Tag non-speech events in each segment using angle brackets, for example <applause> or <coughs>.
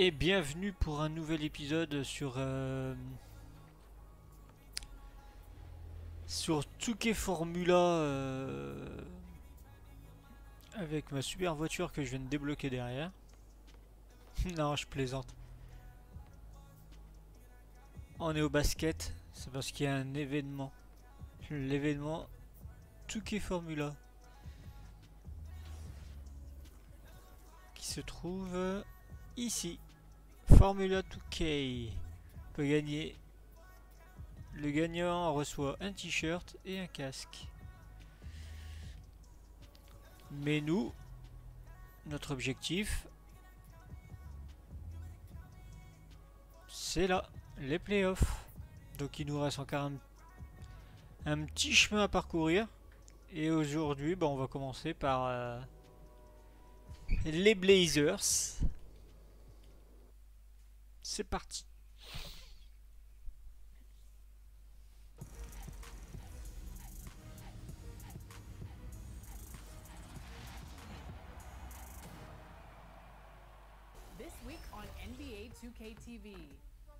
Et bienvenue pour un nouvel épisode sur euh, sur Touquet Formula euh, avec ma super voiture que je viens de débloquer derrière. <laughs> non, je plaisante. On est au basket, c'est parce qu'il y a un événement. L'événement Touquet Formula. Qui se trouve ici. Formula 2K. peut gagner. Le gagnant reçoit un t-shirt et un casque. Mais nous, notre objectif, c'est là, les playoffs. Donc il nous reste encore un, petit chemin à parcourir. Et aujourd'hui, bah, on va commencer par euh, les Blazers. C'est parti. This week on NBA 2K TV,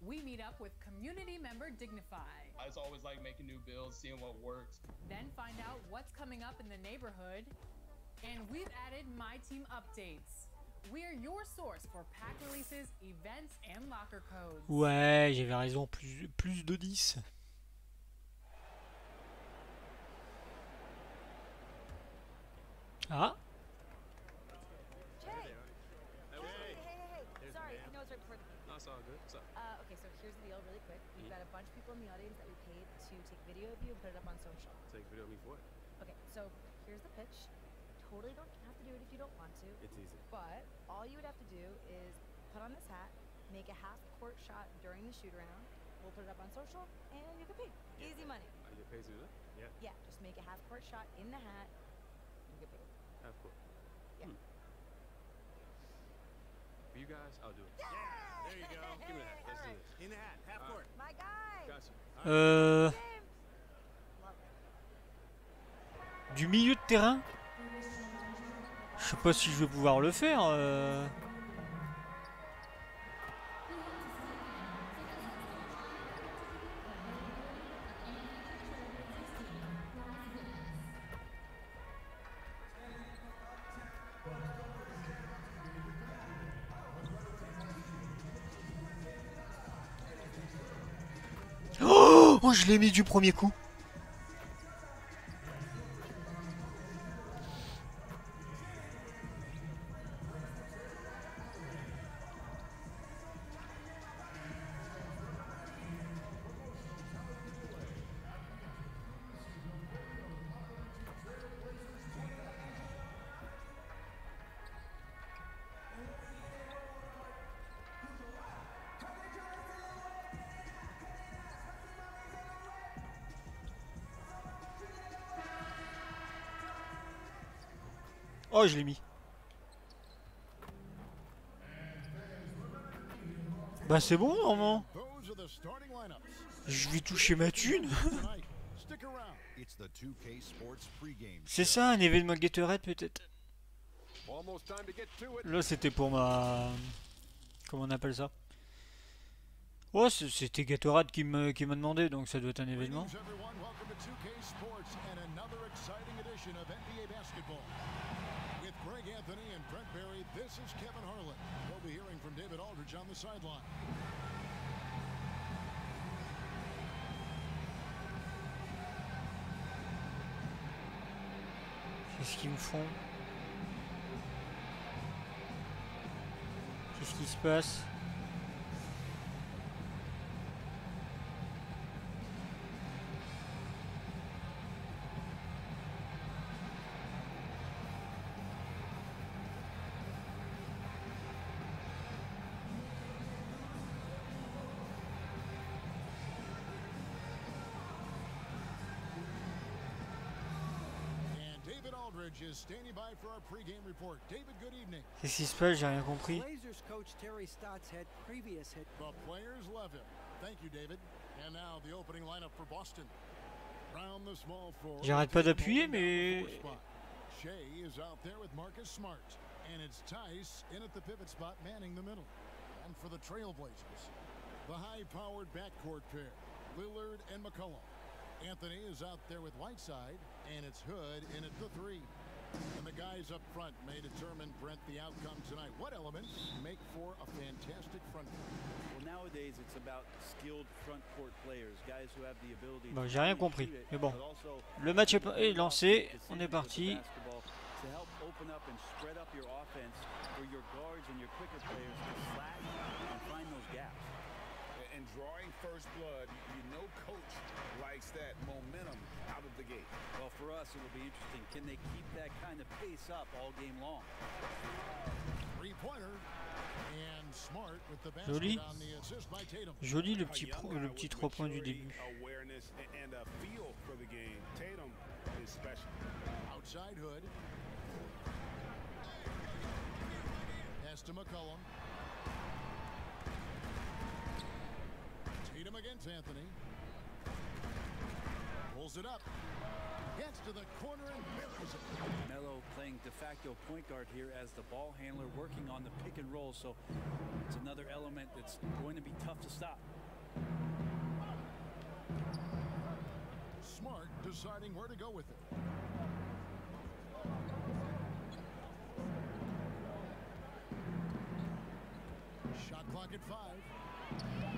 we meet up with community member Dignify. I just always like making new builds, seeing what works. Then find out what's coming up in the neighborhood. And we've added My Team updates. We're your source for pack releases, events, and locker codes. Ouais, j'avais raison, plus, plus de 10. Ah, Jay! Hey, hey, hey, hey. Sorry, I know it's right before the game. That's all good. What's up? Uh, okay, so here's the deal really quick. We've got a bunch of people in the audience that we paid to take video of you and put it up on social. Take video of me for it. Okay, so here's the pitch. Totally don't have to do it if you don't want to. It's easy. But all you would have to do is put on this hat, make a half court shot during the shoot around. We'll put it up on social, and you get paid. Easy money. I get paid to do that? Yeah. Yeah, just make a half court shot in the hat. You get paid. Half court. Yeah. Hmm. For you guys, I'll do it. Yeah. There you go. Give me that. <laughs> Let's do this. In the hat, half All court. My guy. Gotcha. James. Du milieu de terrain Je sais pas si je vais pouvoir le faire. euh. Oh, oh, je l'ai mis du premier coup. Oh, je l'ai mis. Bah c'est bon, normalement. Je vais toucher ma thune. Tonight, stick around. It's <laughs> the 2K Sports pregame C'est ça, un événement Gatorade peut-être. Là, c'était pour ma... Comment on appelle ça? C'est- c'était Gatorade qui me- qui m'a demandé, donc ça doit être un événement. Greetings, everyone. Welcome to 2K Sports and another exciting edition of NBA basketball. With Greg Anthony and Brent Barry, this is Kevin Harlan. We'll be hearing from David Aldridge on the sideline. Qu'est-ce qu'ils me font Qu'est-ce qui se passe Qu'est-ce qui se passe? J'ai rien compris. Blazers coach Terry Stotts had previous hit The players love him. Thank you, David. And now the opening lineup for Boston. Brown, the small forward, J'arrête pas d'appuyer, mais-. Shea is out there with Marcus Smart. And it's Tice in at the pivot spot, manning the middle. And for the Trailblazers, the high-powered backcourt pair, Lillard and McCollum. Anthony is out there with Whiteside, and it's Hood in at the three. And the guys up front may determine, Brent, the outcome tonight. What elements make for a fantastic front court? Well, nowadays it's about skilled front court players, guys who have the ability Bon, j'ai rien compris, mais bon. but also Le match est, lancé, on est parti. To help open up and spread up your offense for your guards and your quicker players to and find those gaps. And drawing first blood, you know coach likes that momentum out of the gate. Well, for us, it'll be interesting. Can they keep that kind of pace up all game long? Three-pointer. And Smart with the basket Joli. on the assist by Tatum. Joli le petit, pro- le petit 3 points du début. Awareness a- and a feel for the game. Tatum is special. Outside Hood. Pass to McCollum. Tatum against Anthony. Pulls it up. Gets to the corner and buries it. Melo playing de facto point guard here as the ball handler working on the pick and roll. So it's another element that's going to be tough to stop. Smart deciding where to go with it. Shot clock at five.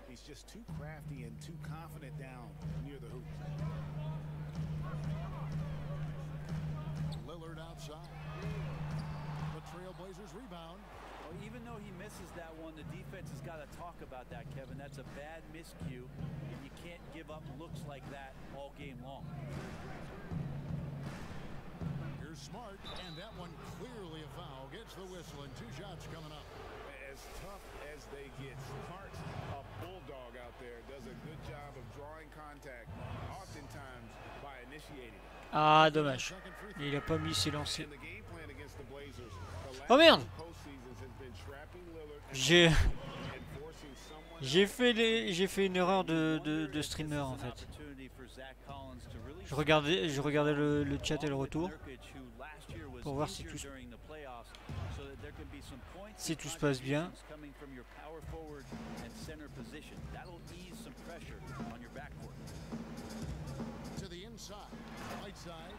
he's just too crafty and too confident down near the hoop. Lillard outside. The Trailblazers rebound. Well, even though he misses that one, the defense has got to talk about that, Kevin. That's a bad miscue, and you can't give up looks like that all game long. Here's Smart, and that one clearly a foul. Gets the whistle, and two shots coming up. As tough as they get, Smart, a bulldog out there, does a good job of drawing contact, oftentimes by initiating. it. Ah, dommage. Il a pas mis ses lancers. Oh merde J'ai <laughs> j'ai fait les j'ai fait une erreur de, de, de streamer en fait. Je regardais je regardais le, le chat et le retour pour voir si tout si tout se passe bien.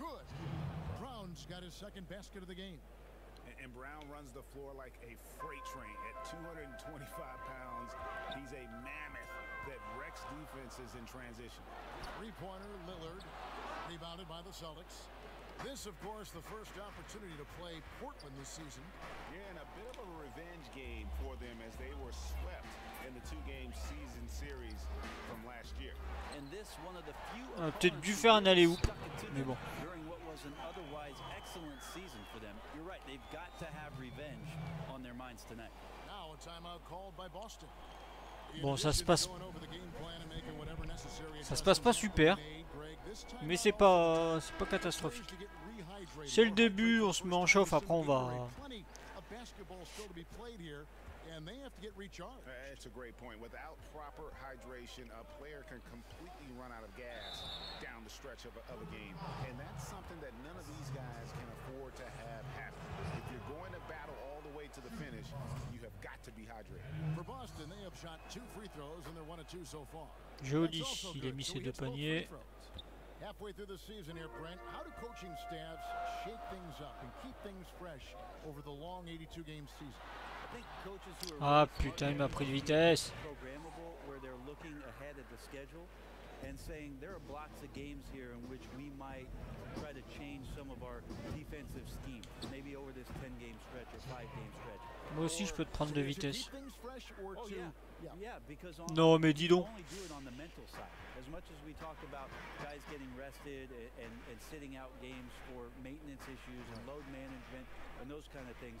good. Brown's got his second basket of the game. And, Brown runs the floor like a freight train at 225 pounds. He's a mammoth that wrecks defenses in transition. Three-pointer, Lillard, rebounded by the Celtics. This, of course, the first opportunity to play Portland this season. Yeah, and a bit of a revenge game for them as they were swept On a peut-être dû faire un aller hoop mais bon. Bon, ça se passe. Ça se passe pas super, mais c'est pas, c'est pas catastrophique. C'est le début, on se met en chauffe, après on va. Gatorade. Plenty of basketball still to be played here, and they have to get recharged. Uh, It's a great point. Without proper hydration, a player can completely run out of gas down the stretch of a, of a game. And that's something that none of these guys can afford to have happen. If you're going to battle all the way to the finish, you have got to be hydrated. For Boston, they have shot two free throws, and they're one of two so far. Joli, il a mis ses deux hits both free paniers. Halfway through the season here, Brent, how do coaching staffs shake things up and keep things fresh over the long 82-game season? Ah putain, il m'a pris de vitesse. and saying there are blocks of games here in which we might try to change some of our defensive schemes, maybe over this 10-game stretch or 5-game stretch. Moi aussi, je peux te prendre de vitesse. Non, mais dis donc. As much as we talked about guys getting rested and, and sitting out games for maintenance issues and load management and those kind of things,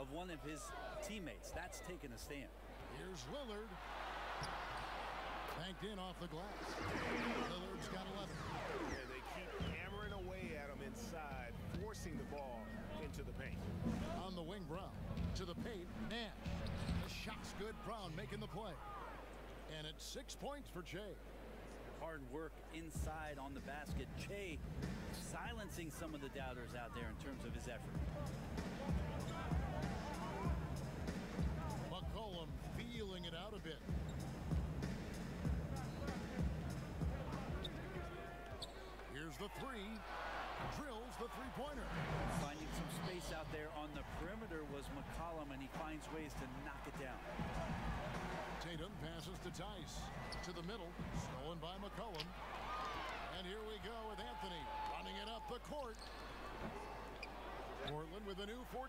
sitting out a tournament game in college when he was protesting the treatment of one of his teammates. That's taking a stand. Here's Lillard. Banked in off the glass. Lillard's got 11. Yeah, they keep hammering away at him inside, forcing the ball into the paint. On the wing, Brown. To the paint, Nash. The shot's good. Brown making the play. And it's six points for Jay. hard work inside on the basket. Che silencing some of the doubters out there in terms of his effort. Feeling it out a bit. Here's the three. Drills the three-pointer. Finding some space out there on the perimeter was McCollum, and he finds ways to knock it down. Tatum passes to Theis. To the middle. Stolen by McCollum. And here we go with Anthony running it up the court. Portland with a new 14.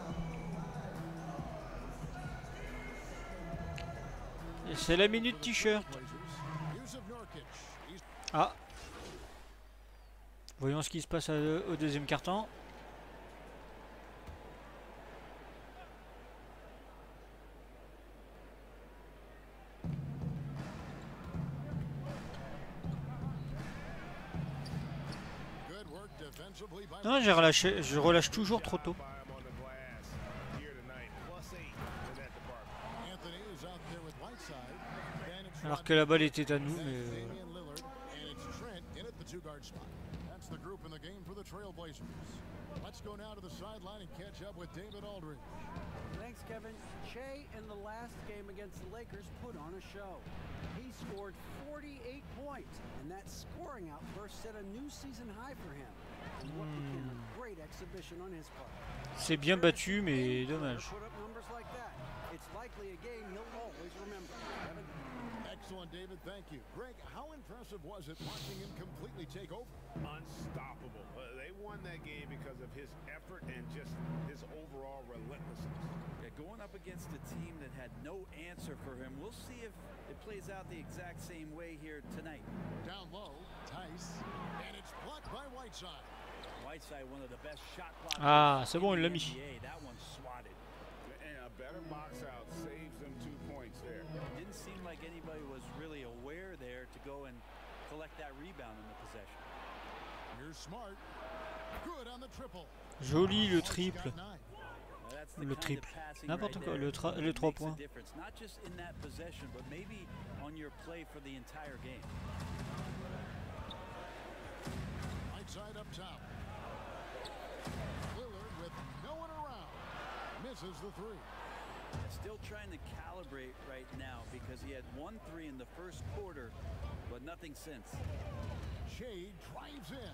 c'est la minute t-shirt. Ah. Voyons ce qui se passe au deuxième carton. Non, j'ai relâché, je relâche toujours trop tôt. By him on the glass here tonight. Plus eight in that department. Anthony is out there with Whiteside. Then it's Alors que la balle était à nous, mais. Let's go now to the sideline and catch up with David Aldridge. Thanks, Kevin. Che in the last game against the Lakers put on a show. He scored 48 points, and that scoring outburst set a new season high for him. And what became a great exhibition on his part. C'est bien battu, mais dommage. Put up numbers like that. It's likely a game he'll always remember. Kevin? Excellent, David. Thank you. Greg, how impressive was it watching him completely take over? Unstoppable. Uh, they won that game because of his effort and just his overall relentlessness. Yeah, going up against a team that had no answer for him. We'll see if it plays out the exact same way here tonight. Down low, Theis, and it's blocked by Whiteside. Whiteside, one of the best shot blockers Ah, c'est in bon, the il l'a mis. NBA. That one's swatted. And a better box out saves seem like anybody was really aware there to go and collect that rebound in the possession. Here's Smart. Good on the triple. Joli le triple. Le triple. N'importe right quoi, le le trois makes a points. difference, Not just in that possession, but maybe on your play for the entire game. Whiteside up top. Lillard with no one around. Misses the three. Still trying to calibrate right now because he had one three in the first quarter, but nothing since. Shea drives in.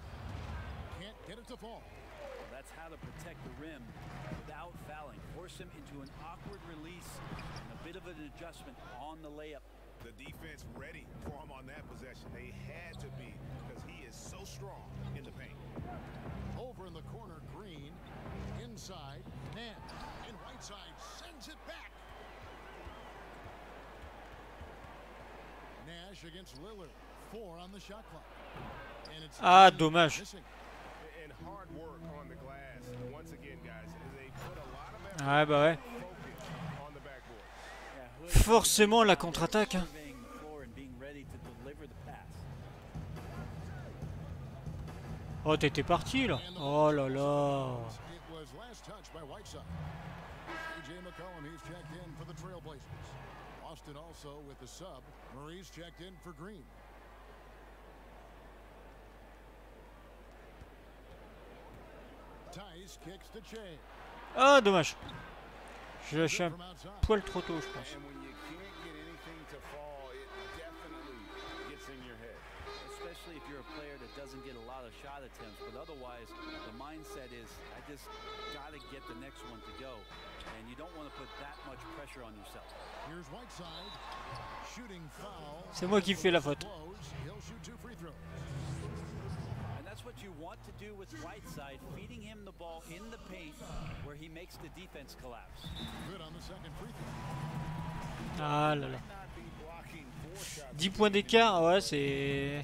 Can't get it to fall. That's how to protect the rim without fouling. Force him into an awkward release and a bit of an adjustment on the layup. The defense ready for him on that possession. They had to be because he is so strong in the paint. Over in the corner, Green. Inside, Nance. Nash on the shot clock. Ah, dommage. Ah bah ouais. Forcément la contre-attaque. Hein. Oh, t'étais parti là. Oh là là. Austin also with the sub. Marie's checked in for Green. Tice kicks to Che. Ah, dommage. J'ai lâché un poil trop tôt, je pense. Doesn't get a lot of shot attempts. But otherwise, the mindset is, I just got to get the next one to go. And you don't want to put that much pressure on yourself. Here's Whiteside. Shooting foul. C'est moi qui fais la faute. Blows. He'll shoot two free throws. And that's what you want to do with Whiteside, feeding him the ball in the paint where he makes the defense collapse. Good on the second free throw. Ah là là. Not be blocking four shots 10 points d'écart, ouais, c'est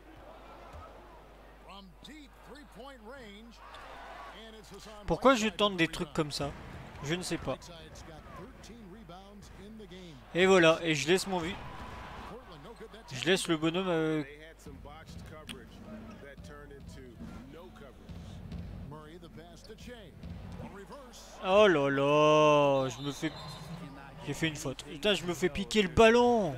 Pourquoi je tente des trucs comme ça? Je ne sais pas. Et voilà, et je laisse mon vie. Je laisse le bonhomme euh... Oh là là, je me fais... J'ai fait une faute. Putain, je me fais piquer le ballon.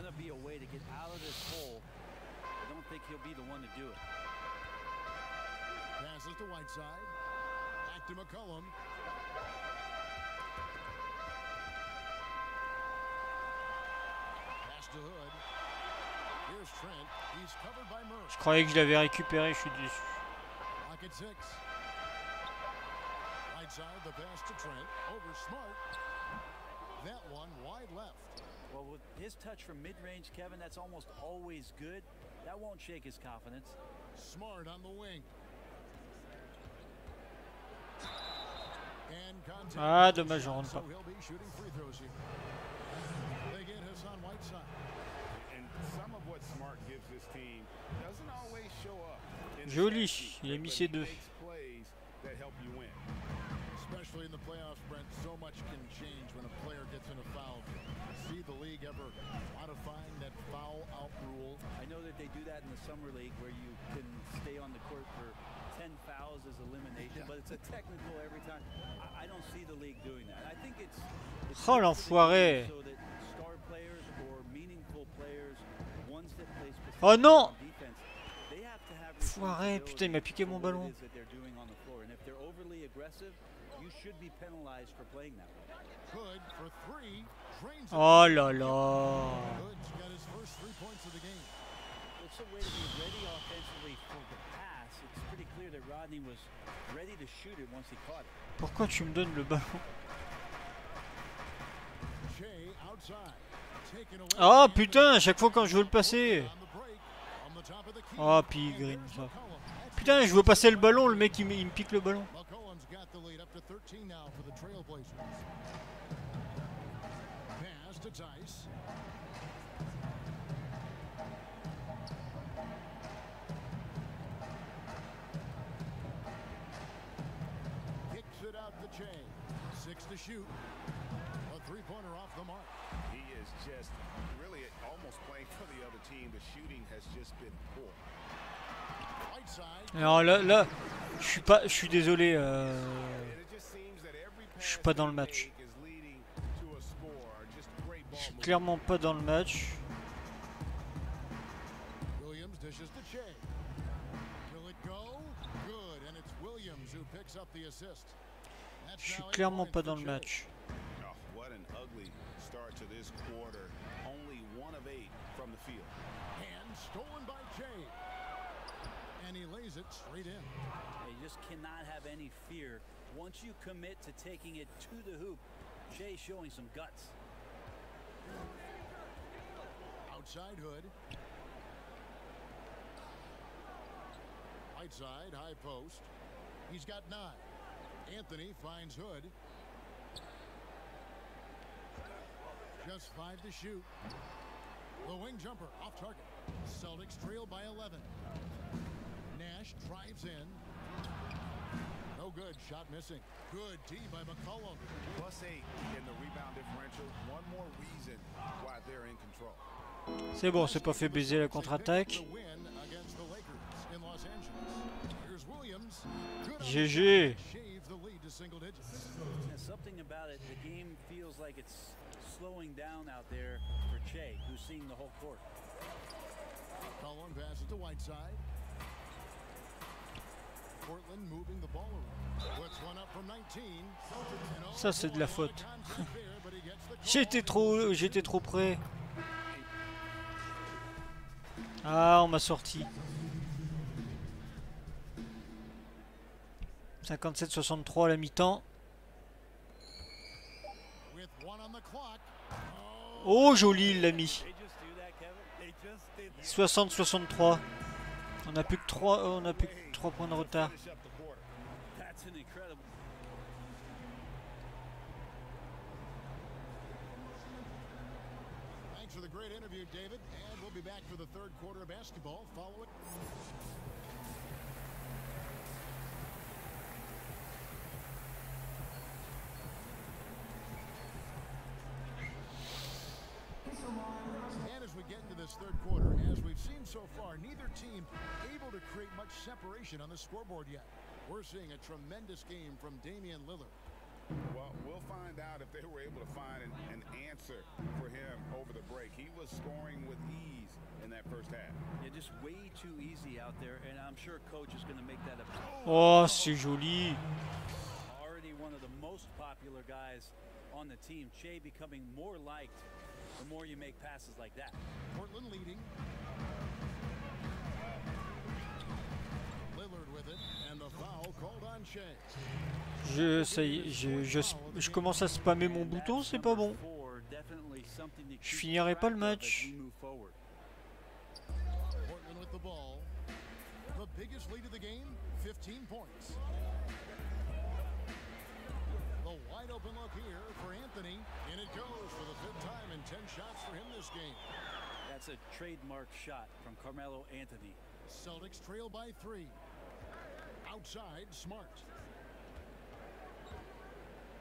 Je croyais que je l'avais récupéré, je suis déçu. Well, with his touch from mid-range, Kevin, that's almost always good. That won't shake his confidence. Smart on the wing. And contact. Ah, dommage, je rentre So pas. Joli, stat sheet, il a mis ses deux. makes plays that help you win. Especially in the playoffs, Brent, so much can change when a player gets in a foul. See the league ever modifying that foul out rule? I know that they do that in the summer league where you can stay on the court for 10 fouls as elimination, Yeah. but it's a technical every time. I, I don't see the league doing that. I think it's. it's Oh, l'enfoiré. So Oh non Foiré, putain, il m'a piqué mon ballon. Oh là là Pourquoi tu me donnes le ballon Oh putain, à chaque fois quand je veux le passer Oh, puis Green. Ça. Putain, je veux passer le ballon, le mec il, me pique le ballon. Six to shoot. A three-pointer off the mark. He is just alors là, je suis pas, je suis désolé, euh, je suis pas dans le match. Je suis clairement pas dans le match. Je suis clairement pas dans le match. Straight in. You just cannot have any fear. Once you commit to taking it to the hoop, Shea showing some guts. Outside Hood. Right side, high post. He's got nine. Anthony finds Hood. Just five to shoot. The wing jumper off target. Celtics trail by 11. Nash drives in. No good. Shot missing. Good D by McCollum. Plus eight in the rebound differential. One more reason why they're in control. C'est bon, c'est pas fait baiser la contre-attaque. the win against the Lakers in Los Angeles. Here's Williams. Good on GG. the shot. Shave the lead to single digits. And something about it, the game feels like it's slowing down out there for Che, who's seeing the whole court. Cullen passes to Whiteside. Portland moving the ball around. Puts one up from 19. And Ça, c'est de la faute. <laughs> J'étais trop, j'étais trop près. Ah, on m'a sorti. 57-63 à la mi-temps. Oh, joli, il l'a mis. They just do that, Kevin. They just did that. 60-63. On a plus que 3, on a plus que 3 points de retard. Finish up the quarter. That's an incredible. Thanks for the great interview, David. And we'll be back for the third quarter of basketball. Follow And as we get into this third quarter, as we've seen so far, neither team able to create much separation on the scoreboard yet. We're seeing a tremendous game from Damian Lillard. Well, we'll find out if they were able to find an, an answer for him over the break. He was scoring with ease in that first half. Yeah, just way too easy out there, and I'm sure coach is going to make that a Oh, c'est joli. already one of the most popular guys on the team. Che becoming more liked the more you make passes like that. Portland leading. Lillard with it, and the foul called on Shea. Je, ça y est, je, je, je commence à spammer mon bouton, c'est pas bon. Je finirai pas le match. 10 shots for him this game. That's a trademark shot from Carmelo Anthony. Celtics trail by three. Outside, Smart.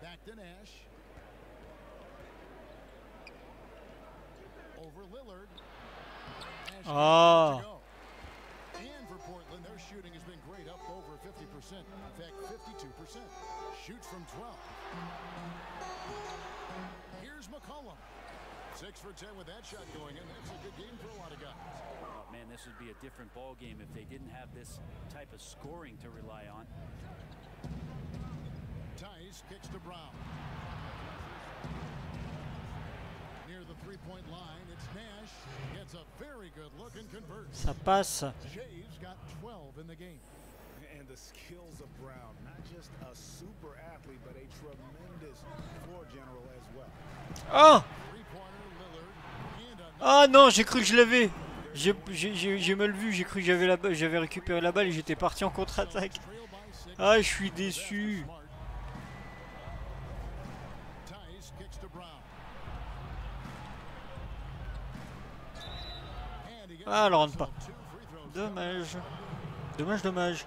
Back to Nash. Over Lillard. Nash Ah. And for Portland, their shooting has been great, up over 50%. In fact, 52%. Shoots from 12. Here's McCollum. Six for 10 with that shot going in. That's a good game for a lot of guys. Oh, man, this would be a different ball game if they didn't have this type of scoring to rely on. Theis kicks to Brown. Near the three-point line, it's Nash. Gets a very good look and converts. Ça passe. Shay's got 12 in the game. And the skills of Brown, not just a super athlete, but a tremendous floor general as well. Oh Three-pointer, Lillard. And a Ah non, j'ai cru que je l'avais. J'ai- mal vu, j'ai cru que j'avais j'avais récupéré la balle et j'étais parti en contre-attaque. Ah, je suis déçu. Ah, elle rentre pas. Dommage. Dommage, dommage.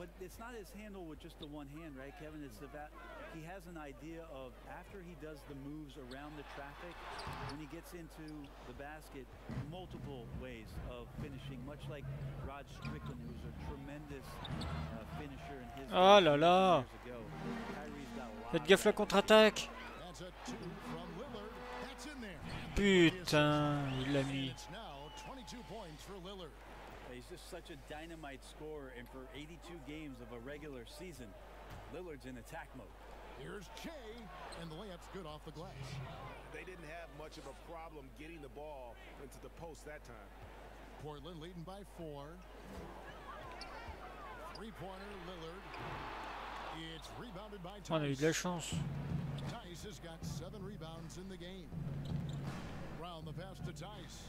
But, it's not his handle with just the one hand, right, Kevin? It's about he has an idea of after he does the moves around the traffic, when he gets into the basket, multiple ways of finishing, much like Rod Strickland, who's a tremendous uh, finisher in his Oh là years là. Faites gaffe la contre-attaque. That's a two from Lillard. That's in there. Putain, il l'a mis. It's now 22 points for Lillard. He's just such a dynamite scorer, and for 82 games of a regular season, Lillard's in attack mode. Here's Che, and the layup's good off the glass. They didn't have much of a problem getting the ball into the post that time. Portland leading by four. Three-pointer, Lillard. It's rebounded by On a eu de la chance. Theis has got seven rebounds in the game. Brown the pass to Theis.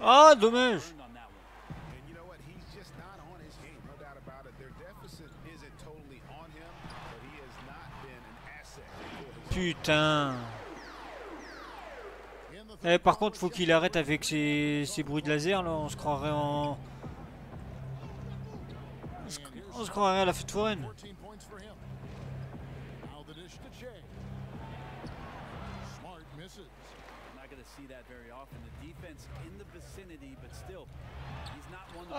Ah, dommage. Putain. Eh, par contre, faut qu'il arrête avec ses, ses, bruits de laser, là. On se croirait en... On se croirait à la fête foraine.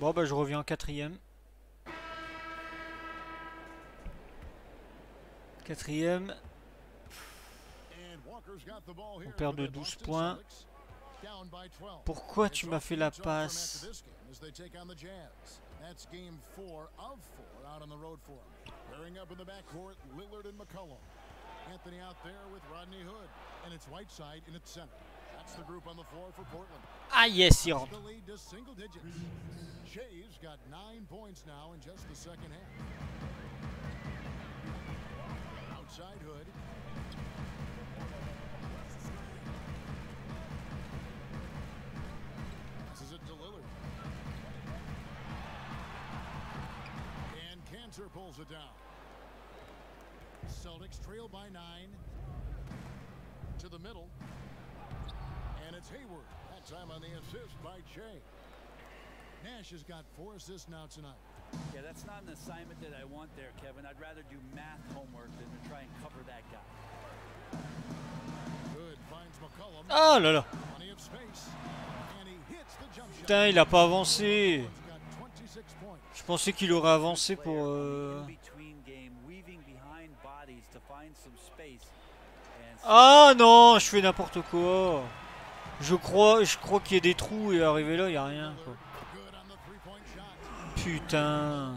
Bon bah je reviens en quatrième. Quatrième. On perd de 12 points. Pourquoi tu m'as fait la passe? Anthony out there with Rodney Hood, and it's Whiteside in its center. That's the group on the floor for Portland. Ah yes, il rentre. The lead to single digits. Shea's got nine points now in just the second half. Outside Hood. Passes it to Lillard. And Kanter pulls it down. Celtics trail by nine. To the middle. It's Hayward. That time on the assist by Che. Nash has got four assists now tonight. Yeah, that's not an assignment that I want there, Kevin. I'd rather do math homework than to try and cover that guy. Good finds McCollum. Ah là là Plenty of space. And he hits the jump shot. Putain, il a pas avancé He's got 26 points. Je pensais qu'il aurait avancé pour... Euh, Ah non, je fais n'importe quoi je crois, je crois qu'il y a des trous et arrivé là, il n'y a rien. Quoi. Putain.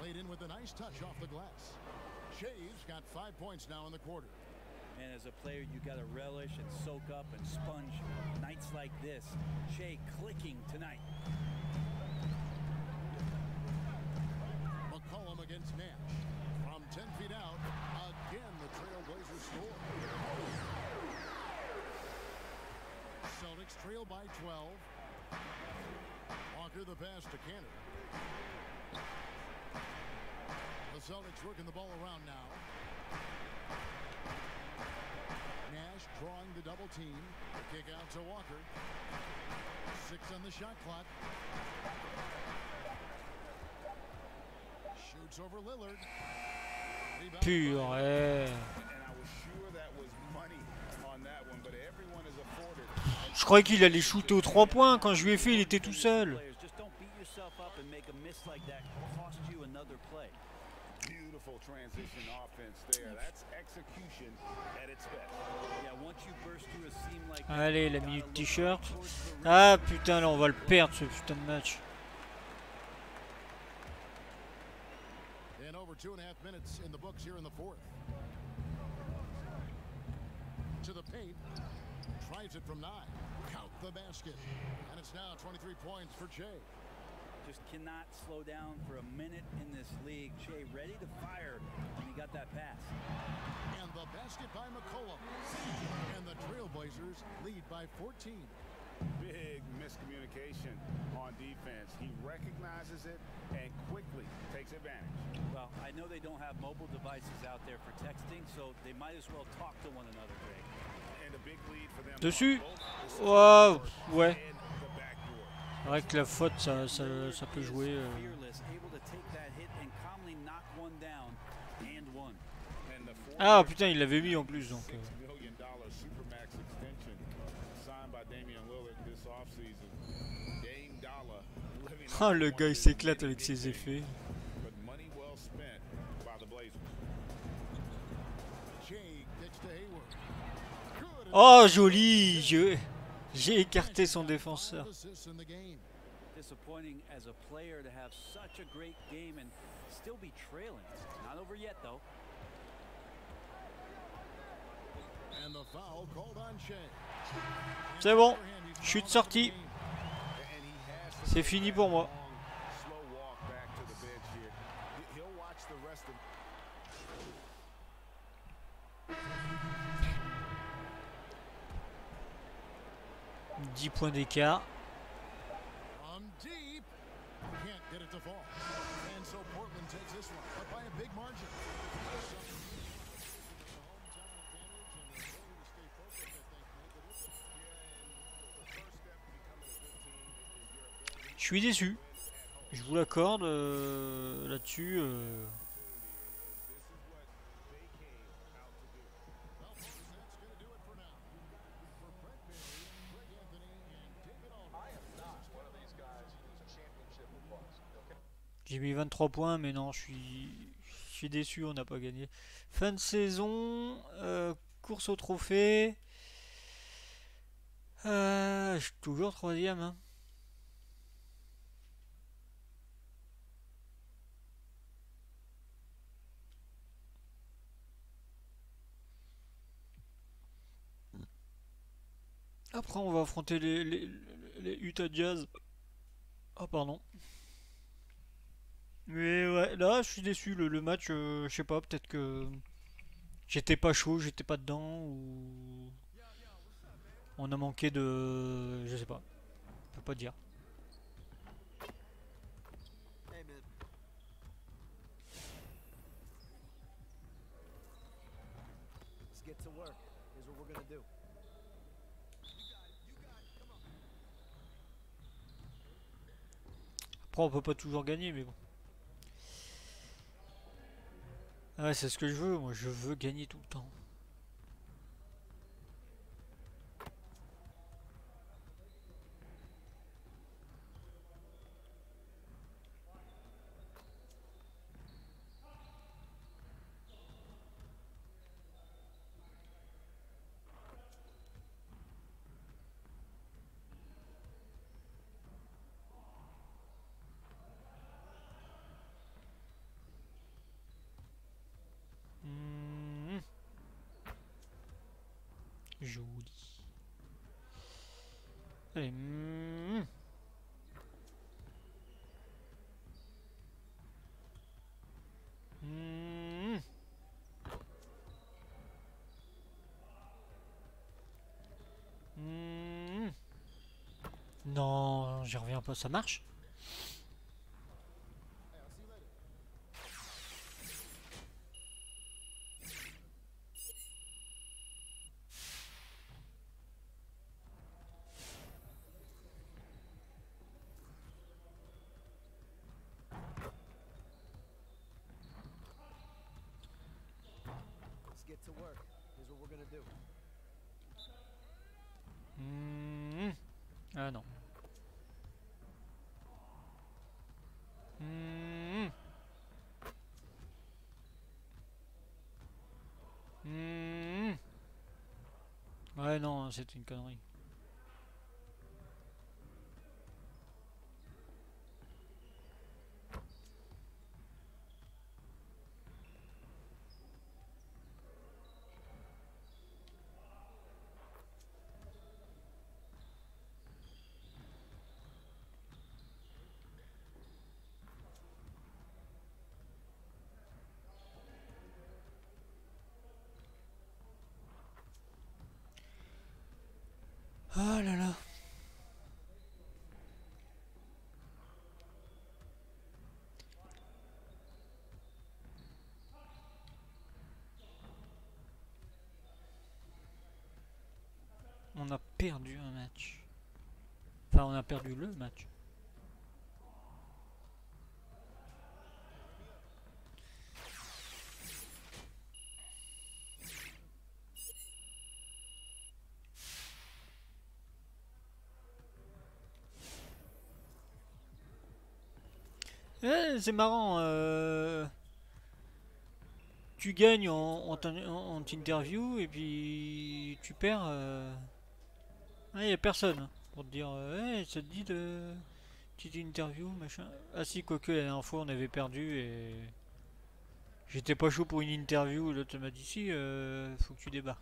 Played in with a nice touch off the glass. Shaves got five points now in the quarter. As a player, you got to relish and soak up and sponge nights like this. Shea clicking tonight. McCollum against Nash. From 10 feet out, again the Trailblazers score. Celtics trail by 12. Walker the pass to Kanter. The Celtics working the ball around now. Nash drawing the double team. Kick out to Walker. Six on the shot clock. Shoots over Lillard. Je croyais qu'il allait shooter aux 3 points. Quand je lui ai fait, il était tout seul. transition offense there. That's execution at its best. Allez, la minute t-shirt. Ah putain, là on va le perdre ce putain de match. Just cannot slow down for a minute in this league. Shea ready to fire when he got that pass. And the basket by McCollum. And the Trailblazers lead by 14. Big miscommunication on defense. He recognizes it and quickly takes advantage. Well, I know they don't have mobile devices out there for texting, so they might as well talk to one another, Greg. And a big lead for them. Dessus on both the Ouais. C'est vrai que la faute, ça, ça, ça peut jouer. Euh. Ah putain, il l'avait mis en plus donc. Euh... Ah, le gars il s'éclate avec ses effets. Oh, joli jeu j'ai écarté son défenseur. Five assists in the game. Disappointing as a player to have such a great game and still be trailing. Not over yet, though. And the foul called on Che. C'est bon, chute sortie. C'est fini pour moi. 10 points d'écart. Je suis déçu. Je vous l'accorde euh, là-dessus. Euh, J'ai mis 23 points, mais non, je suis, je suis déçu, on n'a pas gagné. Fin de saison, euh, course au trophée. Euh, je suis toujours troisième. Hein. Après, on va affronter les, les, Utah Jazz. Ah, pardon. Mais ouais, là, je suis déçu. Le, le match, euh, je sais pas, peut-être que j'étais pas chaud, j'étais pas dedans, ou on a manqué de, je sais pas, je peux pas dire. Après, on peut pas toujours gagner, mais bon. Ah Ouais, c'est ce que je veux. Moi, je veux gagner tout le temps. reviens un peu, ça marche. Non, c'est une connerie. Oh là là. On a perdu un match. Enfin, on a perdu le match. Eh, c'est marrant. euh, Tu gagnes en, en, t'interview et puis tu perds. Il n'y a personne pour te dire euh, ça te dit de petite interview machin. Ah si, quoique la dernière fois on avait perdu et j'étais pas chaud pour une interview. L'autre m'a dit si, euh, faut que tu débarques.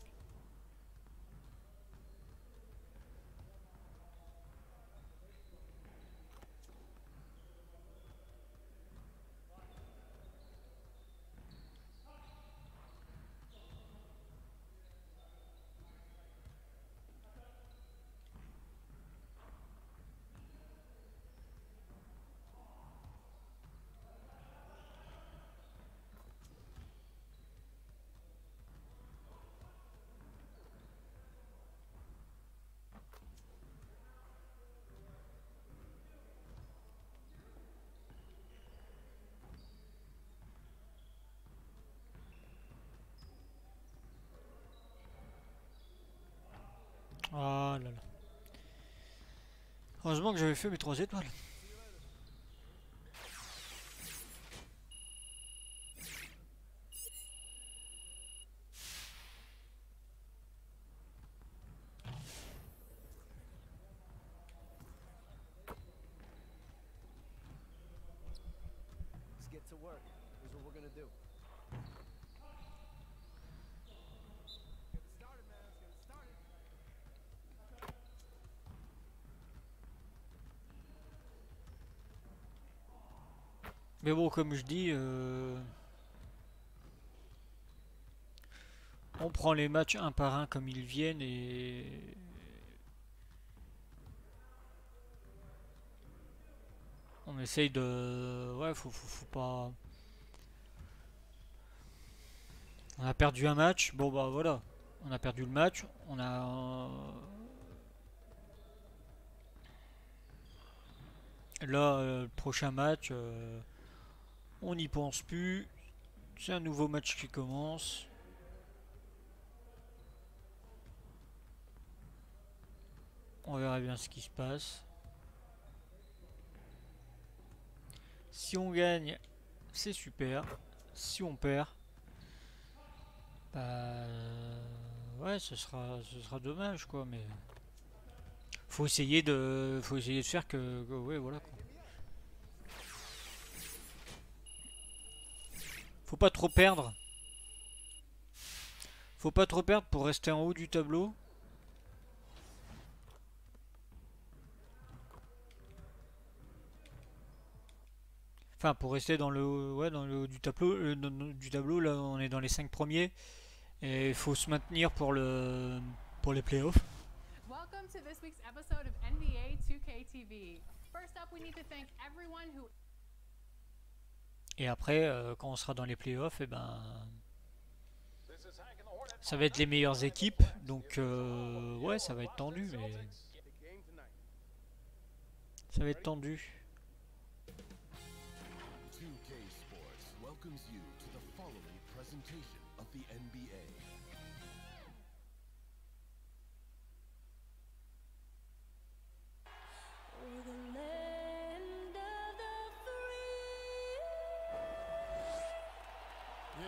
Ah là là. Heureusement que j'avais fait mes trois étoiles. Let's get to work. Here's what we're gonna do. Mais bon, comme je dis, euh, on prend les matchs un par un comme ils viennent et on essaye de, ouais, faut, faut, faut pas. On a perdu un match, bon bah voilà, On a perdu le match. On a. Là, euh, le prochain match, euh, on n'y pense plus. C'est un nouveau match qui commence. On verra bien ce qui se passe. Si on gagne, c'est super. Si on perd, bah ouais, ce sera, ce sera dommage quoi. Mais faut essayer de, faut essayer de faire que, voilà. Faut pas trop perdre. Faut pas trop perdre pour rester en haut du tableau. Enfin, pour rester dans le, ouais, dans le haut du tableau, euh, dans- du tableau, là, on est dans les 5 premiers. Et il faut se maintenir pour le, pour les playoffs. Welcome to this week's episode of NBA 2K TV. First up, we need to thank everyone who Et après, euh, quand on sera dans les playoffs, et ben, ça va être les meilleures équipes. Donc, euh, ouais, ça va être tendu, mais ça va être tendu.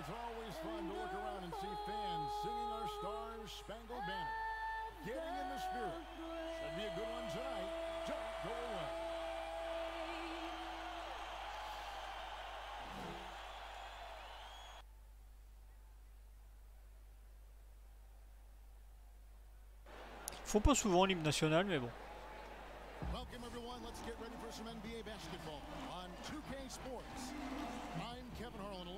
It's always fun to look around and see fans singing our Stars Spangled Banner. Getting in the spirit. Should be a good one tonight. Don't go away. Font pas souvent l'hymne national, mais bon. Welcome everyone. Let's get ready for some NBA basketball on 2K Sports.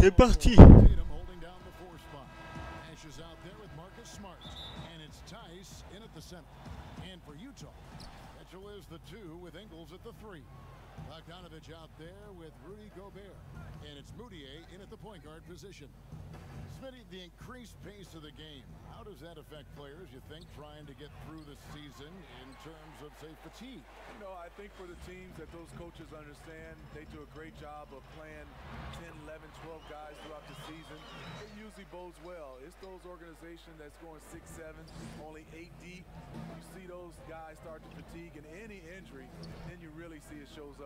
C'est parti. And for Utah, Mitchell is the two with Ingles at the three. Bogdanovich out there with Rudy Gobert. And it's Mudiay in at the point guard position. Smitty, the increased pace of the game, how does that affect players, you think, trying to get through the season in terms of, say, fatigue? You know, I think for the teams that those coaches understand, they do a great job of playing 10, 11, 12 guys throughout the season. It usually bodes well. It's those organizations that's going 6, 7, only 8 deep. You see those guys start to fatigue and any injury, then you really see it shows up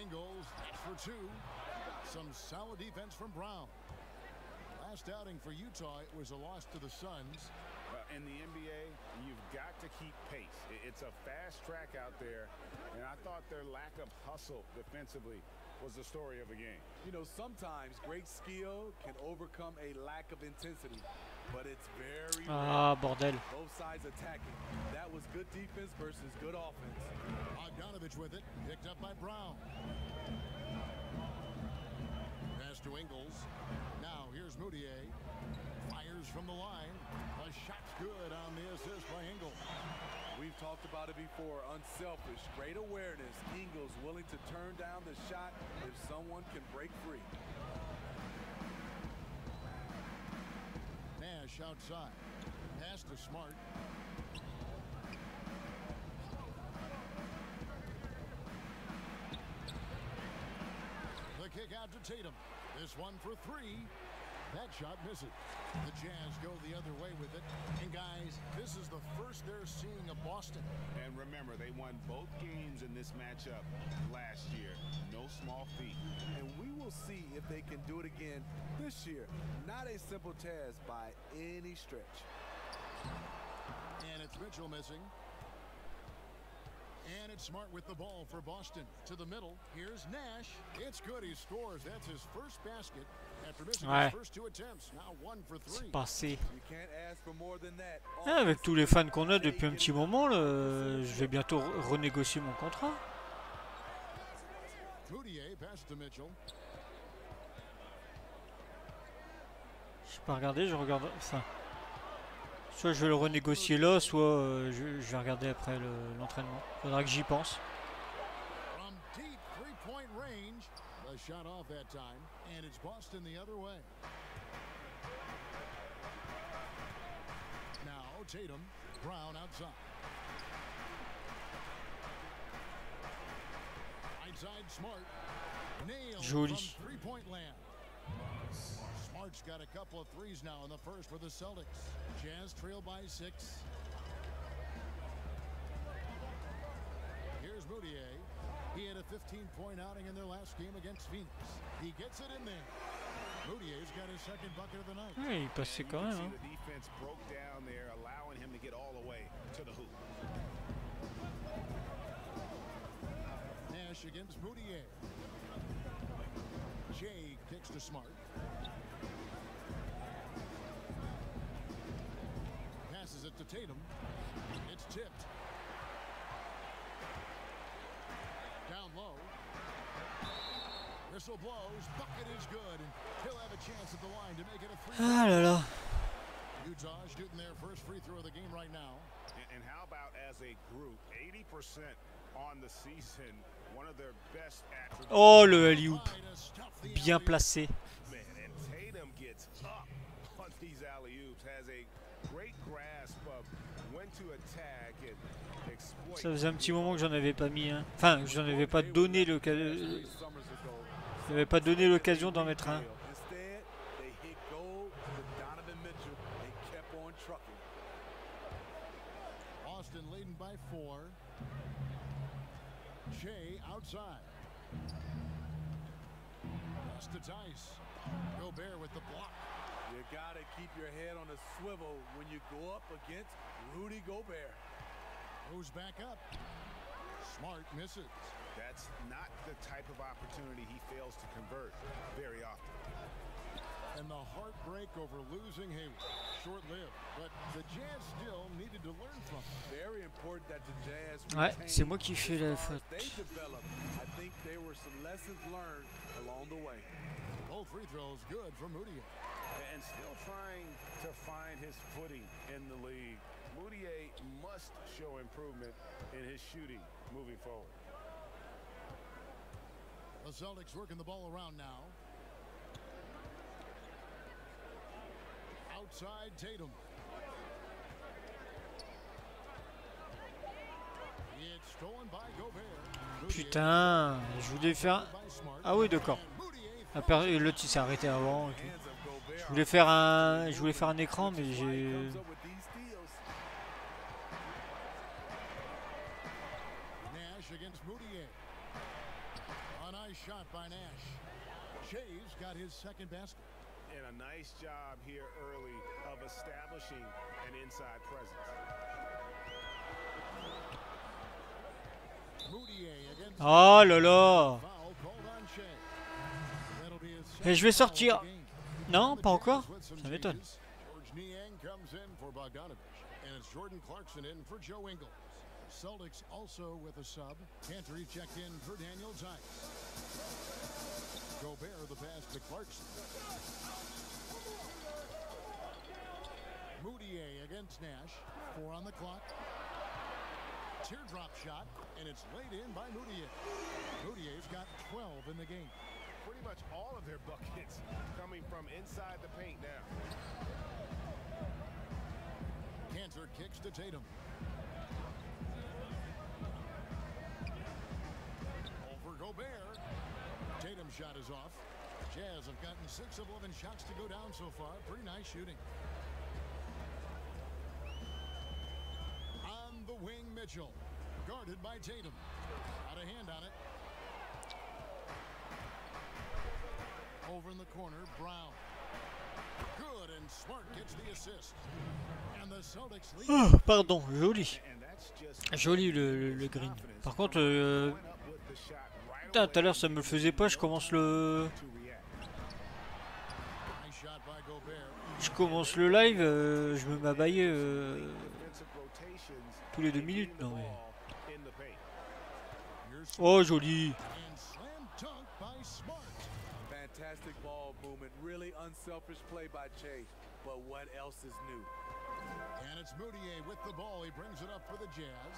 Ingles for two. Some solid defense from Brown. Last outing for Utah, it was a loss to the Suns. Uh, in the NBA, you've got to keep pace. It's a fast track out there, and I thought their lack of hustle defensively was the story of the game. You know, sometimes great skill can overcome a lack of intensity, but it's very. Ah bordel. Both sides attacking. That was good defense versus good offense. Bogdanovich with it, picked up by Brown. Pass to Ingles. Now here's Mudiay. Fires from the line. The shot's good on the assist by Ingles. We've talked about it before. Unselfish, great awareness. Ingles willing to turn down the shot if someone can break free. Nash outside. Pass to Smart. The kick out to Tatum. This one for three. That shot misses. The Jazz go the other way with it. And guys, this is the first they're seeing of Boston. And remember, they won both games in this matchup last year. No small feat. And we will see if they can do it again this year. Not a simple task by any stretch. And it's Mitchell missing. And it's Smart with the ball for Boston. To the middle. Here's Nash. It's good. He scores. That's his first basket after missing Ouais. his first two attempts. Now one for three. C'est passé. You can't ask for more than that. Ah, avec tous les fans qu'on a depuis un petit moment, là, je vais bientôt re- renégocier mon contrat. Je peux pas regarder, je regarde. Enfin, Soit je vais le renégocier là, soit euh, je, vais regarder après l'entraînement. Le, Faudra que j'y pense. Joli. From three-point land. Smart's got a couple of threes now in the first for the Celtics. Jazz trail by six. Here's Mudiay. He had a 15-point outing in their last game against Phoenix. He gets it in there. Mudiay's got his second bucket of the night. Ouais, il passait quand you même. can see the defense broke down there, allowing him to get all the way to the hoop. Nash against Mudiay. Jay kicks to Smart. Passes it to Tatum. It's tipped. Down low. Whistle blows. Bucket is good. And he'll have a chance at the line to make it a three. Ah là là. Utah shooting their first free throw of the game right now. And, and how about as a group, 80% on the season, Oh, le alley-oop. Bien placé. Ça faisait un petit moment que j'en avais pas mis. un. Enfin, j'en avais pas donné l'occasion. Euh, pas donné l'occasion d'en mettre un. Shea outside. Pass to Theis. Gobert with the block. You gotta keep your head on a swivel when you go up against Rudy Gobert. Goes back up. Smart misses. That's not the type of opportunity he fails to convert very often. And the heartbreak over losing Hayward. Short-lived. But the Jazz still needed to learn from it. Very important that the Jazz Ouais, retain c'est moi qui fais la as far as faute. They developed. I think there were some lessons learned along the way. Both free throws good for Mudiay. And still trying to find his footing in the league. Mudiay must show improvement in his shooting moving forward. The Celtics working the ball around now. Putain, je voulais faire. un. Ah oui, d'accord. L'autre il s'est arrêté avant. Je voulais faire un, je voulais faire un écran, mais j'ai. Shot by Nash. Shays got his second basket a nice job here early of establishing an inside presence. Oh là Et je vais sortir Non, pas encore Ça m'étonne. Celtics Mudiay against Nash. Four on the clock. teardrop shot, and it's laid in by Mudiay. Mudiay's got 12 in the game. Pretty much all of their buckets coming from inside the paint now. Kanter kicks to Tatum. Over Gobert. Tatum's shot is off. Jazz have gotten 6 of 11 shots to go down so far. Pretty nice shooting. Wing, Mitchell. Guarded by Tatum. Got a hand on it. Over in the corner, Brown. Good, and Smart gets the assist. And the Celtics lead. Oh, pardon, joli. Joli le, le- le green. Par contre, euh, putain, tout à l'heure ça me le faisait pas, je commence le... Je commence le live, euh, je me bailler euh, tous les deux minutes. Non mais... Oh, joli. Fantastic ball movement. Really unselfish play by Che. But what else is new? And it's Moutier with the ball. He brings it up for the Jazz.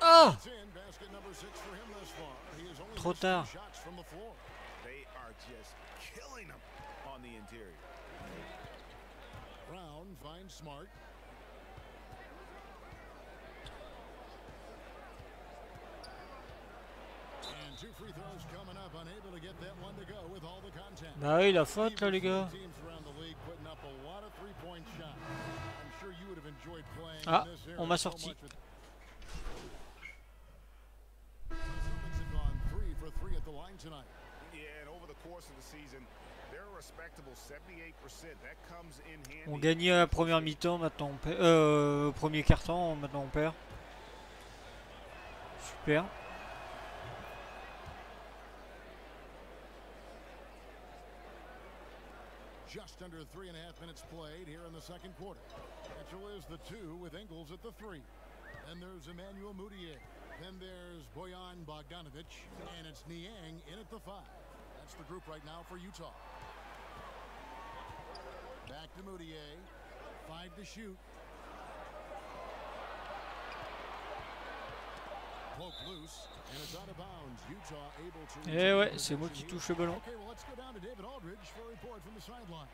Ah It's in. Basket number six for him thus far. He has only Trop tard. shots from the floor. They are just killing them on the interior. Brown finds Smart. Bah oui, la faute là, les gars. Ah, on m'a sorti. On gagnait à la première mi-temps, maintenant on perd. Euh, premier quart-temps, maintenant on perd. Super. Just under three and a half minutes played here in the second quarter. Mitchell is the two with Ingles at the three. Then there's Emmanuel Mudiay. Then there's Bojan Bogdanovic. And it's Niang in at the five. That's the group right now for Utah. Back to Mudiay. Five to shoot. Poke loose. And it's out of bounds. Utah able to. Eh ouais, c'est moi qui touche le ballon. Okay, let's go to David Aldridge for a report from the sideline.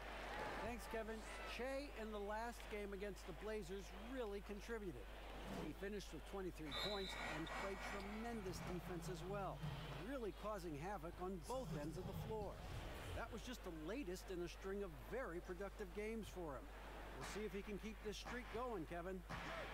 Thanks, Kevin. Che in the last game against the Blazers really contributed. He finished with 23 points and played tremendous defense as well, really causing havoc on both ends of the floor. That was just the latest in a string of very productive games for him. We'll see if he can keep this streak going, Kevin.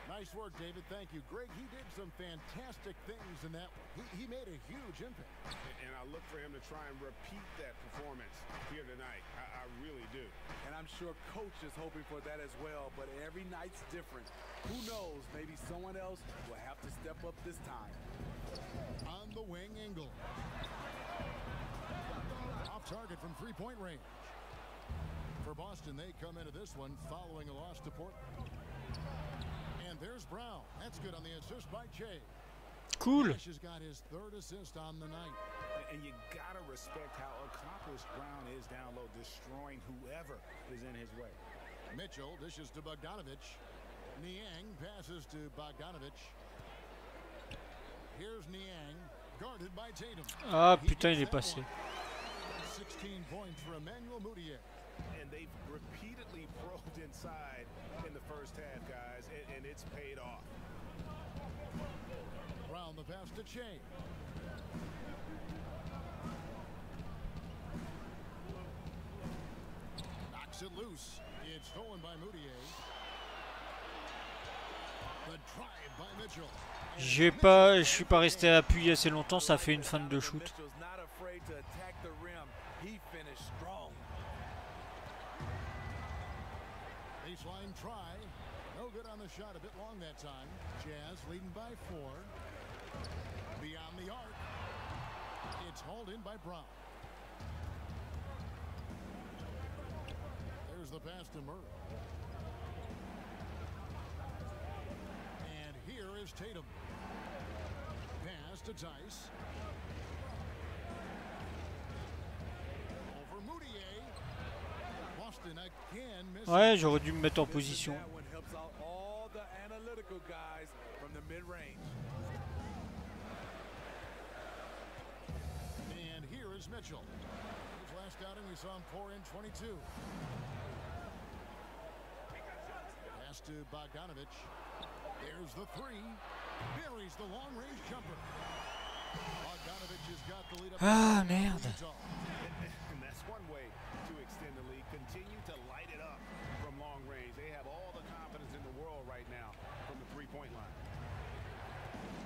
Nice work, David. Thank you. Greg, he did some fantastic things in that one. He, he made a huge impact. And I look for him to try and repeat that performance here tonight. I, I really do. And I'm sure coach is hoping for that as well, but every night's different. Who knows, maybe someone else will have to step up this time. On the wing, Engel. Off target from three-point range. For Boston, they come into this one following a loss to Portland. And there's Brown. That's good on the assist by Che. Cool. Nash has got his third assist on the night. And- And you gotta respect how accomplished Brown is down low, destroying whoever is in his way. Mitchell dishes to Bogdanovich. Niang passes to Bogdanovich. Here's Niang, guarded by Tatum. Ah He putain, il gets est passé. 16 points for Emmanuel Mudiay. And they've repeatedly probed <laughs> inside in the first half, guys, and, and it's paid off. Brown the pass to Che. Knocks it loose. It's stolen by Moutier. The drive by Mitchell. J'ai pas, je suis pas resté appuyé assez longtemps, ça fait une fin de shoot. Baseline try. No good on the shot. A bit long that time. Jazz leading by four. Beyond the arc. It's hauled in by Brown. There's the pass to Murray. And here is Tatum. Pass to Theis. Ouais, j'aurais dû me mettre en position. Mitchell. His last outing, we saw him pour in 22. Pass to Bogdanovich. There's the three. Buries the long-range jumper. Bogdanovich has got the lead up. Ah merde. Utah. <laughs> And that's one way to extend the lead. Continue to light it up from long range. They have all the confidence in the world right now from the three-point line.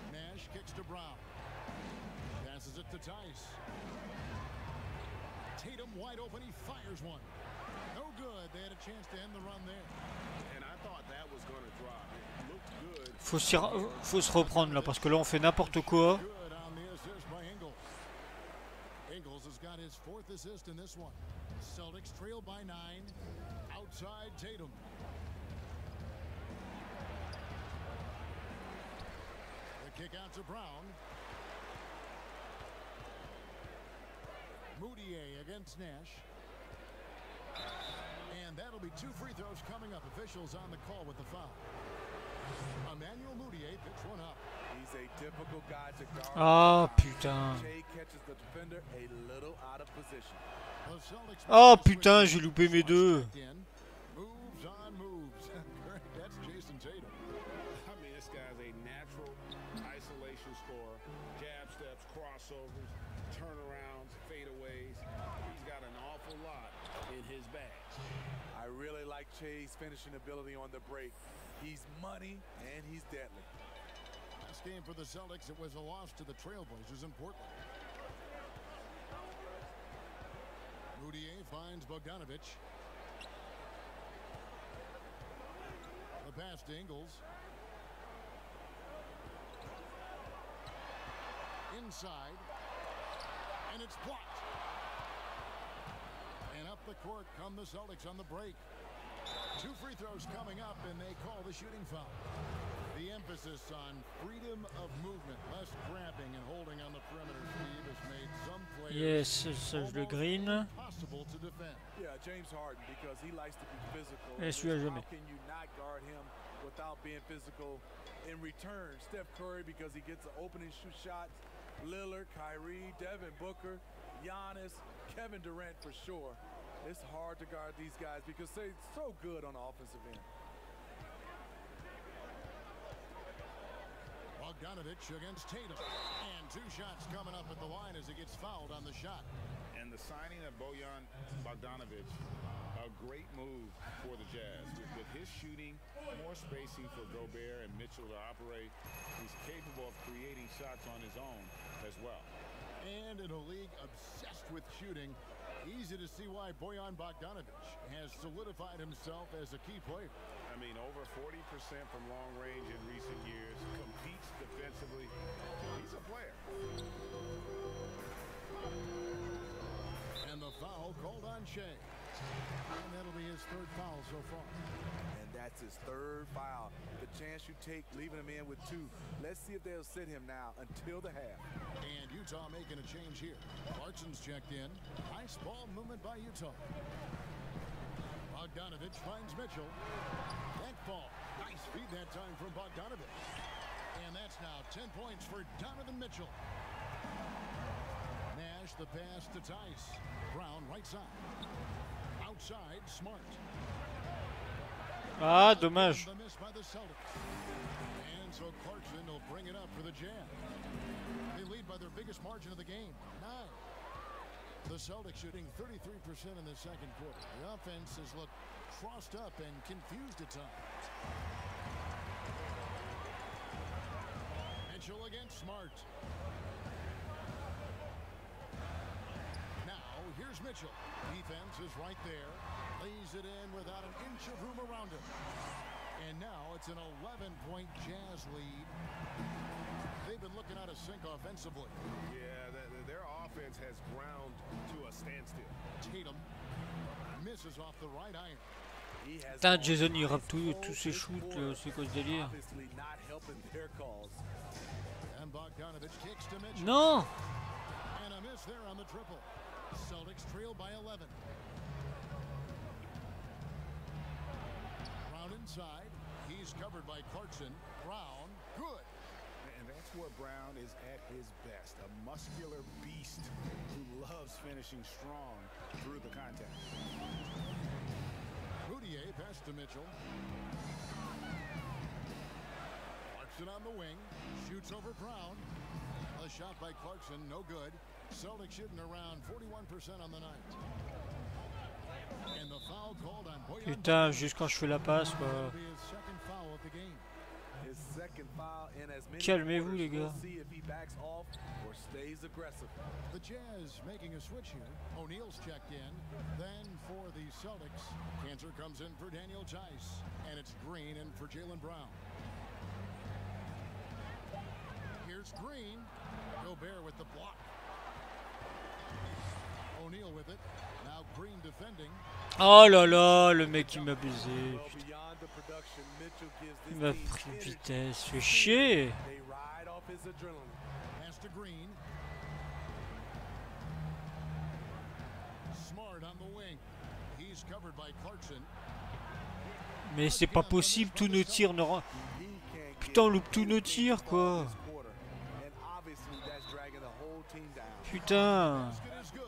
Nash kicks to Brown. Passes it to Theis. Tatum wide open. He fires one. No good. They had a chance to end the run there. And I thought that was going to drop. It looked good. Faut, s'y faut se reprendre là parce que là on fait n'importe quoi. Good on the assist by Ingles. Ingles has got his fourth assist in this one. Celtics trail by nine. Outside Tatum. The kick out to Brown. Mudiay against Nash. And that'll be two free throws coming up. Officials on the call with the foul. Emmanuel Moutier pitch one up. He's a typical guy to guard. Oh, putain. catches the defender a little out of position. Oh, putain, j'ai loupé mes deux. Moves on moves. <laughs> That's Jason Tatum. I mean, this guy's a natural isolation score. Jab steps, crossovers, turnarounds, fadeaways. He's got an awful lot in his bag. I really like Chase finishing ability on the break. He's money and he's deadly. Last game for the Celtics, it was a loss to the Trailblazers in Portland. Mudiay finds Bogdanovich. The pass to Ingles. Inside. And it's blocked. And up the court come the Celtics on the break. Two free throws coming up, and they call the shooting foul. The emphasis on freedom of movement, less cramping and holding on the perimeter, Steve, has made some players Yes, ça je le green. impossible to defend. Yeah, James Harden because he likes to be physical. Celui-là, How jamais. can you not guard him without being physical? In return, Steph Curry because he gets the opening shoot shots. Lillard, Kyrie, Devin Booker, Giannis, Kevin Durant for sure. It's hard to guard these guys because they're so good on the offensive end. Bogdanovich against Tatum. And two shots coming up at the line as he gets fouled on the shot. And the signing of Bojan Bogdanovich, a great move for the Jazz. With, with his shooting, more spacing for Gobert and Mitchell to operate. He's capable of creating shots on his own as well. And in a league obsessed with shooting, easy to see why Bojan Bogdanovich has solidified himself as a key player. I mean, over 40% from long range in recent years, competes defensively. He's a player. And the foul called on Shea. And that'll be his third foul so far. That's his third foul. The chance you take leaving him in with two. Let's see if they'll sit him now until the half. And Utah making a change here. Clarkson's checked in. Nice ball movement by Utah. Bogdanovich finds Mitchell. That ball. Nice feed that time from Bogdanovich. And that's now 10 points for Donovan Mitchell. Nash the pass to Theis. Brown right side. Outside, Smart. Ah dommage. The miss by the Celtics. And so Clarkson will bring it up for the Jazz. They lead by their biggest margin of the game, nine. The Celtics shooting 33% in the second quarter. The offense has looked crossed up and confused at times. Mitchell against Smart. Now, here's Mitchell. Defense is right there. Lays it in without an inch of room around him. And now it's an 11-point Jazz lead. They've been looking out of sync offensively. Yeah, th- th- their offense has ground to a standstill. Tatum misses off the right iron. He Putain, Jayson il rate ice tous tous ses shoots, quarter. c'est quoi ce délire Obviously not helping their cause. And Bogdanovich kicks to Mitchell. Non And a miss there on the triple. Celtics trail by 11. Brown inside. He's covered by Clarkson. Brown, good. And that's where Brown is at his best. A muscular beast who loves finishing strong through the contact. Mudiay pass to Mitchell. Clarkson on the wing. Shoots over Brown. A shot by Clarkson, no good. Celtics shooting around 41% on the night. Putain, juste quand je fais la passe, quoi. Calmez-vous, les gars. The Jazz making a switch here. O'Neal's checked in. Then for the Celtics, Cantor comes in for Daniel Tice. And it's Green in for Jalen Brown. Here's Green. Gobert with the block. Oh là là, le mec il m'a baisé. Il m'a pris vitesse, fait chier. Mais c'est pas possible, tous nos tirs ne. Putain, on loupe tous nos tirs, quoi. Putain.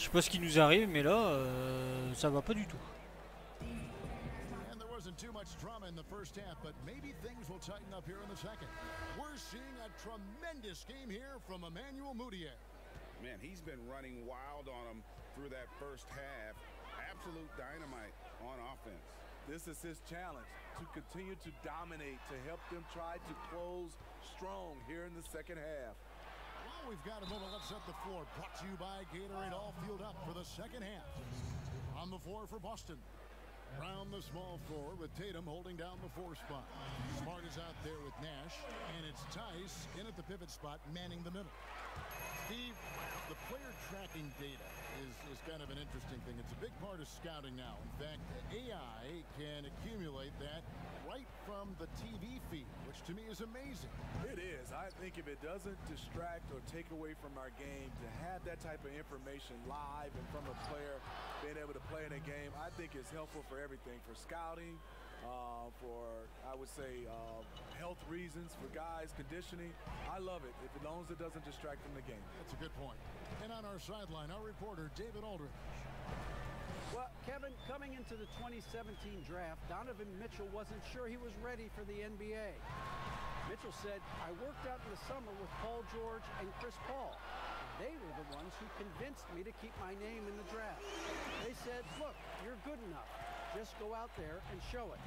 Je sais pas ce qui nous arrive, mais là, euh, ça va pas du tout. And there wasn't too much drama in the first half, but maybe things will tighten up here in the second. We're seeing a tremendous game here from Emmanuel Mudiay. Man, he's been running wild on him through that first half. Absolute dynamite on offense. This is his challenge to continue to dominate, to help them try to close strong here in the second half. Well, we've got a moment. Let's set the floor. Brought to you by Gatorade All Fueled Up for the second half. On the floor for Boston. Brown the small forward with Tatum holding down the four spot. Smart is out there with Nash, and it's Theis in at the pivot spot, manning the middle. Steve, the player tracking data is, is kind of an interesting thing. It's a big part of scouting now. In fact, AI can accumulate that right from the TV feed, which to me is amazing. It is. I think if it doesn't distract or take away from our game, to have that type of information live and from a player being able to play in a game, I think is helpful for everything, for scouting, uh, for I would say uh, health reasons, for guys conditioning. I love it if as long as it doesn't distract from the game. That's a good point. And on our sideline, our reporter, David Aldridge. Well, Kevin, coming into the 2017 draft, Donovan Mitchell wasn't sure he was ready for the NBA. Mitchell said, I worked out in the summer with Paul George and Chris Paul. They were the ones who convinced me to keep my name in the draft. They said, look, you're good enough. Just go out there and show it.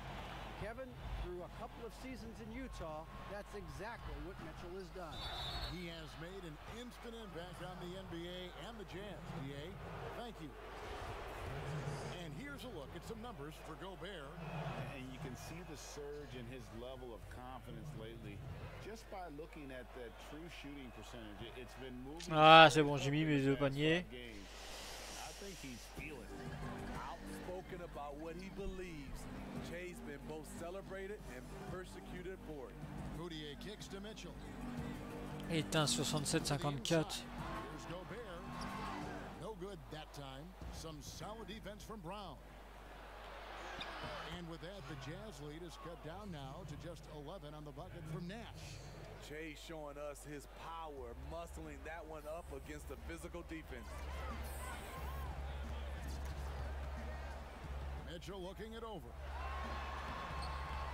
Kevin, through a couple of seasons in Utah, that's exactly what Mitchell has done. He has made an instant impact on the NBA and the Jazz. DA, thank you. And here's a look at some numbers for Gobert. And you can see the surge in his level of confidence lately just by looking at that true shooting percentage. It- It's been moving. Ah, c'est bon, j'ai up mis in mes deux paniers. I think he's feeling it. Outspoken about what he believes. Jay's been both celebrated and persecuted for it. Mudiay kicks to Mitchell. Éteint 67-54. Here's No good that time. Some solid defense from Brown. And with that, the Jazz lead is cut down now to just 11 on the bucket from Nash. Jay showing us his power, muscling that one up against the physical defense. Mitchell looking it over.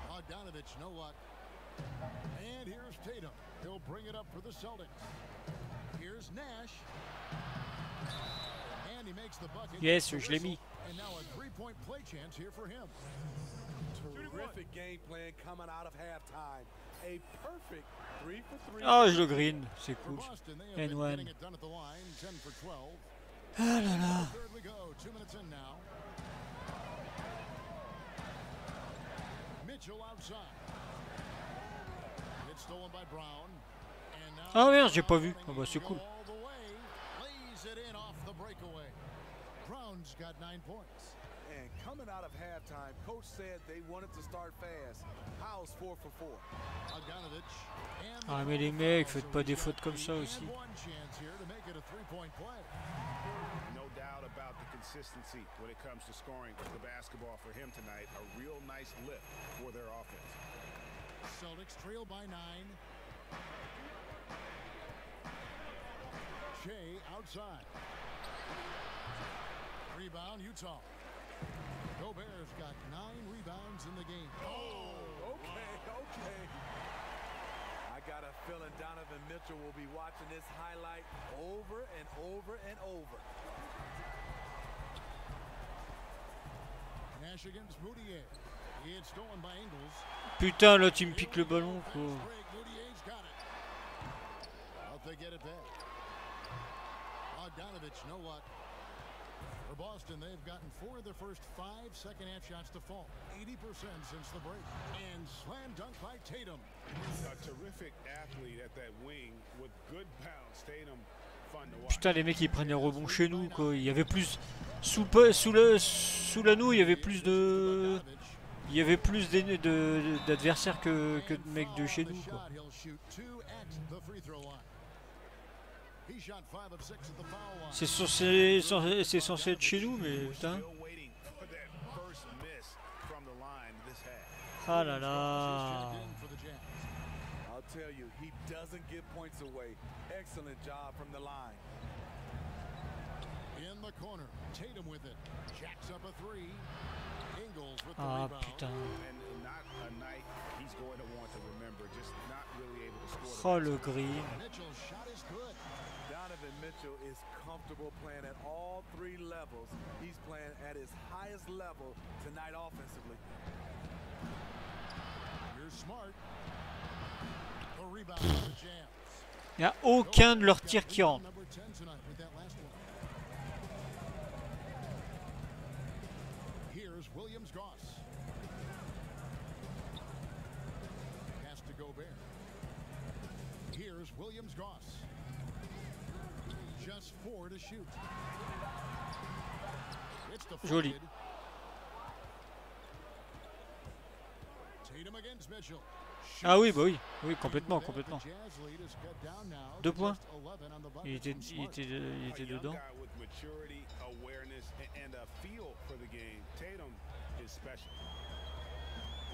Bogdanovich, no luck. And here's Tatum. He'll bring it up for the Celtics. Here's Nash. And he makes the bucket. Yes, gets the je l'ai mis. And now a three-point play chance here for him. Terrific game plan coming out of halftime. A perfect three for three. Oh, je le green, c'est cool. Boston, they have And one. getting it done at the line, 10 for 12. Ah là là. Ah merde, j'ai pas vu. Ah bah c'est cool. And coming out of halftime, coach said they wanted to start fast. How's 4 for 4? Ah mais les mecs, faites pas des fautes comme ça aussi. And one chance here to make it a three-point play. No doubt about the consistency when it comes to scoring the basketball for him tonight. A real nice lift for their offense. Celtics trail by nine. Shea outside. Rebound, Utah. Gobert's got nine rebounds in the game. Oh, okay, okay. I got a feeling Donovan Mitchell will be watching this highlight over and over and over. Putain, là tu me piques le ballon quoi. Break, Moutier's got it. Out they get it back. Bogdanovich, know what? For Boston, they've gotten four of their first five second half shots to fall. 80% since the break. And slam dunk by Tatum. A terrific athlete at that wing with good bounce. Tatum, fun to watch. Putain les mecs ils prennent les rebonds chez nous quoi. Il y avait plus sous, sous, le, sous l'anneau, il y avait plus de... Il y avait plus d'adversaires que, que, de mecs de chez nous. C'est censé, c'est censé être chez nous, mais putain. Ah là là. Ah putain. Oh le gris. Donovan Mitchell is comfortable playing at all three levels. He's playing at his highest level tonight offensively. You're. Il n'y a aucun de leurs tirs qui rentre. Here's Williams Goss. Just four to shoot. It's Joli. deflected. Tatum against Mitchell. Ah oui bah oui, oui complètement, complètement. Deux points. Il était, il était, il A était dedans.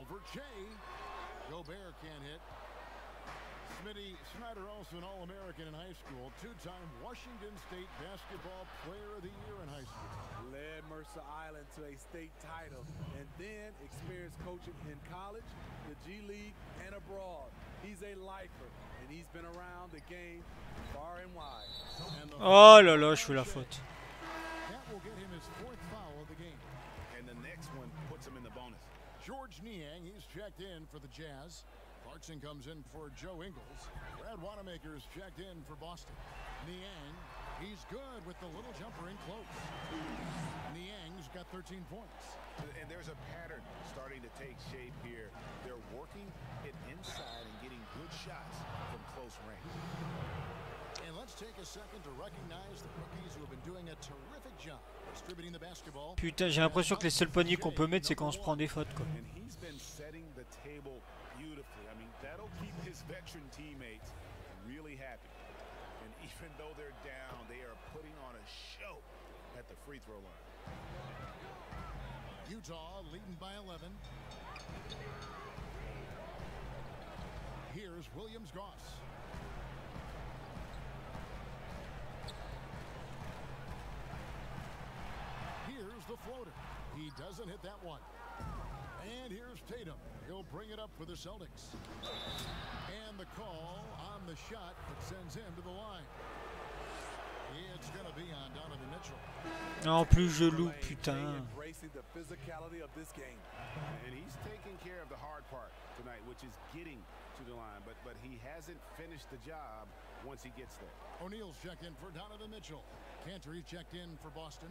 Over Shea. Gobert can't hit. Smitty Snyder also an All-American in high school, two-time Washington State Basketball Player of the Year in high school. Led Mercer Island to a state title, and then experienced coaching in college, the G League, and abroad. He's a lifer, and he's been around the game far and wide. And Oh là là je fais la faute. that will get him his fourth foul of the game. And the next one puts him in the bonus. George Niang, he's checked in for the Jazz. Clarkson comes in for Joe Ingles. Brad Wanamaker's checked in for Boston. Niang, he's good with the little jumper in close. Niang's got 13 points. And there's a pattern starting to take shape here. They're working it inside and getting good shots from close range. Putain j'ai l'impression que les seuls paniers qu'on peut mettre c'est quand on se prend des fautes quoi. And he's been setting the table beautifully. The floater. He doesn't hit that one. And here's Tatum. He'll bring it up for the Celtics. And the call on the shot that sends him to the line. It's going to be on Donovan Mitchell. En plus je loupe, Lane, Jay putain. embracing the physicality of this game. And he's taking care of the hard part tonight, which is getting to the line. But but he hasn't finished the job once he gets there. O'Neal's checked in for Donovan Mitchell. Kanter, he's checked in for Boston.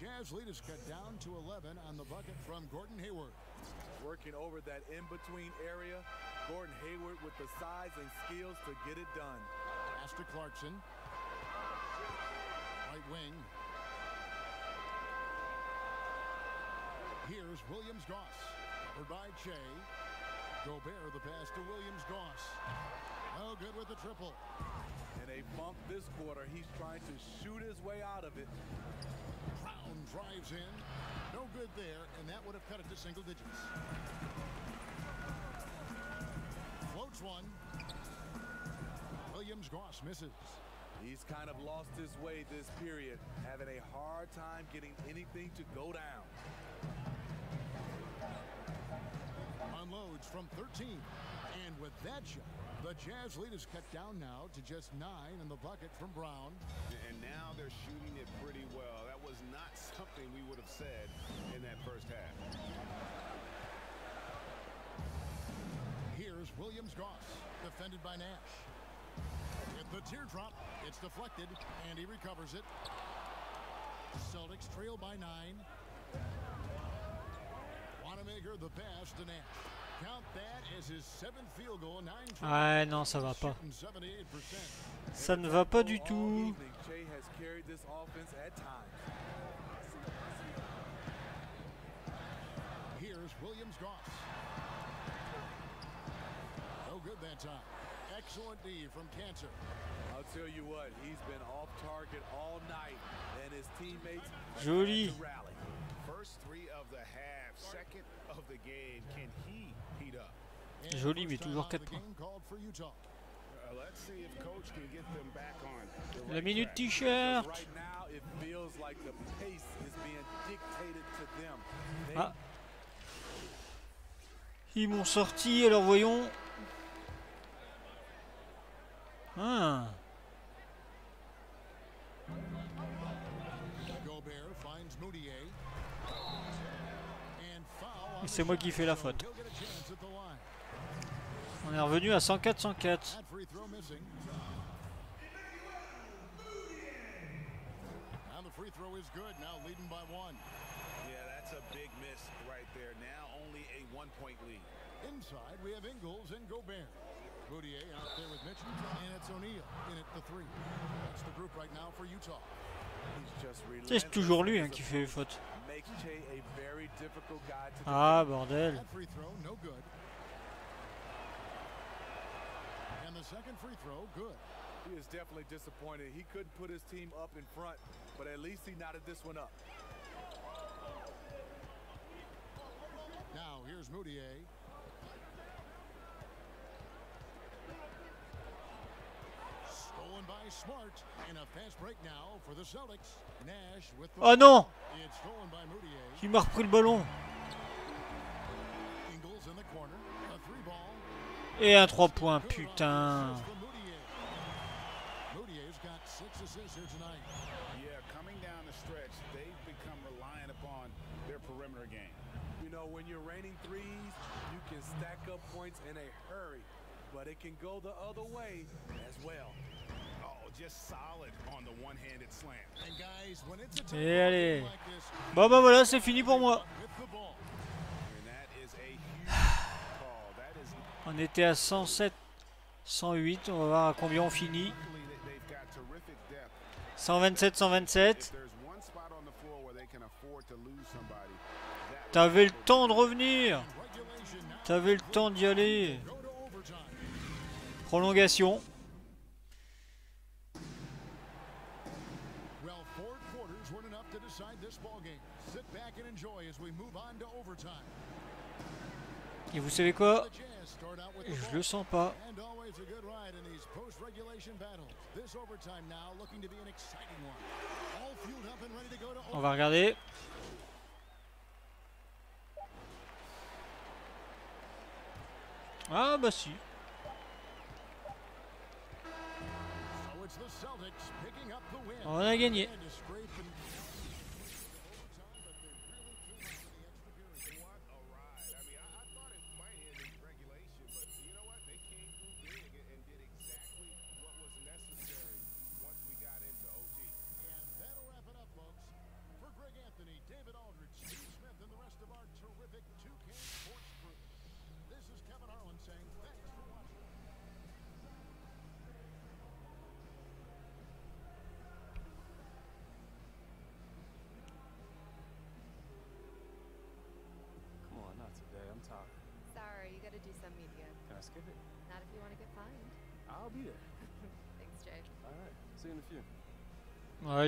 Jazz lead is cut down to 11 on the bucket from Gordon Hayward. Working over that in-between area, Gordon Hayward with the size and skills to get it done. Pass to Clarkson. Right wing. Here's Williams Goss. Covered by Che. Gobert the pass to Williams Goss. Oh, good with the triple. In a funk this quarter, he's trying to shoot his way out of it. Brown drives in. No good there, and that would have cut it to single digits. Floats one. Williams Goss misses. He's kind of lost his way this period, having a hard time getting anything to go down. Unloads from 13. And with that shot, the Jazz lead is cut down now to just nine in the bucket from Brown. And now they're shooting it pretty well. Was not something we would have said in that first half. Here's Williams Goss, defended by Nash. At the teardrop, it's deflected, and he recovers it. Celtics trail by nine. Wanamaker the pass to Nash. Ah non, ça va pas. Ça ne va pas du tout. Excellent from Cancer. His Joli. First three of the half, second of the game. Can he Joli, mais toujours 4 points. La minute t-shirt ah. Ils m'ont sorti, alors voyons. Ah. C'est moi qui fais la faute. On est revenu à 104-104. Inside, we have Ingles and Gobert. Boudier out there with Mitchell, and it's O'Neal in at the three. That's the group right now for Utah. C'est toujours lui hein, qui fait les. Ah bordel. And the second free throw, good. He is definitely disappointed. He couldn't put his team up in front, but at least he knotted this one up. Now, here's Mudiay. Stolen by Smart. And a fast break now for the Celtics. Nash with the Oh non It's stolen by Mudiay. Il m'a repris le ballon. Ingles in the corner. Et à 3 points, putain. but it can go the other way as well. Oh, just solid on the one-handed slam. And guys, when it's a Et allez. Bon bah voilà, c'est fini pour moi. On était à 107, 108. On va voir à combien on finit. 127, 127. T'avais le temps de revenir. T'avais le temps d'y aller. Prolongation. Et vous savez quoi? Je le sens pas. On va regarder. Ah bah si. On a gagné.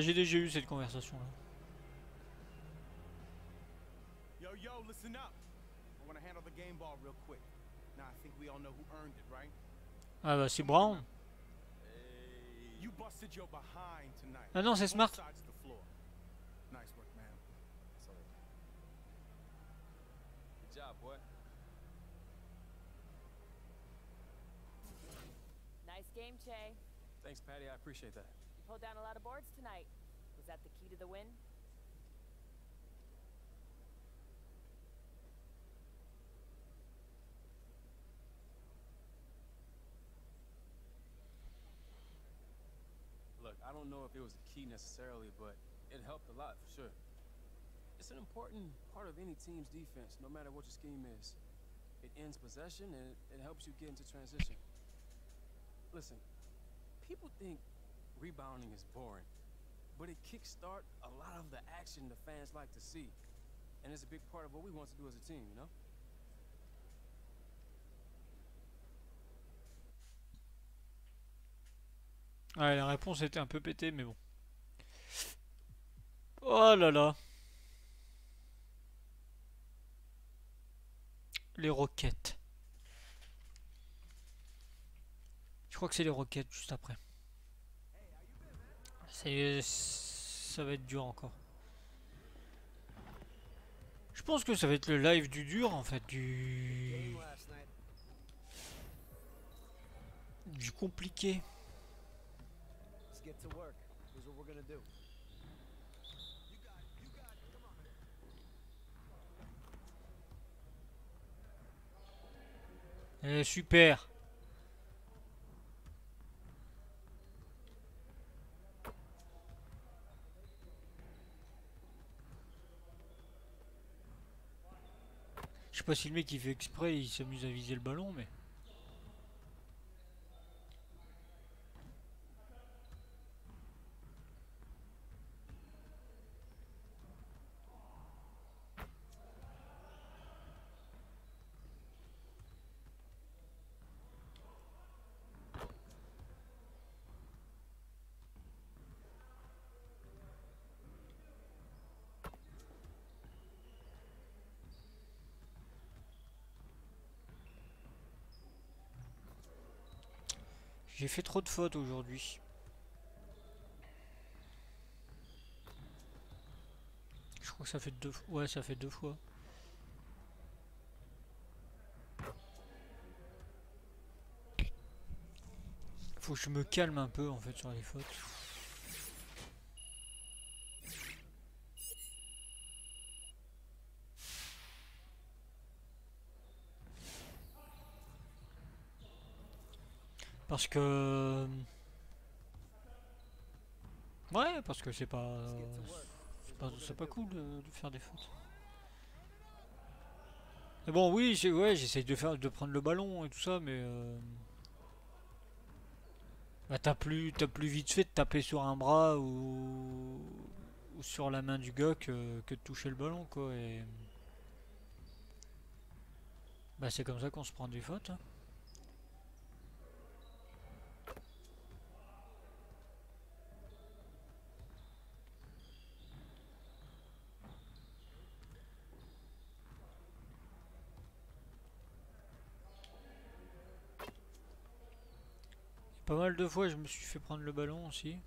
J'ai déjà eu cette conversation là. Yo, yo, listen up. I want to handle the game ball real quick. Now, I think we all know who earned it, right? Ah bah c'est Brown. You busted your behind tonight. Ah non, c'est Smart. Nice work, man. Good job, boy. Nice game, Che. Thanks, Patty. I appreciate that. Pulled down a lot of boards tonight. Was that the key to the win? Look, I don't know if it was the key necessarily, but it helped a lot for sure. It's an important part of any team's defense, no matter what your scheme is. It ends possession and it helps you get into transition. Listen, people think rebounding is boring, but it kickstart a lot of the action the fans like to see. And it's a big part of what we want to do as a team, you know? Ouais, la réponse était un peu pétée, mais bon. Oh là là. Les roquettes. Je crois que c'est les roquettes juste après. Ça va être dur encore. Je pense que ça va être le live du dur en fait, du compliqué. Let's get to work. Here's what we're gonna do. Eh, super. Je sais pas si le mec il fait exprès, il s'amuse à viser le ballon, mais. J'ai fait trop de fautes aujourd'hui. Je crois que ça fait deux fois. Ouais, ça fait deux fois. Faut que je me calme un peu en fait sur les fautes. Parce que... Ouais, parce que c'est pas... C'est pas, cool de, faire des fautes. Bon, oui, ouais, j'essaye de faire, de prendre le ballon et tout ça, mais euh, bah, t'as plus, plus vite fait de taper sur un bras ou, ou sur la main du gars que, que de toucher le ballon, quoi. Et bah, c'est comme ça qu'on se prend des fautes. hein. Pas mal de fois, je me suis fait prendre le ballon aussi.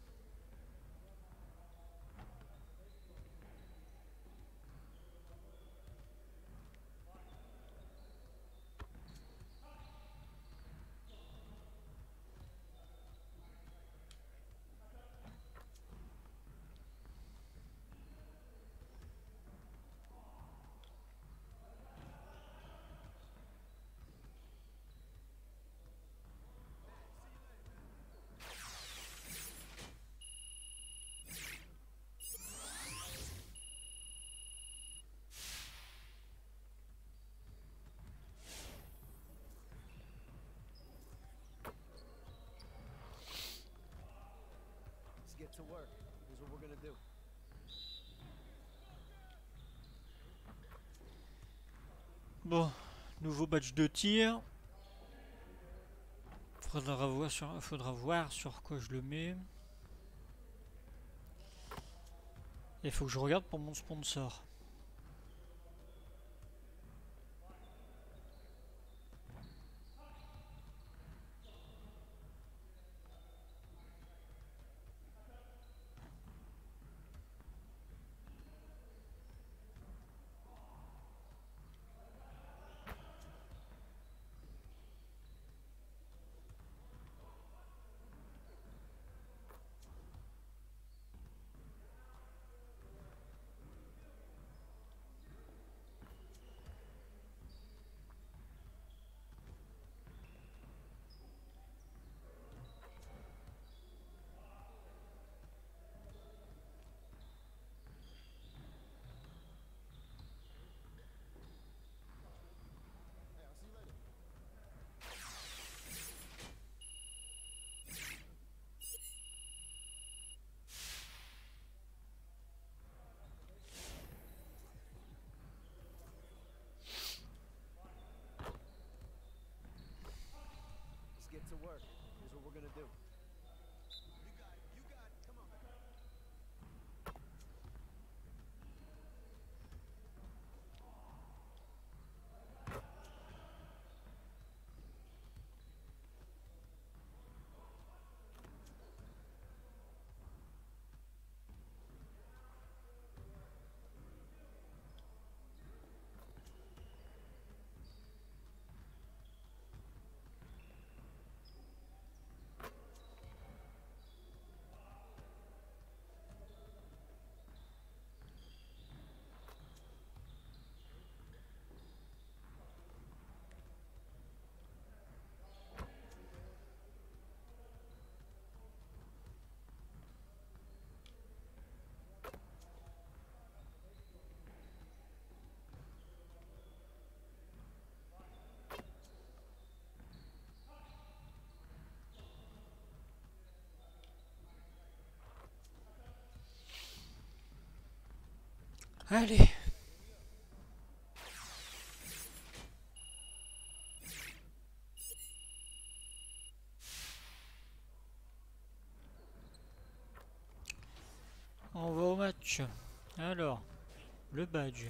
Let's get to work. Here's what we're gonna do. Bon, nouveau badge de tir. Faudra voir sur, faudra voir sur quoi je le mets. Il faut que je regarde pour mon sponsor. Allez. On va au match. Alors, le badge.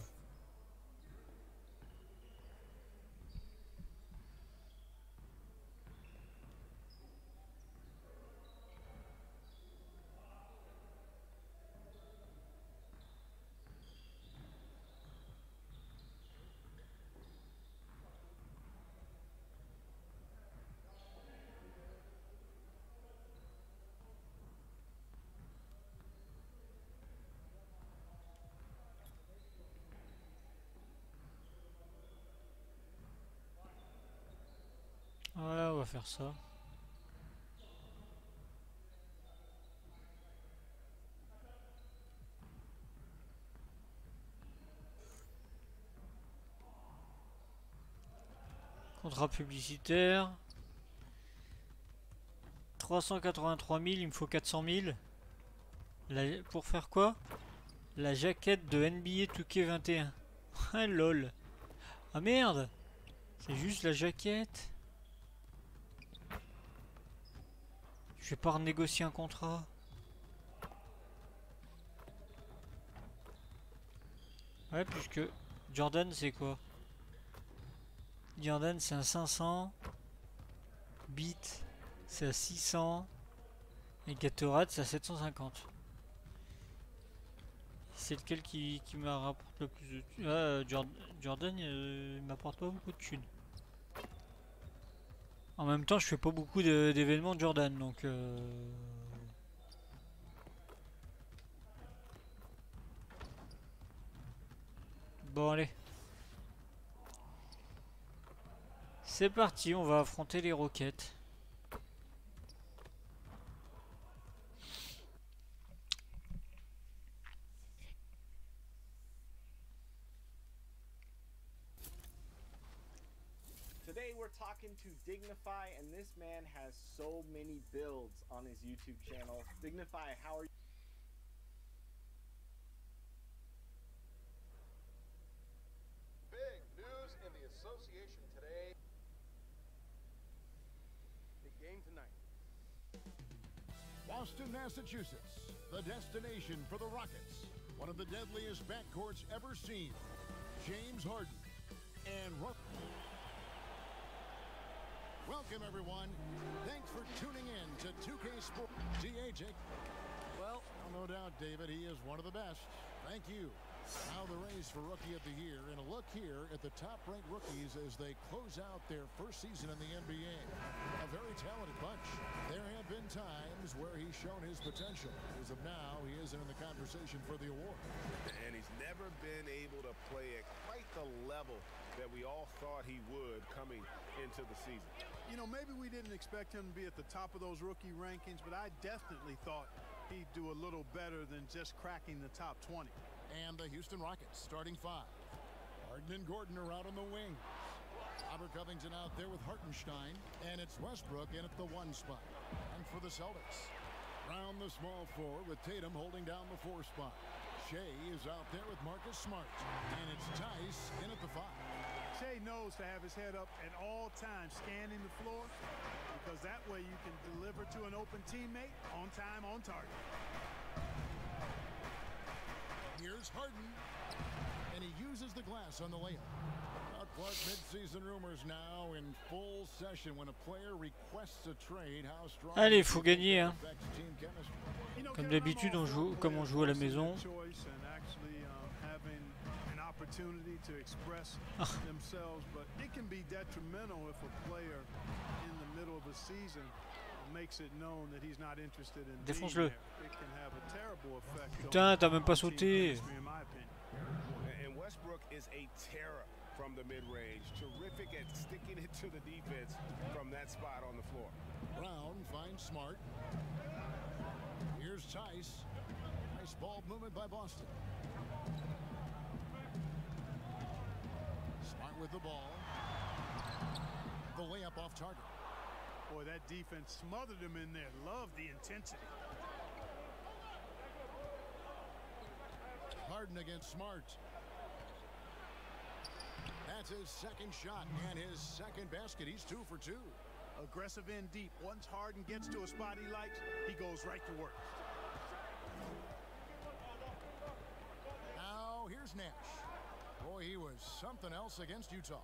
Voilà, on faire ça? Contrat publicitaire. 383 000, il me faut 400 000. La- pour faire quoi? La jaquette de NBA 2K21. Ah lol. Ah merde C'est juste la jaquette? Je vais pas renégocier un contrat. Ouais, puisque Jordan c'est quoi? Jordan c'est un 500. Beat c'est à 600. Et Gatorade c'est à 750. C'est lequel qui, qui me rapporte le plus de thunes? Ah, euh, Jord- Jordan euh, il m'apporte pas beaucoup de thunes. En même temps, je fais pas beaucoup de- d'événements Jordan donc. euh, Bon, allez. C'est parti, on va affronter les roquettes. Dignify, and this man has so many builds on his YouTube channel. Dignify, how are you? Big news in the association today. The game tonight. Boston, Massachusetts, the destination for the Rockets. One of the deadliest backcourts ever seen. James Harden and Ru- Welcome, everyone. Thanks for tuning in to 2K Sports. GA Well, no doubt, David, he is one of the best. Thank you. Now the race for Rookie of the Year, and a look here at the top-ranked rookies as they close out their first season in the NBA. A very talented bunch. There have been times where he's shown his potential. As of now, he isn't in the conversation for the award. And he's never been able to play at quite the level that we all thought he would coming into the season. You know, maybe we didn't expect him to be at the top of those rookie rankings, but I definitely thought he'd do a little better than just cracking the top 20. And the Houston Rockets starting five. Harden and Gordon are out on the wing. Robert Covington out there with Hartenstein. And it's Westbrook in at the one spot. And for the Celtics, round the small four with Tatum holding down the four spot. Shea is out there with Marcus Smart. And it's Theis in at the five. Shea knows to have his head up at all times, scanning the floor, because that way you can deliver to an open teammate on time, on target. Here's Harden. And he uses the glass on the layup. Clark, midseason rumors now in full session when a player requests a trade. How strong Allez, faut gagner, hein. Comme d'habitude, on joue comme on joue à la maison. Opportunity to express themselves, but it can be detrimental if a player in the middle of a season makes it known that he's not interested in being Défonce-le. there. It can have a terrible effect Putain, t'as même pas sauté. chemistry, in my opinion. And Westbrook is a terror from the mid-range. Terrific at sticking it to the defense from that spot on the floor. Brown finds Smart. Here's Theis. Nice ball movement by Boston. Smart with the ball. The layup off target. Boy, that defense smothered him in there. Love the intensity. Harden against Smart. That's his second shot and his second basket. He's two for two. Aggressive in deep. Once Harden gets to a spot he likes, he goes right to work. Now here's Nash. Boy, he was something else against Utah.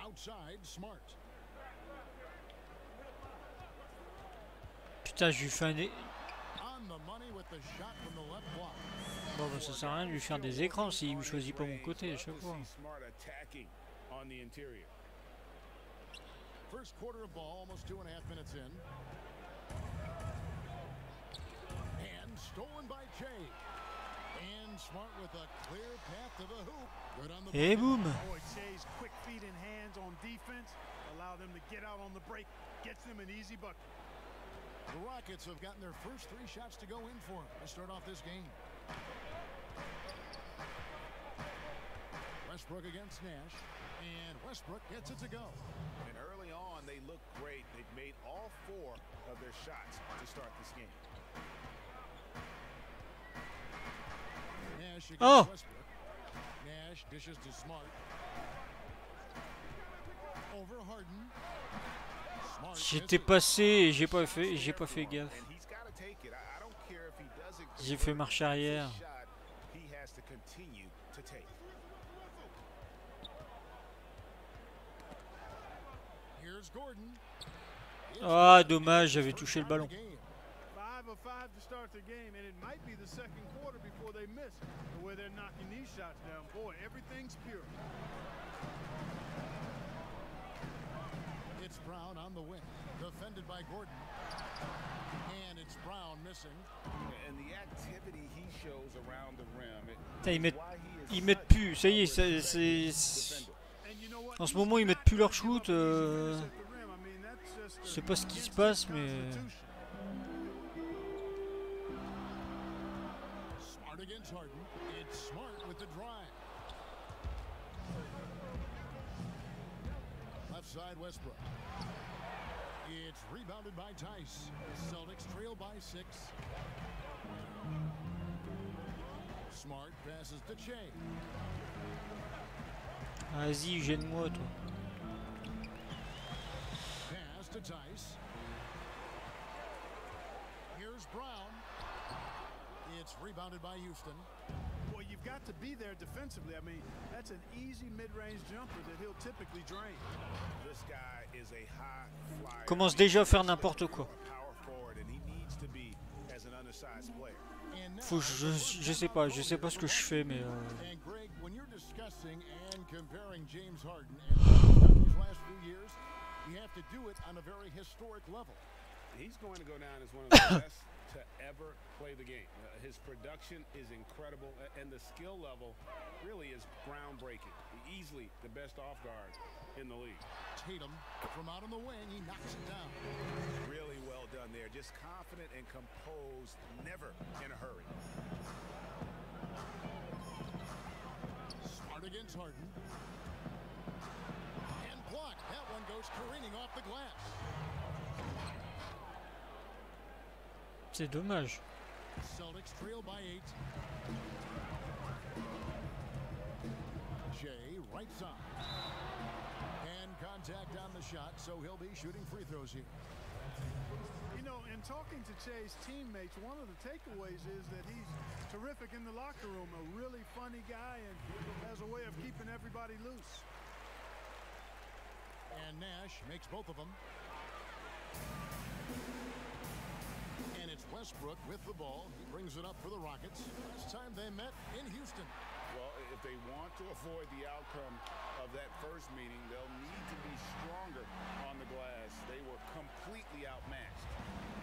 Outside, Smart. Putain, je lui fais un... é- On the money with the shot from the left block. Bon, bah, ça sert à rien de lui faire des écrans s'il me choisit pas mon côté à chaque To fois. See Smart attacking on the interior. First quarter of ball, almost two and a half minutes in. And stolen by Jay. And Smart with a clear path to the hoop. Good on the Et bucket. boum Boy, oh, Shay's quick feet and hands on defense allow them to get out on the break, gets them an easy bucket. The Rockets have gotten their first three shots to go in for them to start off this game. Westbrook against Nash. And Westbrook gets it to go. And early on, they look great. They've made all four of their shots to start this game. Oh! J'étais passé et j'ai pas fait, j'ai pas fait gaffe. J'ai fait marche arrière. Ah, dommage, j'avais touché le ballon. Of five to start the game, and it might be the second quarter before they miss the way they're knocking these shots down. Boy, everything's pure. It's Brown on the wing. Defended by Gordon. And it's Brown missing. And the activity he shows around the rim. It, ils mettent, ils plus. Ça y est, c'est- En ce moment, ils mettent plus leur shoot. euh, Je sais pas ce qui se passe, mais. Left side Westbrook. It's rebounded by Theis. Celtics trail by six. Smart passes to Che. Vas-y, gêne-moi, toi. Pass to Theis. Here's Brown. It's rebounded by Houston. Got to be there defensively. I mean, that's an easy mid-range jumper that he'll typically drain. This guy is a high flyer. Commence déjà à faire n'importe quoi. Faut que je, je sais pas, je sais pas ce que je fais, mais. euh, <sighs> And Greg, when you're discussing and comparing James Harden and what he's done these last few years, you have to do it on a very historic level. He's going to go down as one of the <coughs> best to ever play the game. Uh, his production is incredible, and the skill level really is groundbreaking. Easily the best off guard in the league. Tatum from out on the wing, he knocks it down. Really well done there. Just confident and composed, never in a hurry. Smart against Harden. And blocked. That one goes careening off the glass. C'est dommage. Celtics trail by eight. Shea, right side. And contact on the shot, so he'll be shooting free throws here. You know, in talking to Che's teammates, one of the takeaways is that he's terrific in the locker room, a really funny guy, and has a way of keeping everybody loose. And Nash makes both of them. And it's Westbrook with the ball. He brings it up for the Rockets. Last time they met in Houston. Well, if they want to avoid the outcome of that first meeting, they'll need to be stronger on the glass. They were completely outmatched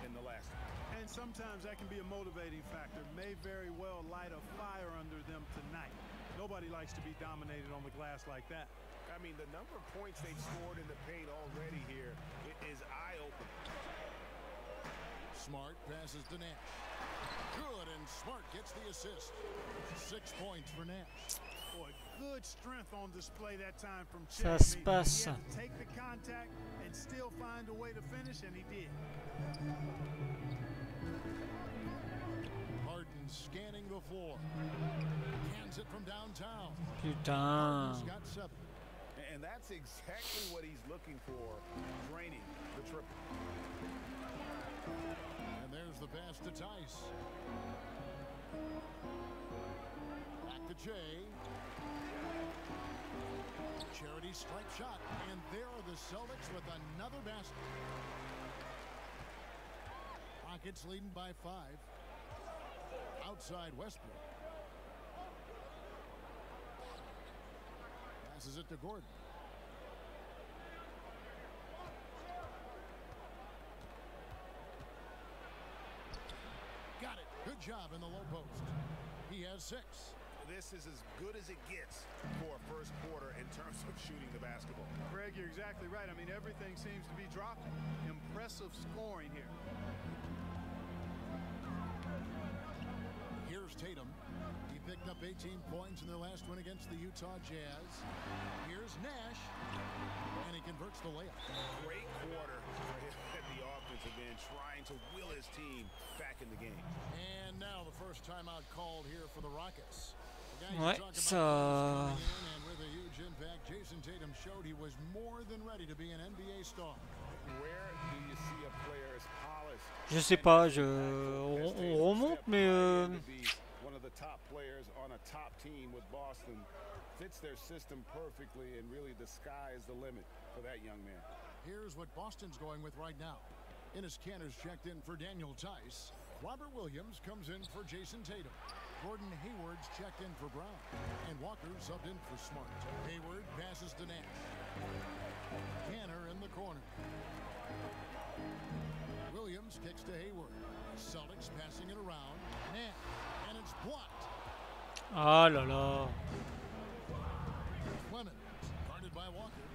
in the last one. And sometimes that can be a motivating factor. May very well light a fire under them tonight. Nobody likes to be dominated on the glass like that. I mean, the number of points they've scored in the paint already here i- eye-opening. Smart passes to Nash. Good, and Smart gets the assist. Six points for Nash. Boy, good strength on display that time from Che. Ça se passe. He had to take the contact and still find a way to finish, and he did. Harden scanning the floor. Cans it from downtown. Putain. Harden's got seven. And that's exactly what he's looking for, draining the triple. And there's the pass to Theis. Back to Che. Charity stripe shot. And there are the Celtics with another basket. Rockets leading by five. Outside Westbrook. Passes it to Gordon. Got it. Good job in the low post. He has six. This is as good as it gets for a first quarter in terms of shooting the basketball. Greg, you're exactly right. I mean, everything seems to be dropping. Impressive scoring here. Here's Tatum. He picked up 18 points in their last win against the Utah Jazz. Here's Nash. And he converts the layup. Great quarter for him at the offensive end, trying to will his team back in the game. And now the first timeout called here for the Rockets. The guys Ouais, ça. and with a huge impact, Jayson Tatum showed he was more than ready to be an NBA star. Where do you see a player as polished Je sais pas, je... on, on remonte, mais euh, one of the top players on a top team with Boston? Fits their system perfectly, and really the sky is the limit for that young man. Here's what Boston's going with right now. Enes Kanter's checked in for Daniel Theis. Robert Williams comes in for Jayson Tatum. Gordon Hayward's checked in for Brown. And Walker subbed in for Smart. Hayward passes to Nash. Cantor in the corner. Williams kicks to Hayward. Celtics passing it around. Nash. And it's blocked. ah là là. Clement. Guarded by Walker.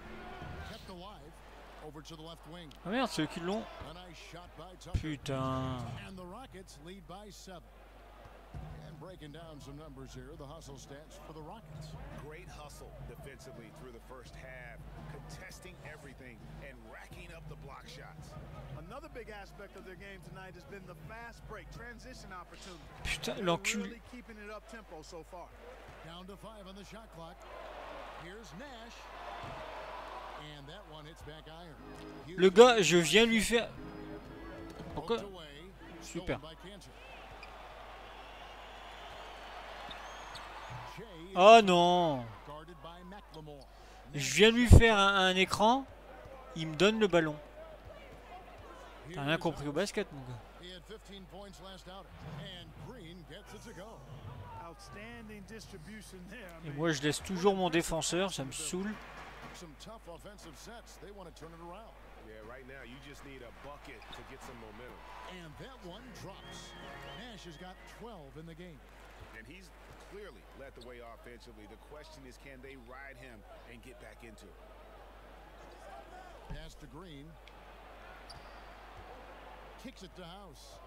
Kept alive. Over to the left wing. Ah merde, c'est eux qui l'ont. Putain. And the Rockets lead by seven. And breaking down some numbers here, the hustle stats for the Rockets. Great hustle defensively through the first half, contesting everything and racking up the block shots. Another big aspect of their game tonight has been the fast break transition opportunity. Putain, l'enculé. really keeping it up tempo so far. Down to five on the shot clock. Here's Nash. Le gars, je viens lui faire... Super. Oh non Je viens lui faire un, un écran, il me donne le ballon. T'as rien compris au basket, mon gars. Et moi, je laisse toujours mon défenseur, ça me saoule. Some tough offensive sets. They want to turn it around. Yeah, right now you just need a bucket to get some momentum. And that one drops. Nash has got 12 in the game. And he's clearly led the way offensively. The question is, can they ride him and get back into it? Pass to Green. Kicks it to House.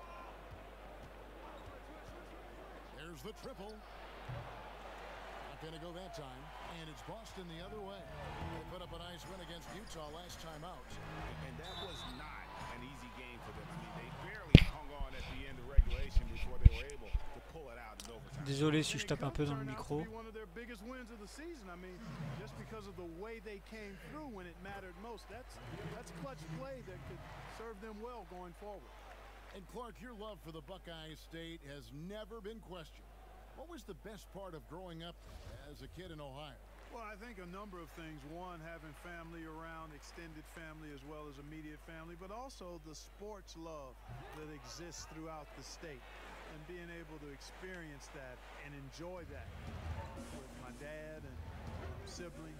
There's the triple. Not going to go that time. And it's Boston the other way. They put up a nice win against Utah last time out. And that was not an easy game for them. I mean, they barely hung on at the end of regulation before they were able to pull it out in overtime. Désolé si je tape un peu dans le micro. one of their biggest wins of the season. I mean, just because of the way they came through when it mattered most. That's that's clutch play that could serve them well going forward. And Clark, your love for the Buckeye State has never been questioned. What was the best part of growing up as a kid in Ohio? Well, I think a number of things. One, having family around, extended family as well as immediate family, but also the sports love that exists throughout the state and being able to experience that and enjoy that with my dad and siblings.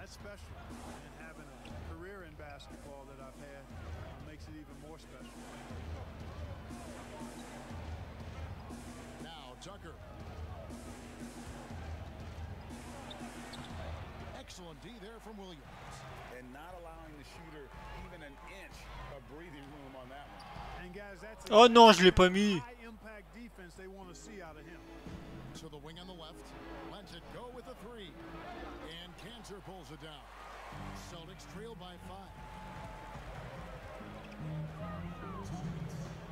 That's special. And having a career in basketball that I've had makes it even more special. Now, Tucker. Excellent D there from Williams. And not allowing the shooter even an inch of breathing room on that one. And guys, that's Oh non, je l'ai pas mis. high impact defense they want to see out of him. To the wing on the left. Lets it go with a three. And Kanter pulls it down. Celtics trail by five.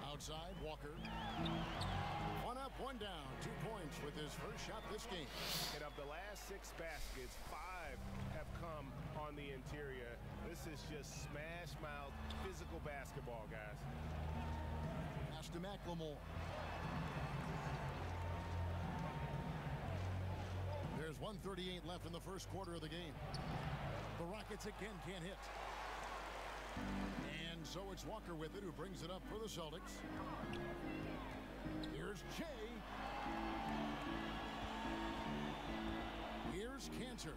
Outside, Walker. One up, one down. Two points with his first shot this game. And of the last six baskets, five have come on the interior. This is just smash mouth physical basketball, guys. Pass McLemore. There's 138 left in the first quarter of the game. The Rockets again can't hit. And so it's Walker with it who brings it up for the Celtics. Here's Jay. Here's Kanter.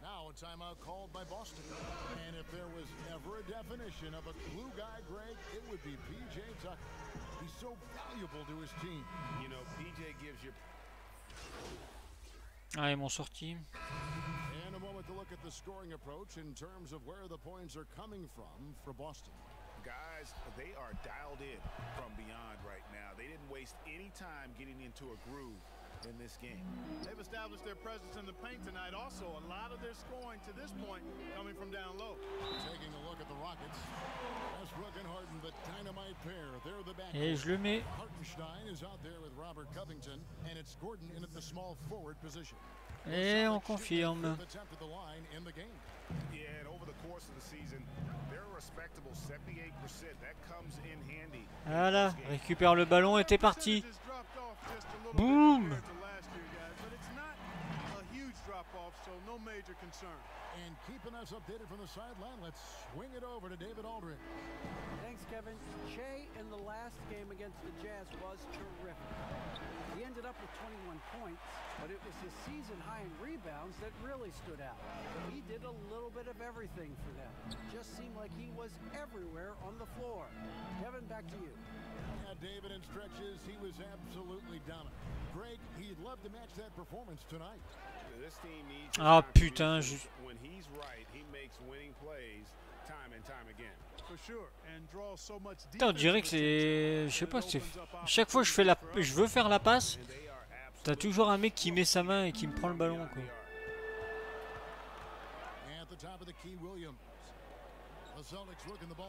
A lot more than that against Tucker, fellas. He's too big, too strong at times for the defense. Now a timeout called by Boston. And if there was ever a definition of a glue guy, Greg, it would be P.J. Tucker. He's so valuable to his team. You know, PJ gives you Ah, ils m'ont sorti. And a moment to look at the scoring approach in terms of where the points are coming from for Boston. guys, they are dialed in from beyond right now. They didn't waste any time getting into a groove in this game. They've established their presence in the paint tonight. Also, a lot of their scoring to this point coming from down low. Taking a look at the Rockets. Westbrook and Harden, the dynamite pair. They're the back. Et je le mets. Hartenstein is out there with Robert Covington, and it's Gordon in at the small forward position. Et on confirme. The tenth of the line in the game. Yeah, and over the course of the season, they're a respectable 78%. That comes in handy. Voilà, récupère le ballon et t'es parti. Last year, guys, but it's not a huge drop-off, so no major concern. And keeping us updated from the sideline, let's swing it over to David Aldridge. Thanks, Kevin. Shea in the last game against the Jazz was terrific. He ended up with 21 points, but it was his season high in rebounds that really stood out. He did a little bit of everything for them. Just seemed like he was everywhere on the floor. Kevin, back to you. Yeah, David in stretches, he was absolutely dominant. Greg, he'd love to match that performance tonight. Ah putain, much Putain, on dirait que c'est... Je sais pas, c'est... Chaque fois que je, fais la... je veux faire la passe, t'as toujours un mec qui met sa main et qui me prend le ballon, quoi.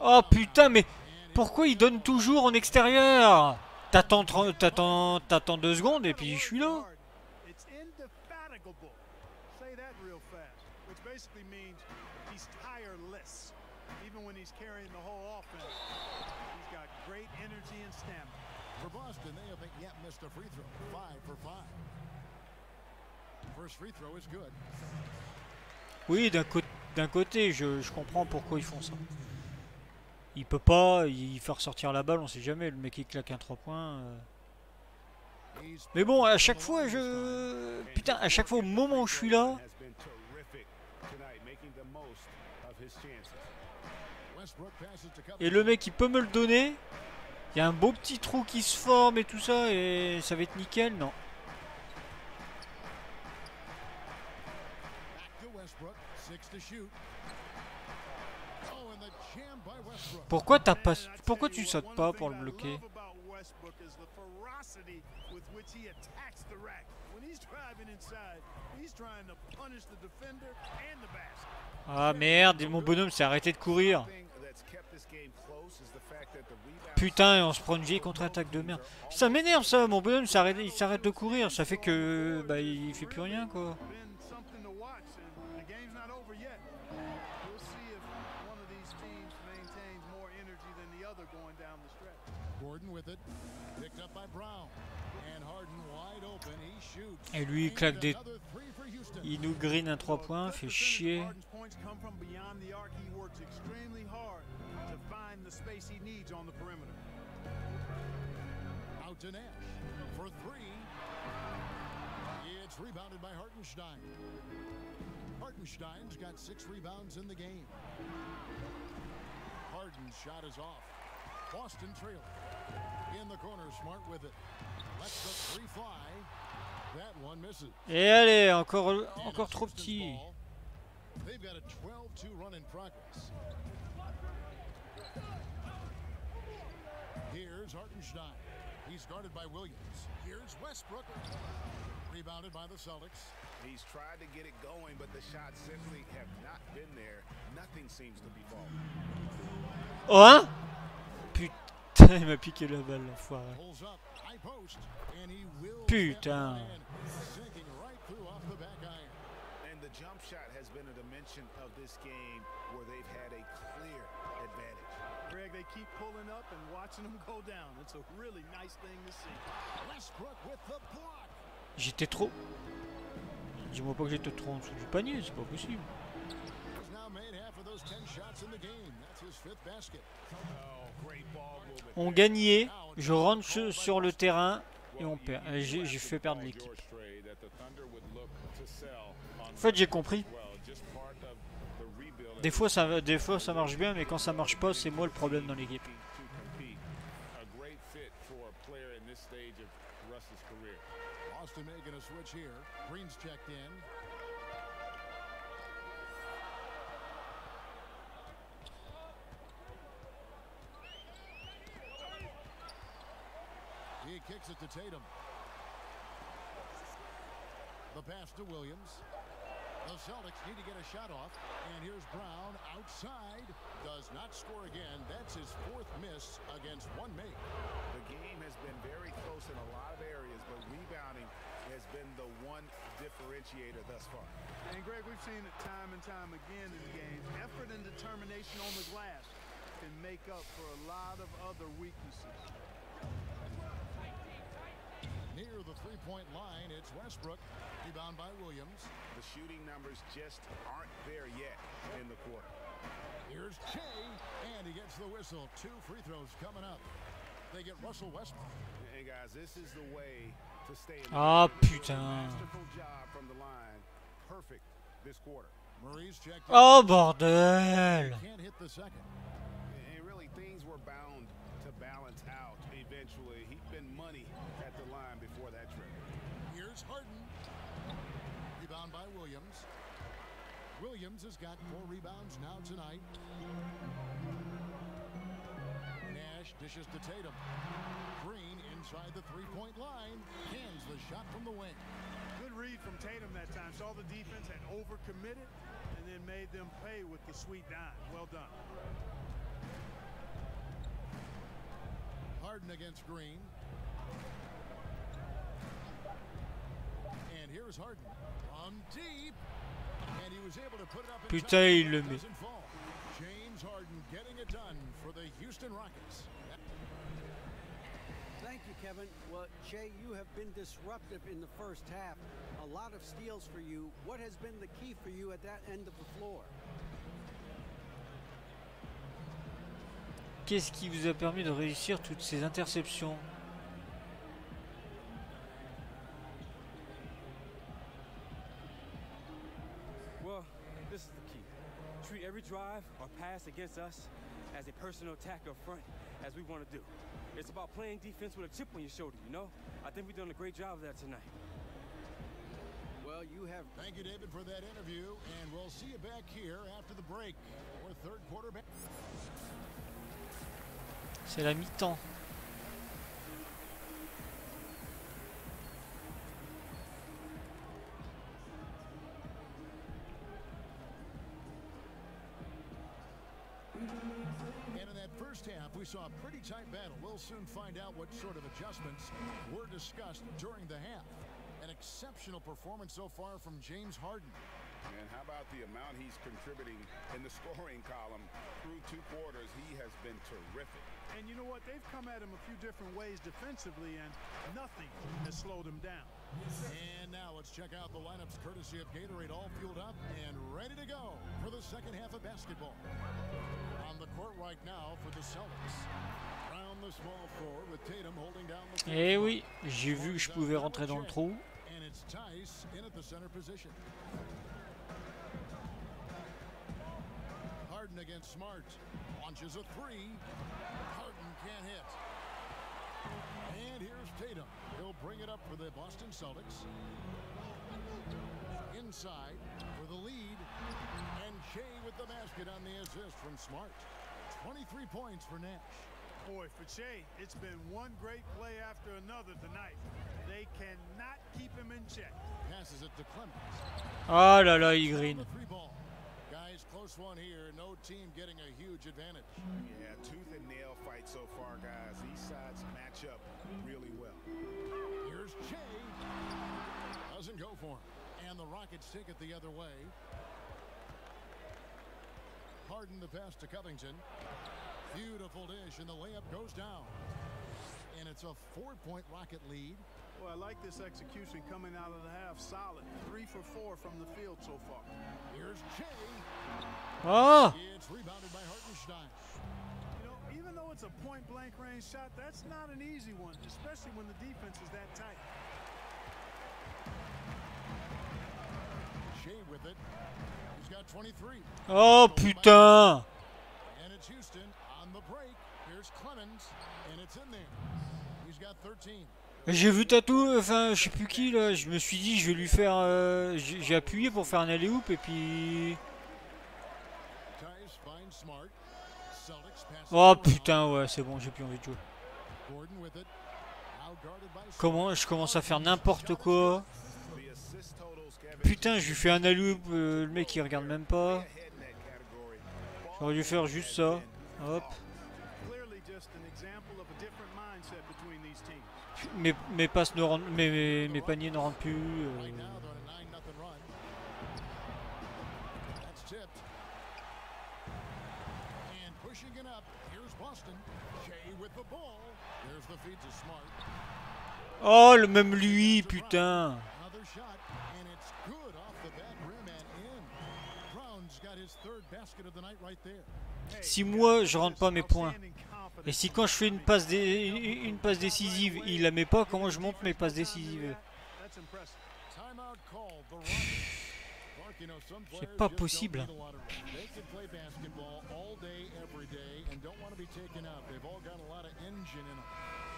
Oh putain, mais pourquoi il donne toujours en extérieur? T'attends 30 t'attends t'attends deux secondes et puis je suis là. It's indefatigable. Say that real fast, which basically means he's tireless, even when he's carrying the whole offense. He's got great energy and stamina. For Boston, they haven't yet missed a free throw. Five for five. First free throw is good. Oui, d'un côté, d'un côté, je, je comprends pourquoi ils font ça. Il peut pas, il fait ressortir la balle, on sait jamais. Le mec il claque un 3 points. euh. Mais bon, à chaque fois, je. Putain, à chaque fois, au moment où je suis là, Et le mec, il peut me le donner. Il y a un beau petit trou qui se forme et tout ça, et ça va être nickel, non. Pourquoi t'as pas... Pourquoi tu sautes pas pour le bloquer? Ah merde, mon bonhomme s'est arrêté de courir putain on se prend une vieille contre-attaque de merde. Ça m'énerve ça, mon bonhomme il s'arrête de courir, ça fait que bah il fait plus rien quoi. Et lui il claque des... Il nous green un 3 points, fait chier. To Nash for three. It's rebounded by Hartenstein. Hartenstein's got six rebounds in the game. Harden's shot is off. Boston trailing. In the corner, Smart with it. Lets the three fly. That one misses. Et allez, encore, encore trop petit. They've got a 12-2 run in progress. Here's Hartenstein. He's guarded by Williams. Here's Westbrook. Rebounded by the Celtics. He's tried to get it going, but the shots simply have not been there. Nothing seems to be falling. Oh hein Putain, il m'a piqué la balle l'enfoiré. Pulls up, high post, and he will Putain. sinking right through off the back iron. And the jump shot has been a dimension of this game where they've had they keep pulling up and watching them go down. It's a really nice thing to see. Westbrook with the block. J'étais trop. Dis-moi pas que j'étais trop en dessous du panier, c'est pas possible. He's now made half of those 10 shots in the game. That's his fifth basket. Oh, great ball movement. On gagnait, je rentre sur- sur le terrain et on perd. J'ai fait perdre l'équipe. En fait, j'ai compris. Des fois, ça, marche bien, mais quand ça marche pas, c'est moi le problème dans l'équipe. Boston making a switch here. Green's checked in. He kicks it to Tatum. The pass to Williams. The Celtics need to get a shot off. And here's Brown outside. Does not score again. That's his fourth miss against one make. The game has been very close in a lot of areas, but rebounding has been the one differentiator thus far. And Greg, we've seen it time and time again in games. Effort and determination on the glass can make up for a lot of other weaknesses. Near the three-point line, it's Westbrook. Rebound by Williams. The shooting numbers just aren't there yet in the quarter. Here's Shea, and he gets the whistle. Two free throws coming up. They get Russell Westbrook. Hey guys, this is the way to stay in the Ah game. putain. Masterful job from the line. Perfect this quarter. Murray's checked. Oh bordel Can't hit the second. And really, things were bound to balance out eventually. He'd been money at the line before that trip. Here's Harden. Rebound by Williams. Williams has got four rebounds now tonight. Nash dishes to Tatum. Green inside the three-point line. Hands the shot from the wing. Good read from Tatum that time. Saw the defense had overcommitted and then made them pay with the sweet dime. Well done. Harden against Green. And here's Harden from deep. And he was able to put it up in Putain, il le met. doesn't fall. James Harden getting it done for the Houston Rockets. Thank you, Kevin. Well, Jay, you have been disruptive in the first half. A lot of steals for you. What has been the key for you at that end of the floor? Qu'est-ce qui vous a permis de réussir toutes ces interceptions Well, this is the key. Treat every drive or pass against us as a personal attack up front, as we want to do. It's about playing defense with a chip on your shoulder, you know? I think we've done a great job of that tonight. Well, you have. Thank you, David, for that interview. And we'll see you back here after the break for third quarter. C'est la mi-temps. And in that first half, we saw a pretty tight battle. We'll soon find out what sort of adjustments were discussed during the half. An exceptional performance so far from James Harden. And how about the amount he's contributing in the scoring column through two quarters? He has been terrific. And you know what? They've come at him a few different ways defensively, and nothing has slowed him down. And now let's check out the lineups courtesy of Gatorade, all fueled up and ready to go for the second half of basketball. On the court right now for the Celtics. Round the small floor with Tatum holding down the floor. Eh oui, j'ai vu que je pouvais rentrer dans le trou. Against Smart. Launches a three. Harden can't hit. And here's Tatum. He'll bring it up for the Boston Celtics. Inside for the lead. And Shea with the basket on the assist from Smart. 23 points for Nash. Boy, for Che, it's been one great play after another tonight. They cannot keep him in check. Passes it to Clemons. Oh là là, il green. The three ball. Guys, close one here. No team getting a huge advantage. Yeah, tooth and nail fight so far, guys. These sides match up really well. Here's Shea. Doesn't go for him. And the Rockets take it the other way. Harden the pass to Covington. Beautiful dish, and the layup goes down. And it's a four-point Rocket lead. Well, I like this execution coming out of the half. Solid. Three for four from the field so far. Here's Jay. Oh It's rebounded by Hartenstein. You know, even though it's a point blank range shot, that's not an easy one, especially when the defense is that tight. Shea with it. He's got 23. Oh putain And it's Houston on the break. Here's Clemons, and it's in there. He's got 13. J'ai vu Tatou, enfin je sais plus qui là, je me suis dit je vais lui faire... euh, J'ai appuyé pour faire un alley-oop et puis... Oh putain ouais c'est bon j'ai plus envie de jouer. Comment je commence à faire n'importe quoi Putain je lui fais un alley-oop, euh, le mec il regarde même pas. J'aurais dû faire juste ça. Hop. mes, mes, passes ne rendent, mes, mes, paniers ne rendent plus. Euh. Oh, le même lui, putain. Si moi, je rentre pas mes points. Et si quand je fais une passe, dé... une passe décisive, il la met pas, comment je monte mes passes décisives? C'est pas possible.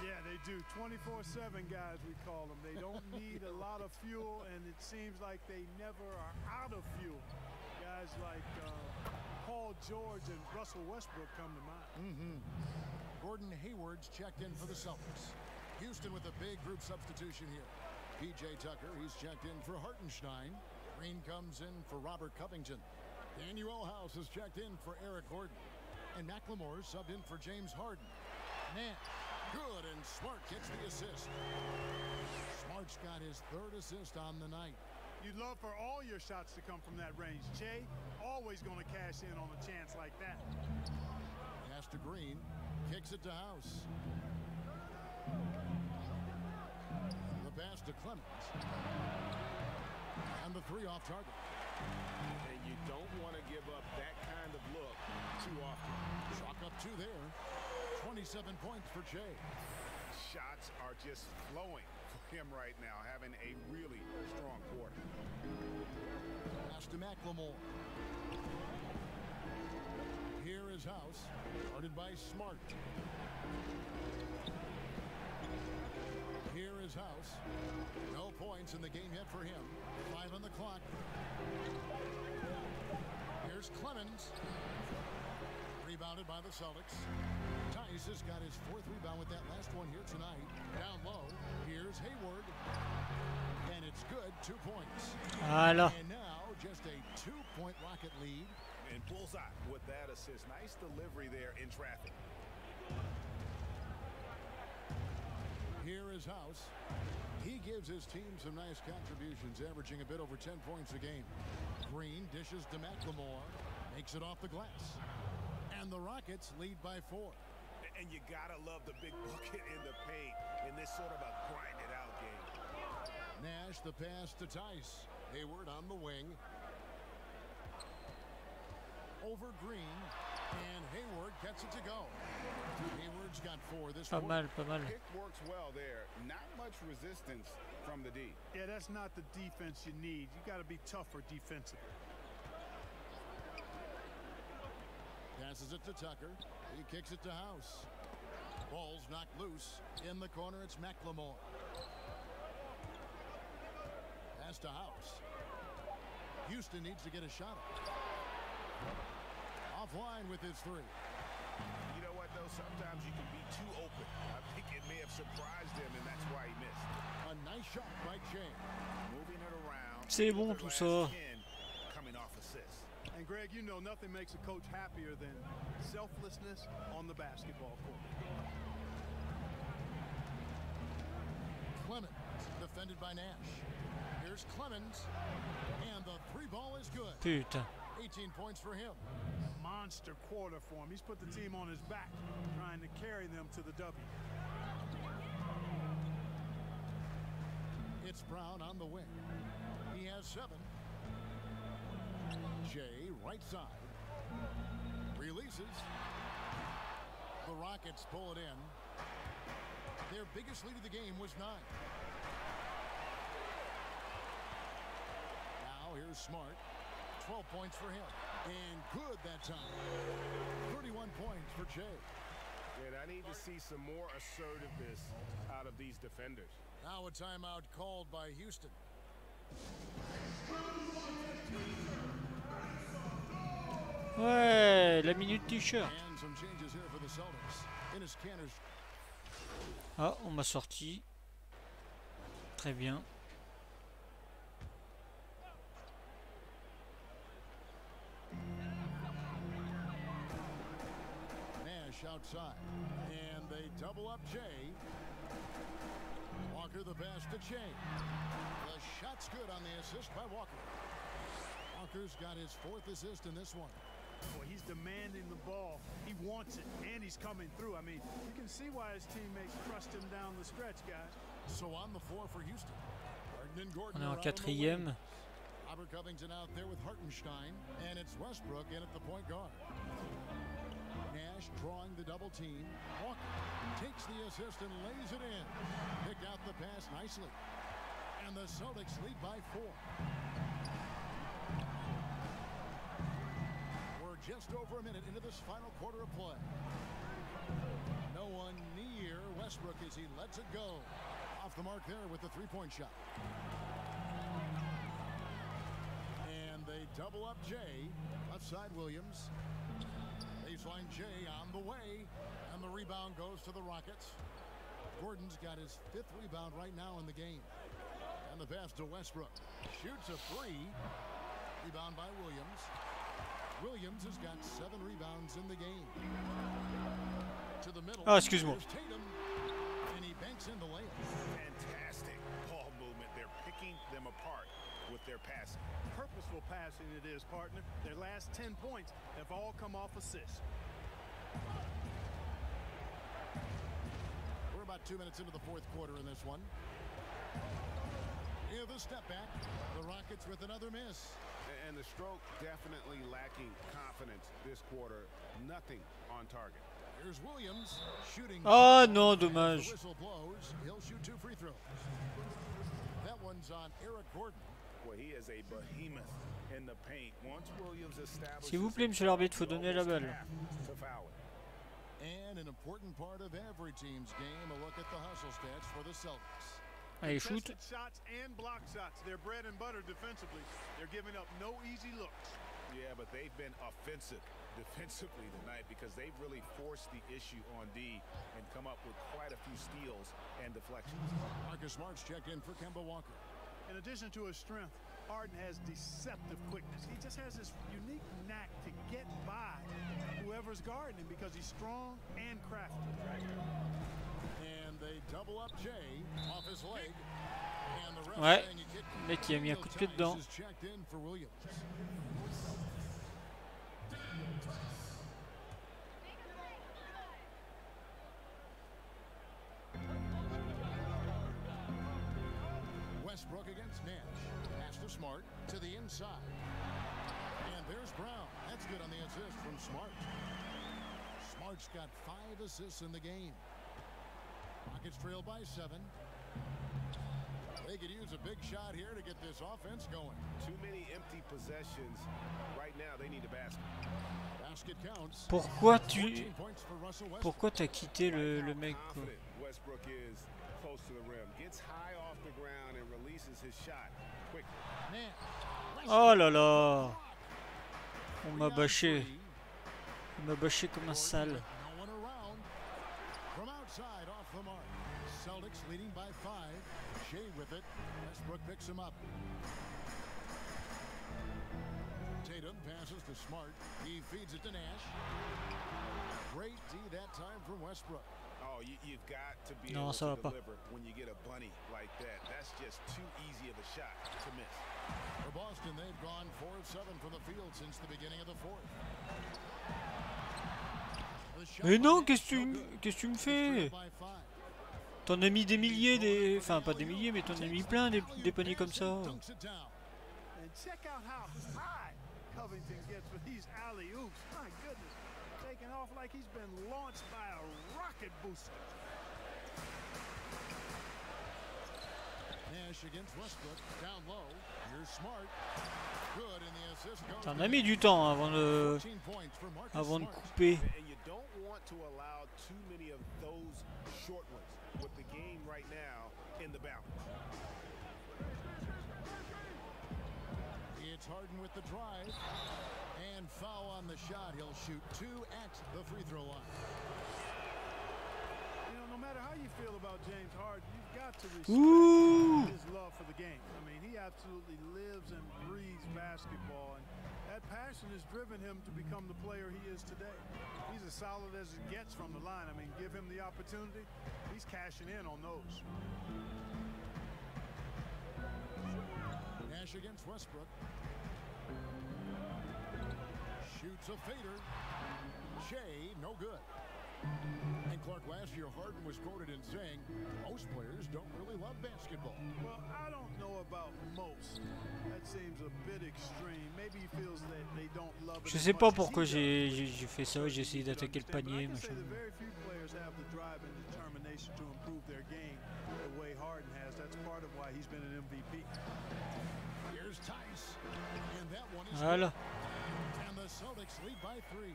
Yeah, they do. 24-7 guys, we call them. They don't need a lot of fuel, and it seems like they never are out of fuel. Guys like... Uh Paul George and Russell Westbrook come to mind. Mm-hmm. Gordon Hayward's checked in for the Celtics. Houston with a big group substitution here. PJ Tucker, he's checked in for Hartenstein. Green comes in for Robert Covington. Danuel House is checked in for Eric Gordon. And McLemore subbed in for James Harden. Nash, good, and Smart gets the assist. Smart's got his third assist on the night. You'd love for all your shots to come from that range. Jay, always going to cash in on a chance like that. Pass to Green, kicks it to House. The pass to Clemons. And the three off target. And you don't want to give up that kind of look too often. Chalk up two there. 27 points for Jay. Shots are just flowing for him right now, having a really strong quarter. Pass to McLemore. Here is House, guarded by Smart. Here is House. No points in the game yet for him. Five on the clock. Here's Clemons. Rebounded by the Celtics. Theis has got his fourth rebound with that last one here tonight. Down low. Here's Hayward. And it's good. Two points. Voilà. And now just a two-point Rocket lead. And bullseye with that assist. Nice delivery there in traffic. Here is House. He gives his team some nice contributions, averaging a bit over 10 points a game. Green dishes to McLemore, makes it off the glass. And the Rockets lead by four. And you gotta love the big bucket in the paint in this sort of a grind it out game. Nash the pass to Theis. Hayward on the wing. Over Green. And Hayward gets it to go. Hayward's got four this Pas quarter. mal, pas mal. Works well there. Not much resistance from the D. Yeah, that's not the defense you need. You got to be tougher defensively. Passes it to Tucker. He kicks it to House. Ball's knocked loose. In the corner, it's McLemore. Pass to House. Houston needs to get a shot up. Offline with his three. You know what, though? Sometimes you can be too open. I think it may have surprised him, and that's why he missed. A nice shot by Che. Moving it around. C'est bon tout ça. Coming. And Greg, you know nothing makes a coach happier than selflessness on the basketball court. Clemons, defended by Nash. Here's Clemons. And the three ball is good. Putain. 18 points for him. Monster quarter for him. He's put the team on his back, trying to carry them to the W. It's Brown on the wing. He has seven. Jay, right side. Releases. The Rockets pull it in. Their biggest lead of the game was nine. Now here's Smart. 12 points for him. And good that time. 31 points for Jay. And I need to see some more assertiveness out of these defenders. Now a timeout called by Houston. Ouais, la minute t-shirt. Ah, on m'a sorti. Très bien. Nash outside. And they double up Jay. Walker the pass to Jay. The shot's good on the assist by Walker. Walker's got his fourth assist in this one. Boy, he's demanding the ball. He wants it, and he's coming through. I mean, you can see why his teammates trust him down the stretch, guys. So on the floor for Houston. Harden and Gordon On est en are the quatrième. wings. Robert Covington out there with Hartenstein. And it's Westbrook in at the point guard. Nash drawing the double team. Walker takes the assist and lays it in. Pick out the pass nicely. And the Celtics lead by four. Just over a minute into this final quarter of play. No one near Westbrook as he lets it go. Off the mark there with the three-point shot. And they double up Jay. Left side Williams. Baseline Jay on the way. And the rebound goes to the Rockets. Gordon's got his fifth rebound right now in the game. And the pass to Westbrook. Shoots a three. Rebound by Williams. Williams has got seven rebounds in the game. To the middle. Ah, excuse me. Tatum. And he banks in the layup. Fantastic ball movement. They're picking them apart with their passing. Purposeful passing it is, partner. Their last 10 points have all come off assists. We're about two minutes into the fourth quarter in this one. Here the step back. The Rockets with another miss. And the stroke definitely lacking confidence this quarter. Nothing on target. Here's Williams shooting. Ah non, The dommage. whistle blows. He'll shoot two free throws. That one's on Eric Gordon. Well, he is a behemoth in the paint. Once Williams establishes S'il vous plaît, monsieur l'arbitre, faut donner la balle. to foul it. And an important part of every team's game, a look at the hustle stats for the Celtics. Allez, shoot. Contested shots and block shots. They're bread and butter defensively. They're giving up no easy looks. Yeah, but they've been offensive <laughs> defensively tonight because they've really forced the issue on D and come up with quite a few steals and deflections. Marcus Smart's checked in for Kemba Walker. In addition to his strength, Harden has deceptive quickness. He just has this unique knack to get by whoever's guarding him because he's strong and crafty. Ouais. saying he kicked Le mec, il a mis un coup de pied dedans. checked in for Williams. Westbrook against Nash. Pass to Smart to the inside. And there's Brown. That's good on the assist from Smart. Smart's got five assists in the game. Rockets trail by seven. They could use a big shot here to get this offense going. Too many empty possessions. Right now, they need a basket. Basket counts. Pourquoi tu... 14 points for Russell Westbrook. Pourquoi t'as quitté le, le mec quoi? Westbrook is close to the rim. Gets high off the ground and releases his shot quickly. Oh là là On m'a bâché. On m'a bâché comme un sale. Shea with it. Westbrook picks him up. Tatum passes to Smart. He feeds it to Nash. Great D that time from Westbrook. Oh, you, you've got to be Non, able ça to va pas. deliver when you get a bunny like that. That's just too easy of a shot to miss. For Boston, they've gone 4 of 7 from the field since the beginning of the fourth. The Mais eh non, qu'est-ce que tu, no m- good. qu'est-ce que tu me fais trailed by five. T'en as mis des milliers, des... Enfin, pas des milliers, mais t'en as mis plein des, des paniers comme ça. T'en as mis du temps avant de, avant de couper. Right now in the balance. It's Harden with the drive. And foul on the shot. He'll shoot two at the free throw line. You know, no matter how you feel about James Harden, you've got to respect Ooh. his love for the game. I mean, he absolutely lives and breathes basketball, and that passion has driven him to become the player he is today. He's as solid as it gets from the line. I mean, give him the opportunity, he's cashing in on those. Nash against Westbrook. Shoots a fader. Shea, no good. And Clark, last year Harden was quoted in saying, most players don't really love basketball. Well, I don't know about most. That seems a bit extreme. Maybe he feels that they don't love it Je sais pas pourquoi j'ai fait ça, j'ai essayé d'attaquer le panier, I can say machin. that very few players have the drive and determination to improve their game the way Harden has. That's part of why he's been an MVP. Here's Tice. And that one is Voilà. good. And the Celtics lead by three.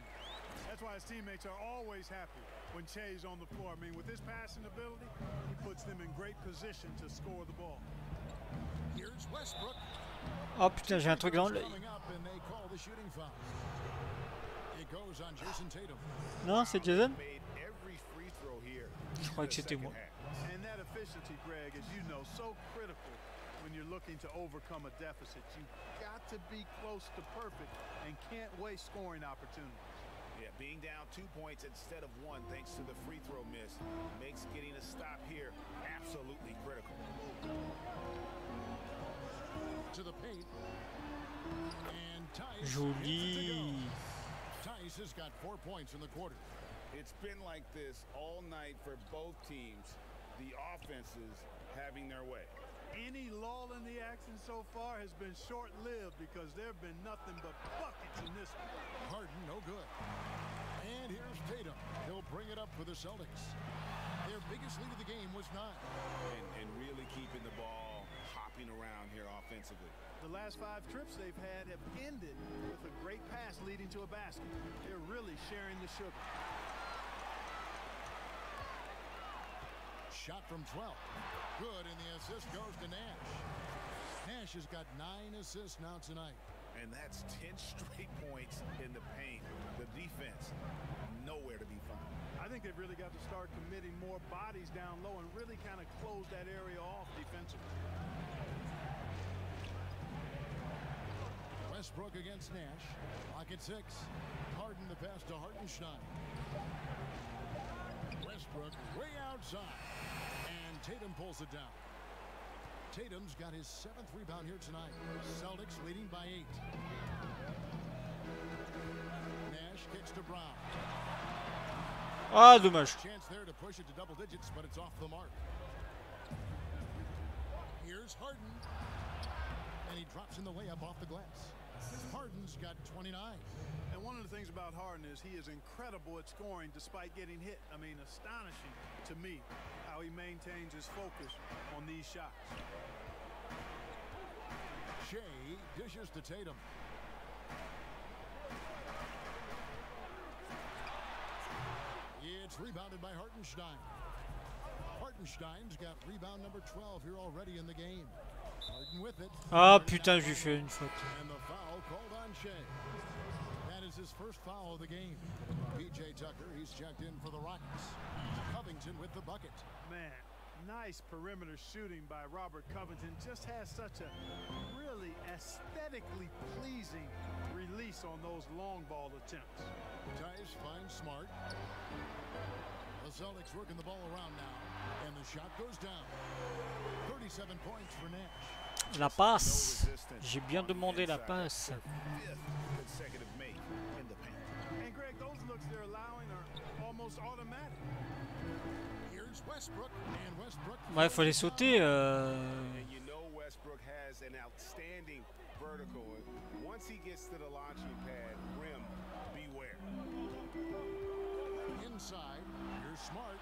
That's why his teammates are always happy when Che's on the floor. I mean, with his passing ability, he puts them in great position to score the ball. Here's Westbrook. Oh putain, j'ai un truc dans l'œil. Coming up and they call the shooting foul. It goes on Jayson Tatum. Non, c'est Jayson Made every free throw here. Je crois que c'était moi. And that efficiency, Greg, as you know, so critical when you're looking to overcome a deficit. You've got to be close to perfect and can't waste scoring opportunities. Yeah, being down two points instead of one thanks to the free throw miss makes getting a stop here absolutely critical. To the paint. And Theis. Joli. Theis has got four points in the quarter. It's been like this all night for both teams. The offenses having their way. Any lull in the action so far has been short-lived because there have been nothing but buckets in this one. Harden, no good. And here's Tatum. He'll bring it up for the Celtics. Their biggest lead of the game was nine. And, and really keeping the ball hopping around here offensively. The last five trips they've had have ended with a great pass leading to a basket. They're really sharing the sugar. Shot from 12. Good, and the assist goes to Nash. Nash has got nine assists now tonight. And that's 10 <laughs> straight points in the paint. The defense, nowhere to be found. I think they've really got to start committing more bodies down low and really kind of close that area off defensively. Westbrook against Nash. Lock at six. Harden the pass to Hartenstein. Westbrook way outside. And Tatum pulls it down. Tatum's got his seventh rebound here tonight. Celtics leading by eight. Nash kicks to Brown. Ah, dommage. Chance there to push it to double digits, but it's off the mark. Here's Harden. And he drops in the layup off the glass. Harden's got 29. And one of the things about Harden is he is incredible at scoring despite getting hit. I mean, astonishing to me how he maintains his focus on these shots. Shea dishes to Tatum. It's rebounded by Hartenstein. Hartenstein's got rebound number 12 here already in the game. Harden with it. Ah putain, je lui fais une faute. And the foul called on Shea. That is his first foul of the game. PJ Tucker, he's checked in for the Rockets. Covington with the bucket. Man, nice perimeter shooting by Robert Covington. Just has such a really aesthetically pleasing release on those long ball attempts. Tice finds Smart. The Celtics working the ball around now. And the shot goes down. 37 points for Nash. La passe. J'ai bien demandé la passe. And Greg, those looks they're allowing are almost automatic. Here's Westbrook. And Westbrook. Ouais, faut les sauter. euh, vertical. Once he gets to the launching pad, rim, beware. Inside. Here's Smart.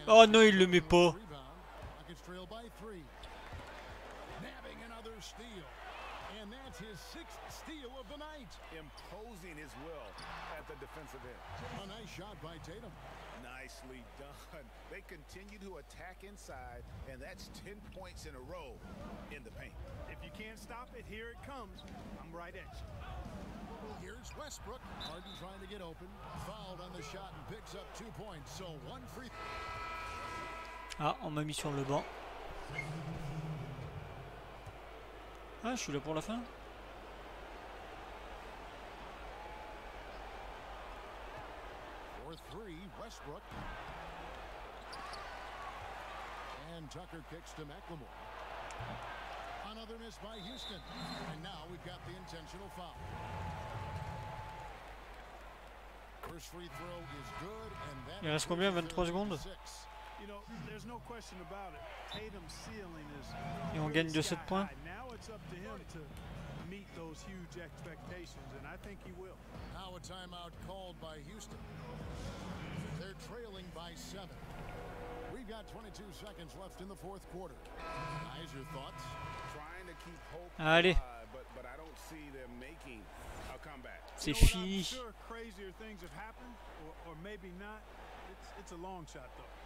And Oh non, il le met pas. Rebound. Rockets trail by three. another steal. And that's his sixth steal of the night. Imposing his will at the defensive end. A nice shot by Tatum. Nicely done. <laughs> They continue to attack inside, and that's 10 points in a row in the paint. If you can't stop it, here it comes. I'm right at you. Here's Westbrook. Harden trying to get open. Fouled on the shot and picks up two points. So one free. Ah, on m'a mis sur le banc. Ah, je suis là pour la fin. Westbrook. And Tucker kicks to McLemore. Another miss by Houston. And now we've got the intentional foul. First free throw is good, and that Il reste combien 23 secondes? You know, there's no question about it. Tatum's ceiling is Et on gagne de 7 points? Now it's up to him to meet those huge expectations, and I think he will. Now a timeout called by Houston. They're trailing by seven. We've got 22 seconds left in the fourth quarter. Guys, your thoughts? Trying to keep hope Allez. alive, but, but I don't see them making a comeback. C'est You know fini. Sure crazier things have happened, or, or maybe not. It's, it's a long shot, though.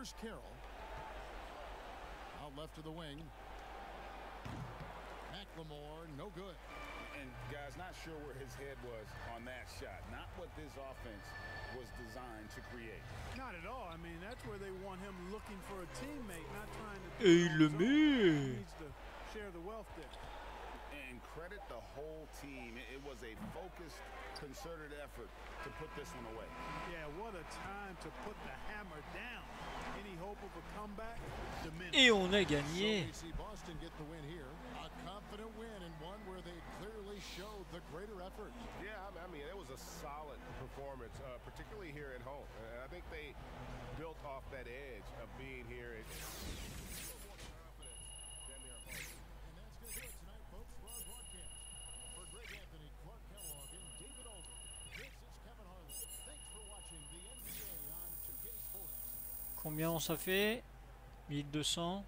Here's Carroll. Out left to the wing. McLemore, no good. And guys, not sure where his head was on that shot. Not what this offense was designed to create. Not at all. I mean, that's where they want him looking for a teammate, not trying to. Et il He needs to share the wealth there. And credit the whole team. It it was a focused, concerted effort to put this one away. Yeah, what a time to put the hammer down. Any hope of a comeback? Diminished. Et on a So gagné. we see Boston get the win here. A confident win and one where they clearly showed the greater effort. Yeah, I mean- I mean, it was a solid performance, uh, particularly here at home. And I think they built off that edge of being here. And, Combien ça fait? 1200.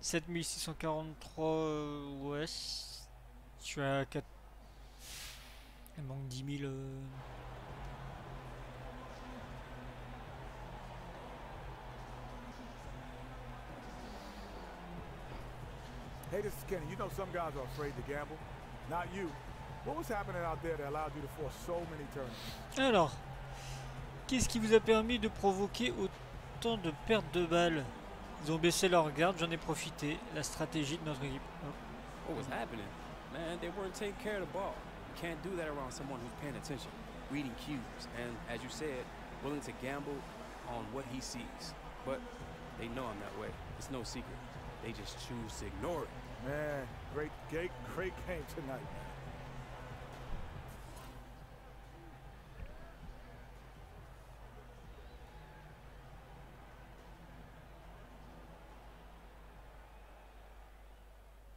7643 euh, ouais. Je suis à 4. Il manque 10 000. euh. Hey, this is Kenny. You know some guys are afraid to gamble. Not you. What was happening out there that allowed you to force so many turnovers? Alors, qu'est-ce qui vous a permis de provoquer autant de pertes de balles Ils ont baissé leur garde, j'en ai profité. La stratégie de notre équipe. Hop. What was happening? Man, they weren't taking care of the ball. You can't do that around someone who's paying attention, reading cues, and as you said, willing to gamble on what he sees. But they know I'm that way. It's no secret. They just choose to ignore it. Man, great, great, great game tonight, man.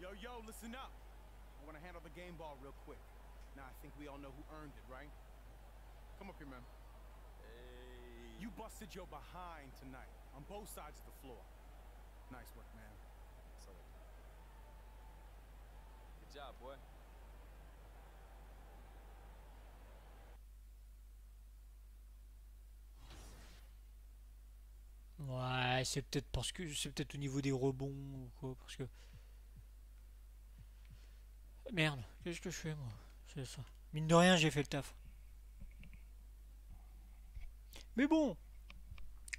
Yo, yo, listen up. I want to handle the game ball real quick. Now, I think we all know who earned it, right? Come up here, man. You busted your behind tonight on both sides of the floor. Nice work, man. So, Good job, boy. Ouais, c'est peut-être parce que c'est peut-être au niveau des rebonds ou quoi, parce que. Merde, qu'est-ce que je fais moi? C'est ça. Mine de rien, j'ai fait le taf. Mais bon,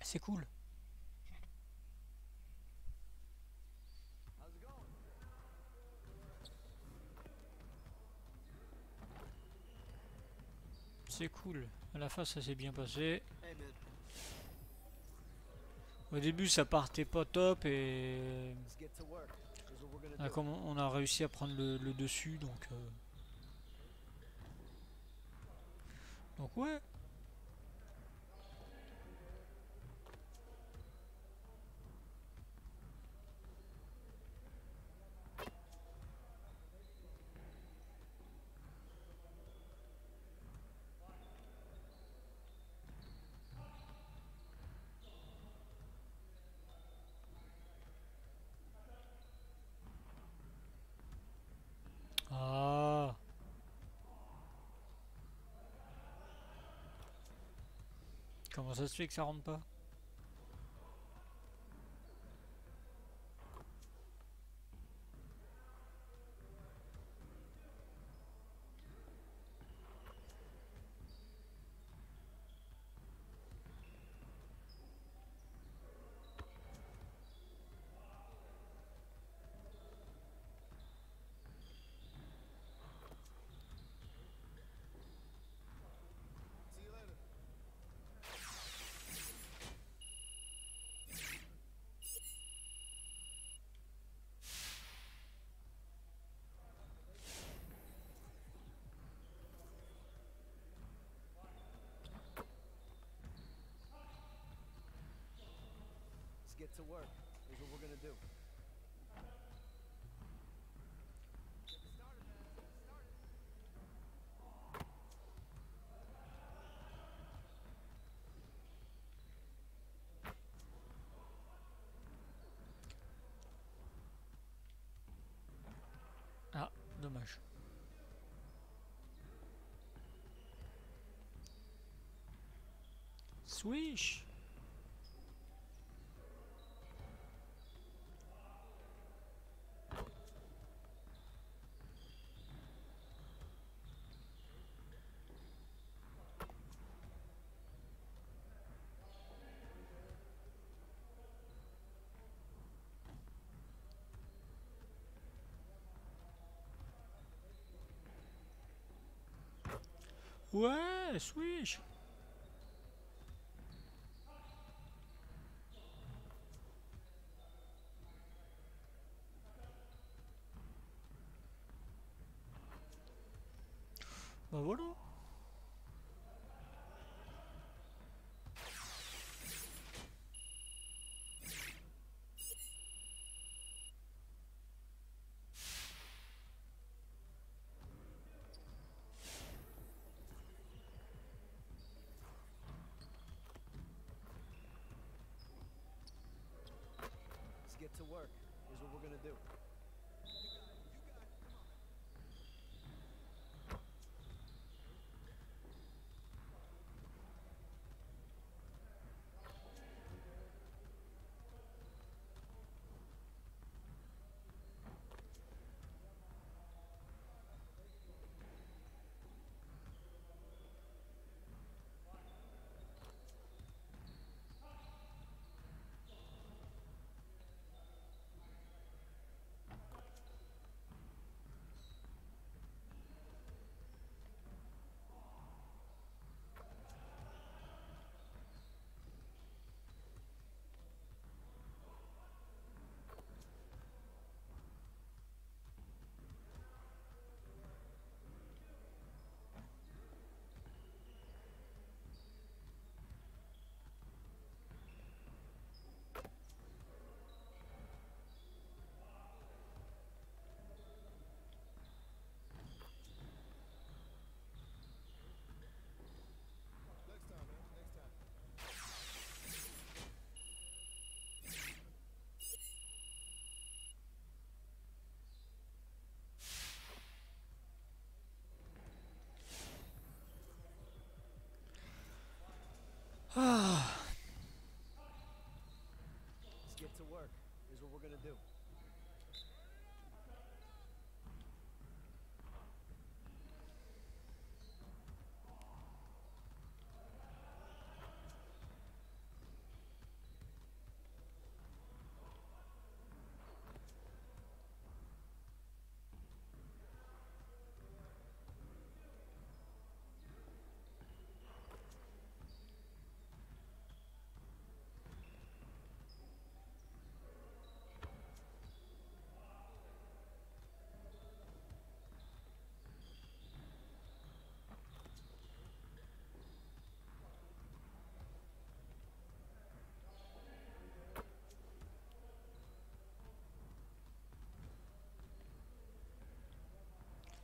c'est cool. C'est cool. À la fin, ça s'est bien passé. Hey, man. Au début, ça partait pas top et Ah, comme on a réussi à prendre le, le dessus, donc... euh, Donc ouais. Ah. Comment ça se fait que ça rentre pas? Get to work. What we're. Ah, dommage. Swish Ouais, Switch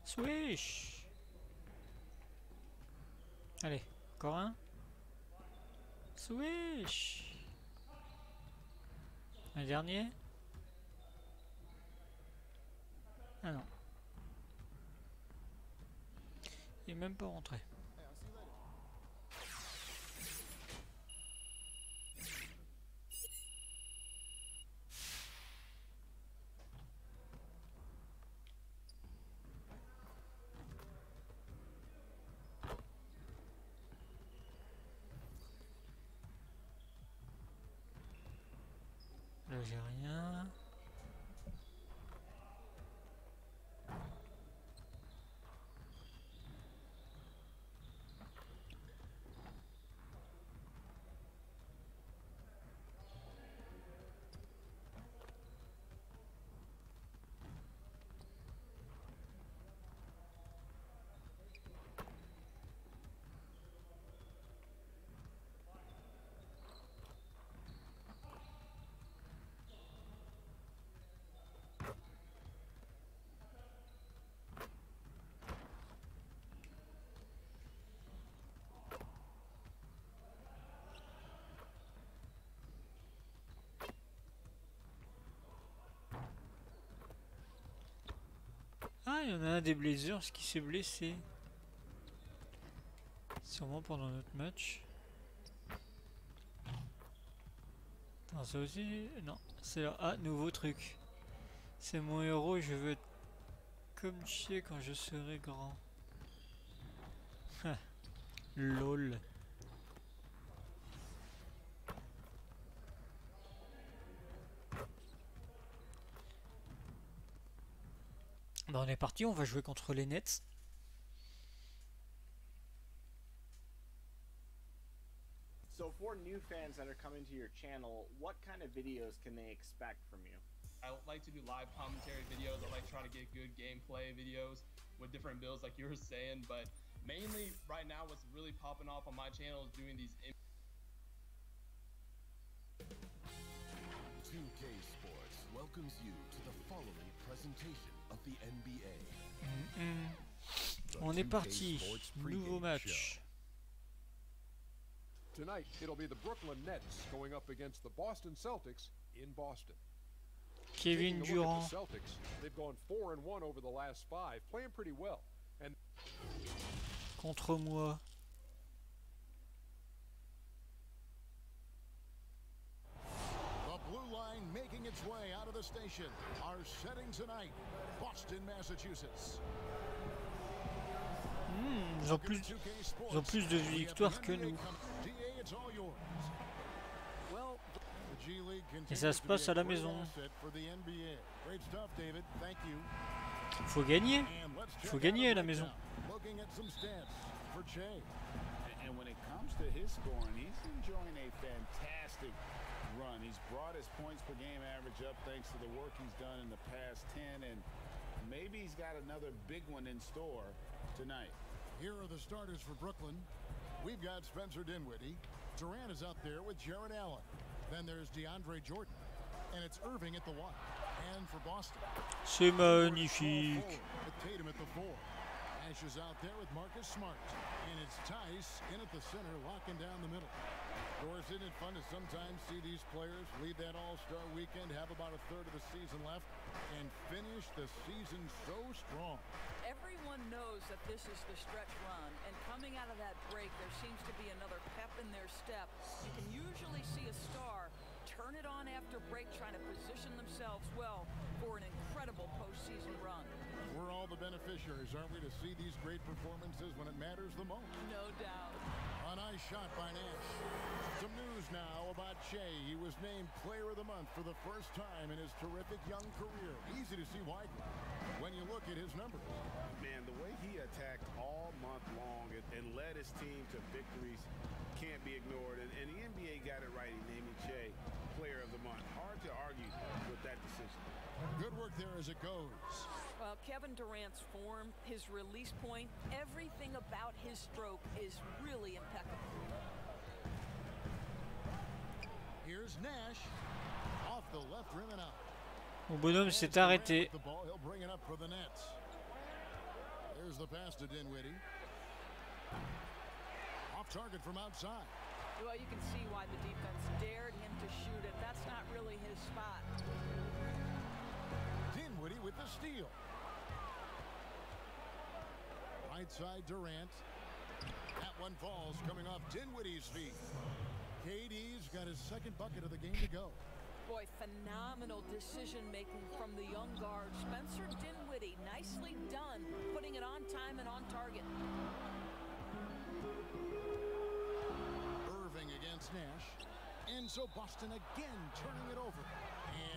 Swish Allez, encore un. Swish Un dernier Ah non. Il est même pas rentré. algérien. Il y en a un des Blazers qui s'est blessé. Sûrement pendant notre match. Attends, ça aussi Non, c'est là. Ah, nouveau truc. C'est mon héros, je veux être comme chier quand je serai grand. <laughs> LOL. Bah on est parti, on va jouer contre les Nets. So for new fans that are coming to your channel, what kind of videos can they expect from you? I like to do live commentary videos. I like trying to get good gameplay videos with different builds like you were saying, but mainly right now what's really popping off on my channel is doing these 2K Sports welcomes you to the following presentation of the NBA. On est parti. Nouveau match. Tonight, it'll be the Brooklyn Nets going up against the Boston Celtics in Boston. Kevin Durant. the Celtics, they've gone 4 and 1 over the last 5, playing pretty well. And Contre moi. making its way out of the station. Our setting tonight, Boston, Massachusetts. Mmh, ils, ont plus, ils ont plus de victoires que nous. Et ça se passe à la maison. Faut gagner. Faut gagner à la maison. And when it comes to his scoring, he's enjoying a fantastic run. He's brought his points per game average up thanks to the work he's done in the past 10, and maybe he's got another big one in store tonight. Here are the starters for Brooklyn. We've got Spencer Dinwiddie. Durant is out there with Jarrett Allen. Then there's DeAndre Jordan. And it's Irving at the one. And for Boston, C'est magnifique. with Tatum at the four. Ash is out there with Marcus Smart. And it's Theis in at the center, locking down the middle. Of course, isn't it fun to sometimes see these players lead that All-Star weekend, have about a third of the season left, and finish the season so strong? Everyone knows that this is the stretch run, and coming out of that break, there seems to be another pep in their step. You can usually see a star turn it on after break, trying to position themselves well for an incredible postseason run. We're all the beneficiaries, aren't we, to see these great performances when it matters the most? No doubt. Nice shot by Nash. Some news now about Shea. He was named Player of the Month for the first time in his terrific young career. Easy to see why when you look at his numbers. Man, the way he attacked all month long and, and led his team to victories can't be ignored. And, and the NBA got it right in naming Che Player of the Month. Hard to argue with that decision. Good work there as it goes. Well, Kevin Durant's form, his release point, everything about his stroke is really impeccable. Here's Nash. Off the left rim and out. Mon bonhomme s'est arrêté. The ball, he'll bring it up for the Nets. There's the pass to Dinwiddie. Off target from outside. Well, you can see why the defense dared him to shoot it. That's not really his spot. Dinwiddie with the steal. Right side Durant. That one falls coming off Dinwiddie's feet. KD's got his second bucket of the game to go. Boy, phenomenal decision making from the young guard. Spencer Dinwiddie, nicely done, putting it on time and on target. Irving against Nash. And so Boston again turning it over.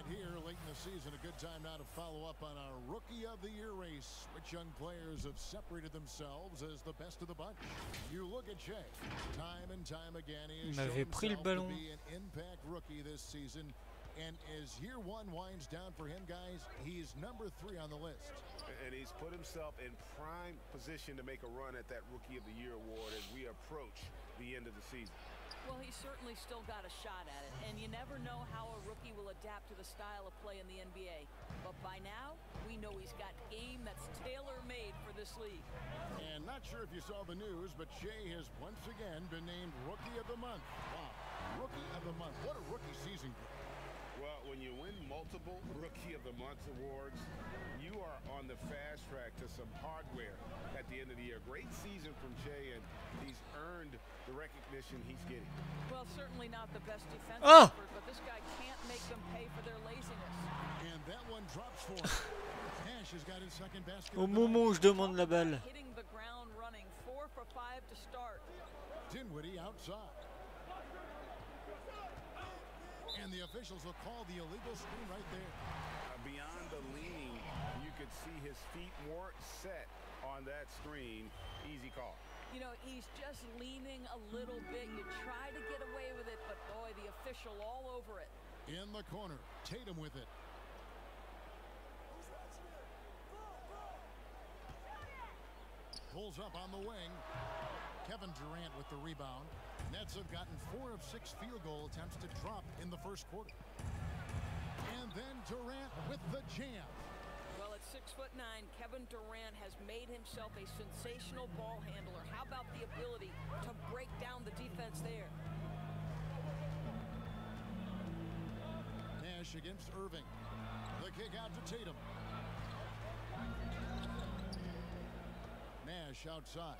And here late in the season, a good time now to follow up on our Rookie of the Year race. Which young players have separated themselves as the best of the bunch? You look at Shea. Time and time again, he has m'avait shown pris himself to be an impact rookie this season. And as year one winds down for him, guys, he's number three on the list. And he's put himself in prime position to make a run at that Rookie of the Year award as we approach the end of the season. Well, he's certainly still got a shot at it, and you never know how a rookie will adapt to the style of play in the NBA. But by now, we know he's got game that's tailor-made for this league. And not sure if you saw the news, but Shea has once again been named Rookie of the Month. Wow. Rookie of the Month. What a rookie season. Well, when you win multiple Rookie of the Month awards, you are on the fast track to some hardware at the end of the year. Great season from Shea, and he's earned the recognition he's getting. Well, certainly not the best defensive Ah! effort, but this guy can't make them pay for their laziness. And that one drops for him. Nash has got his second basket. Au of moment où je demande la balle. Hitting the ground running, four for five to start. Dinwiddie outside. And the officials will call the illegal screen right there. Uh, beyond the leaning, you could see his feet more set on that screen. Easy call. You know, he's just leaning a little bit. You try to get away with it, but boy, the official all over it. In the corner, Tatum with it. Pulls up on the wing. Kevin Durant with the rebound. Nets have gotten four of six field goal attempts to drop in the first quarter. And then Durant with the jam. Well, at six foot nine, Kevin Durant has made himself a sensational ball handler. How about the ability to break down the defense there? Nash against Irving. The kick out to Tatum. Nash outside.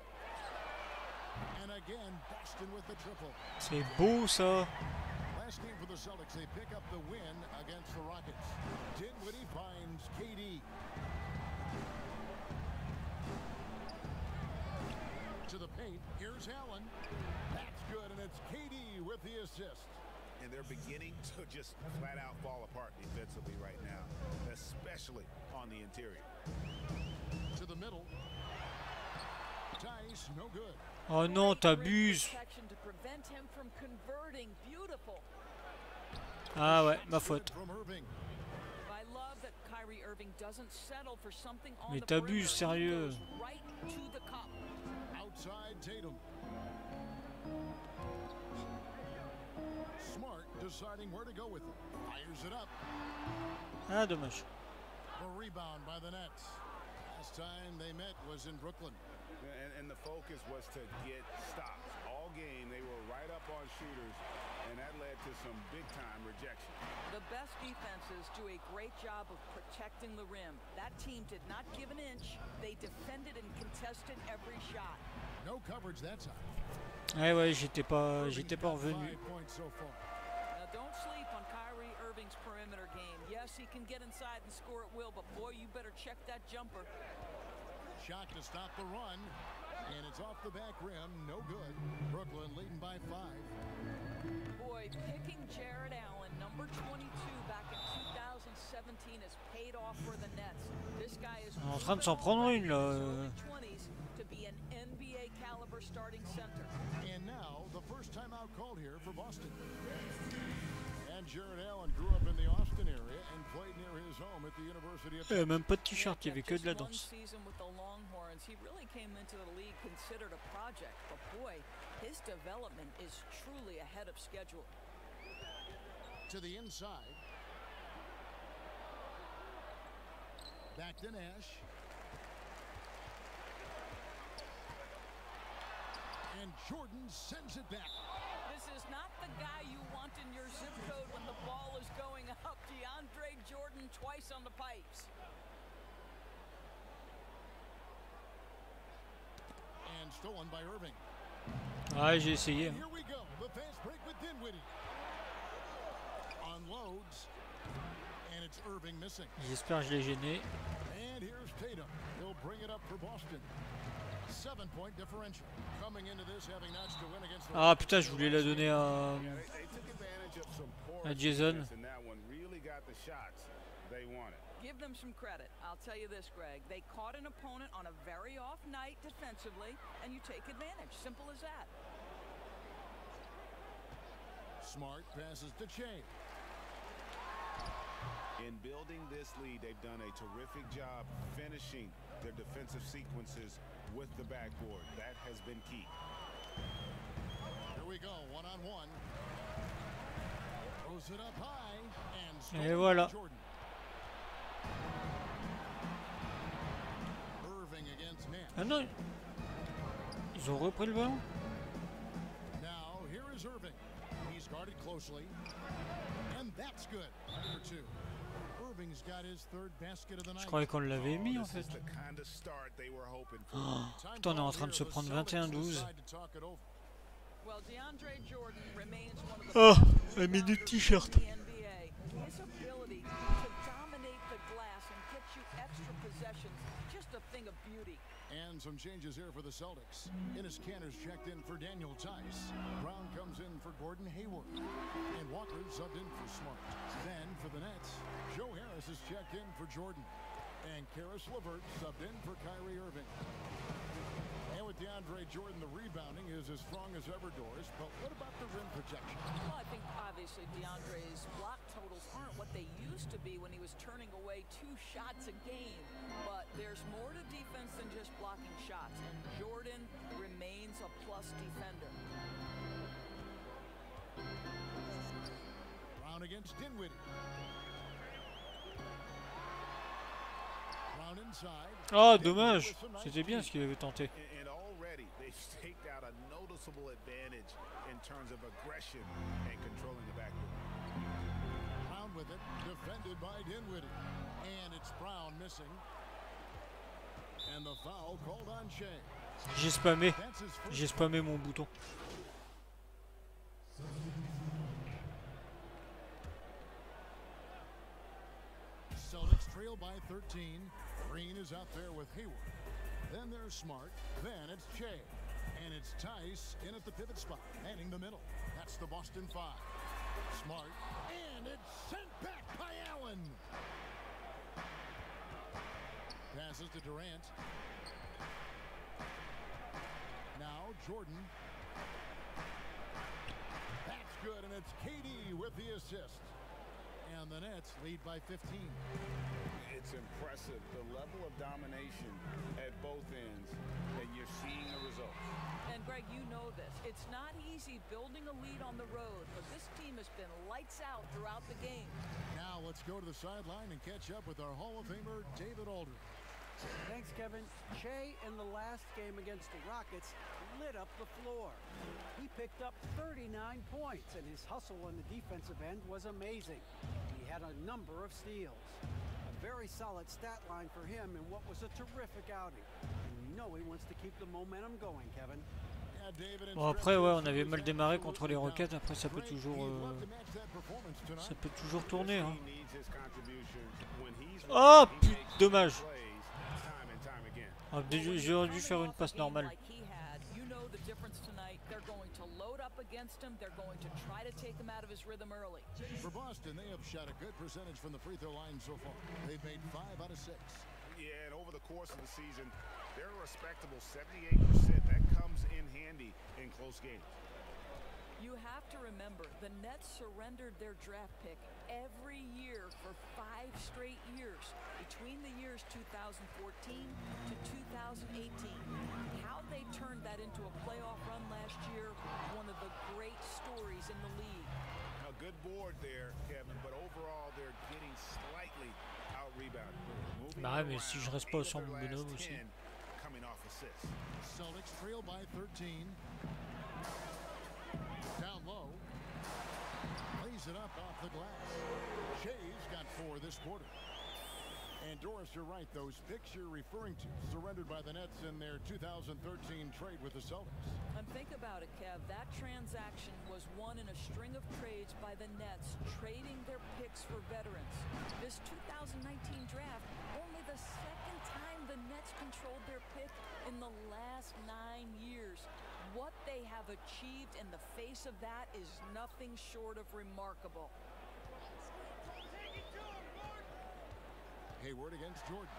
And again, Boston with the triple. C'est beau ça. Last game for the Celtics, they pick up the win against the Rockets. Dinwiddie finds KD. To the paint, here's Allen. That's good, and it's KD with the assist. And they're beginning to just flat out fall apart defensively right now, especially on the interior. To the middle. Theis, no good. Oh non, t'abuses Ah ouais, ma faute. Mais t'abuses, sérieux. Ah, dommage. The rebound by the Nets. Last time they met was in Brooklyn. And, and the focus was to get stops. All game, they were right up on shooters, and that led to some big-time rejection. The best defenses do a great job of protecting the rim. That team did not give an inch. They defended and contested every shot. No coverage that time. Ouais ouais, j'étais pas j'étais pas revenu. Five points so far. Now, don't sleep on Kyrie Irving's perimeter game. Yes, he can get inside and score at will, but boy, you better check that jumper. Shot to stop the run. And it's off the back rim. No good. Brooklyn leading by five. Boy, picking Jared Allen, number 22, back in 2017 has paid off for the Nets. This guy is En train de s'en prendre une là. euh. 20s to be an NBA caliber starting center. And now, the first time out called here for Boston. And Jared Allen grew up in the Austin area and played near his home at the University of Il y avait Texas. même pas de t-shirt, il y avait que de la danse. Barnes, he really came into the league considered a project, but boy, his development is truly ahead of schedule. To the inside. Back to Nash. And Jordan sends it back. This is not the guy you want in your zip code when the ball is going up. DeAndre Jordan twice on the pipes. Ah, j'ai essayé. Hein. J'espère que je l'ai gêné. Ah putain, je voulais la donner à, à Jason. Defense, and that one really got the shots they wanted. Give them some credit. I'll tell you this, Greg. They caught an opponent on a very off night defensively, and you take advantage. Simple as that. Smart passes to Shea. In building this lead, they've done a terrific job finishing their defensive sequences with the backboard. That has been key. Here we go. One on one. Throws it up high. And Et voilà. Jordan. Irving against Nance. Ah non Ils ont repris le ballon Now, here is Irving. He's guarded closely. And that's good. For two. Irving's got his third basket of the Je night. croyais qu'on l'avait mis en This fait. is the kind of start they were hoping for. Oh, putain, on est en train de se prendre 21-12. Well, DeAndre Jordan remains one of the Oh, un minute t-shirt. Some changes here for the Celtics. Enes Kanter's checked in for Daniel Theis. Brown comes in for Gordon Hayward. And Walker subbed in for Smart. Then for the Nets, Joe Harris is checked in for Jordan. And Caris LeVert subbed in for Kyrie Irving. And DeAndre Jordan, the rebounding is as strong as ever, Doris. But what about the rim protection? Well, I think obviously DeAndre's block totals aren't what they used to be when he was turning away two shots a game. But there's more to defense than just blocking shots, and Jordan remains a plus defender. Brown against Dinwiddie. Brown inside. Oh, dommage C'était bien ce qu'il avait tenté. And, and already they've staked out a noticeable advantage in terms of aggression and controlling the backboard. Brown with it, defended by Dinwiddie. And it's Brown missing. And the foul called on Shea. J'ai spammé. J'ai spammé mon bouton. Celtics trail by 13. Green is out there with Hayward. Then there's Smart. Then it's Shea. And it's Theis in at the pivot spot, manning the middle. That's the Boston Five. Smart. And it's sent back by Allen. Passes to Durant. Now Jordan. That's good, and it's KD with the assist. And the Nets lead by 15. It's impressive the level of domination at both ends, and you're seeing the results. And Greg, you know this. It's not easy building a lead on the road, but this team has been lights out throughout the game. Now let's go to the sideline and catch up with our Hall of Famer, David Aldridge. Thanks, Kevin. Che in the last game against the Rockets lit up the floor. He picked up 39 points, and his hustle on the defensive end was amazing. He had a number of steals. A very solid stat line for him in what was a terrific outing. And you know he wants to keep the momentum going, Kevin. Yeah, David and Bon après ouais on avait mal démarré contre les roquettes, après ça peut toujours euh, ça peut toujours tourner hein. Oh putain dommage. Ah, J'aurais dû faire une passe normale. Against him. They're going to try to take him out of his rhythm early. For Boston, they have shot a good percentage from the free throw line so far. They've made five out of six. Yeah, and over the course of the season, they're a respectable 78%. That comes in handy in close games. You have to remember, the Nets surrendered their draft pick every year for five straight years, between the years 2014 to 2018. How they turned that into a playoff run last year, one of the great stories in the league. A good board there, Kevin, but overall they're getting slightly out-rebounded. Moving Bah ouais, mais around, si je reste pas eight sur mon binôme aussi. coming off assists. Celtics trail by 13. Down low. Lays it up off the glass. Shea's got four this quarter. And Doris, you're right. Those picks you're referring to surrendered by the Nets in their 2013 trade with the Celtics. And think about it, Kev. That transaction was one in a string of trades by the Nets, trading their picks for veterans. This 2019 draft, only the second time the Nets controlled their pick in the last nine years. What they have achieved in the face of that is nothing short of remarkable. Hayward against Jordan.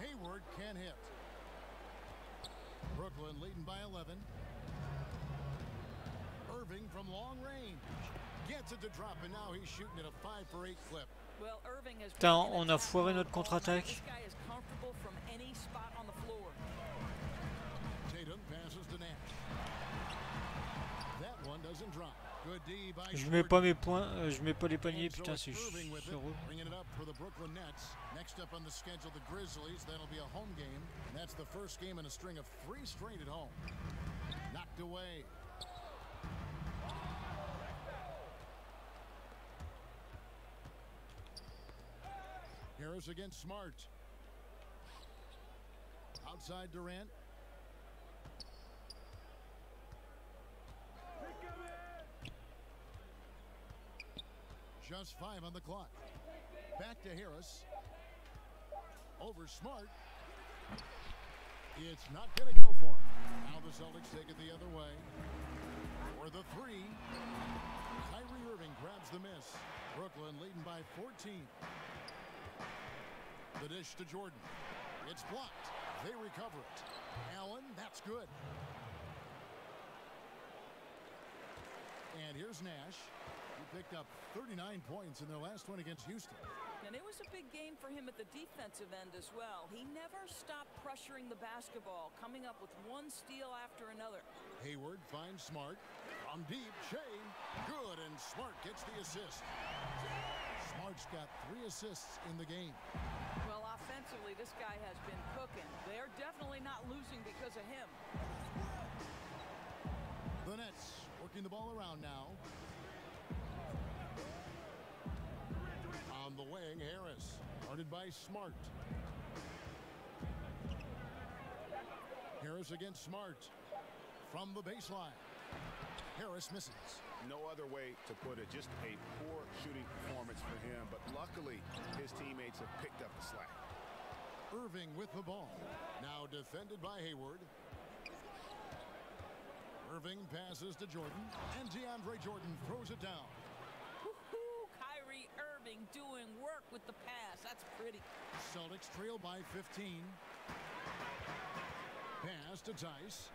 Hayward can't hit. Brooklyn leading by 11. Irving from long range. Gets it to drop, and now he's shooting at a 5 for 8 clip. Well, Irving has Putain, on a foiré notre contre-attaque. Je mets pas mes points, euh, je mets pas les paniers, putain c'est Je mets pas mes points. Next up on the schedule, the Grizzlies, that'll be a home game, And so putain, it's c'est Irving with c'est it, relou. bringing it up for the Brooklyn Nets. Next up on the schedule, the Grizzlies. That'll be a home game. That's the first game in a string of three straight at home. Knocked away. Harris against Smart. Outside Durant. Just five on the clock. Back to Harris. Over Smart. It's not going to go for him. Now the Celtics take it the other way. For the three. Kyrie Irving grabs the miss. Brooklyn leading by 14. The dish to Jordan. It's blocked. They recover it. Allen, that's good. And here's Nash. Picked up 39 points in their last one against Houston. And it was a big game for him at the defensive end as well. He never stopped pressuring the basketball, coming up with one steal after another. Hayward finds Smart. From deep, Shea. Good, and Smart gets the assist. Smart's got three assists in the game. Well, offensively, this guy has been cooking. They're definitely not losing because of him. The Nets working the ball around now. On the wing, Harris. Guarded by Smart. Harris against Smart. From the baseline. Harris misses. No other way to put it. Just a poor shooting performance for him. But luckily, his teammates have picked up the slack. Irving with the ball. Now defended by Hayward. Irving passes to Jordan. And DeAndre Jordan throws it down. Woo-hoo, Kyrie Irving doing work with the pass. That's pretty. Celtics trail by 15. Pass to Theis.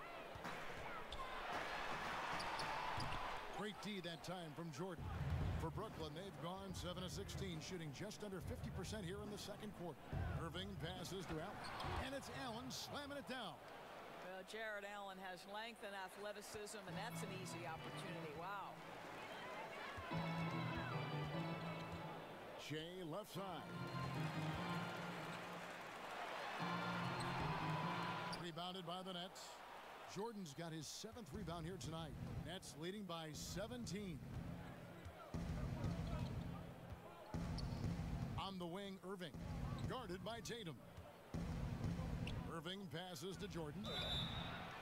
Great D that time from Jordan. For Brooklyn, they've gone 7 of 16, shooting just under 50% here in the second quarter. Irving passes to Allen. And it's Allen slamming it down. Jarrett Allen has length and athleticism, and that's an easy opportunity. Wow. Shea left side. Rebounded by the Nets. Jordan's got his seventh rebound here tonight. Nets leading by 17. On the wing, Irving. Guarded by Tatum. Irving passes to Jordan.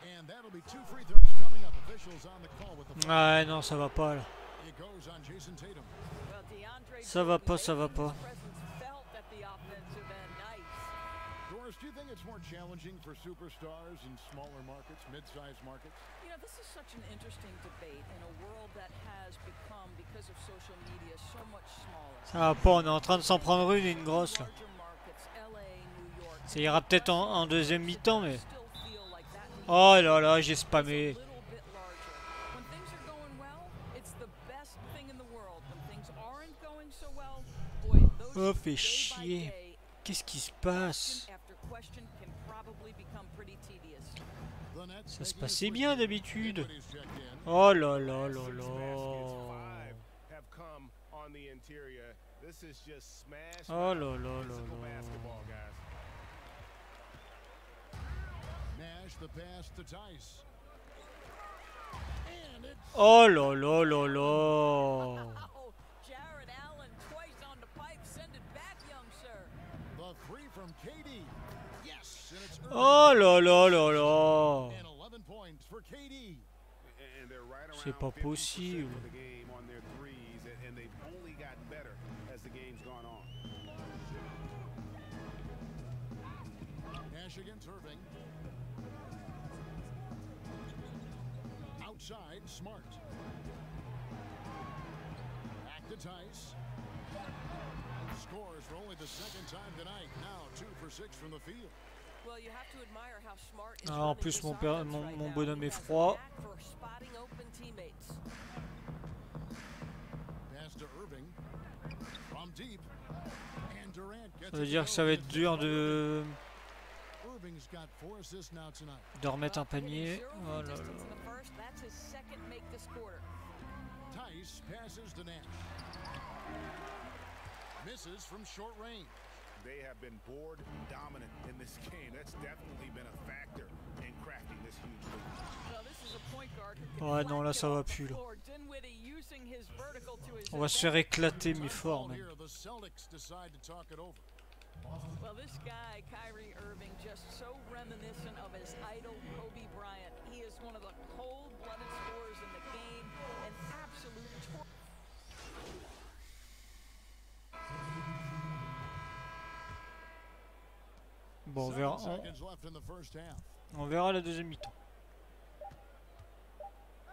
And that'll be two free throws coming up. Officials on the call with the Ouais, non, ça va pas là. It goes on Jason Tatum. Well, DeAndre Ça va pas, ça va pas. presence felt at the offensive end. Nice. Doris, do you think it's more challenging for superstars in smaller markets, mid-sized markets? You know, this is such an interesting debate in a world that has become, because of social media, so much smaller. Ça va pas, on est en train de s'en prendre une, une grosse là. Ça ira peut-être en, deuxième mi-temps, mais... Oh là là, j'ai spammé. Oh, fait chier. Qu'est-ce qui se passe? Ça se passait bien d'habitude. Oh là là là là. Oh là là là là. Oh là là là là Oh là là là là C'est pas possible. en plus, mon bonhomme est froid. Ça veut dire que ça va être dur de de remettre un panier. Oh là là. Tice passes to Nash. Misses from short range. They have been board dominant in this game. That's definitely been a factor in cracking this huge lead. Ouais non là ça va plus là. On va se faire éclater mais fort. Hein. Here, the Celtics decide to talk it over. Well, this guy, Kyrie Irving, just so reminiscent of his idol, Kobe Bryant. He is one of the cold-blooded scorers in the game, an absolute tor- Bon, on Seven verra, on, seconds left in the first half. on verra la deuxième mi-temps.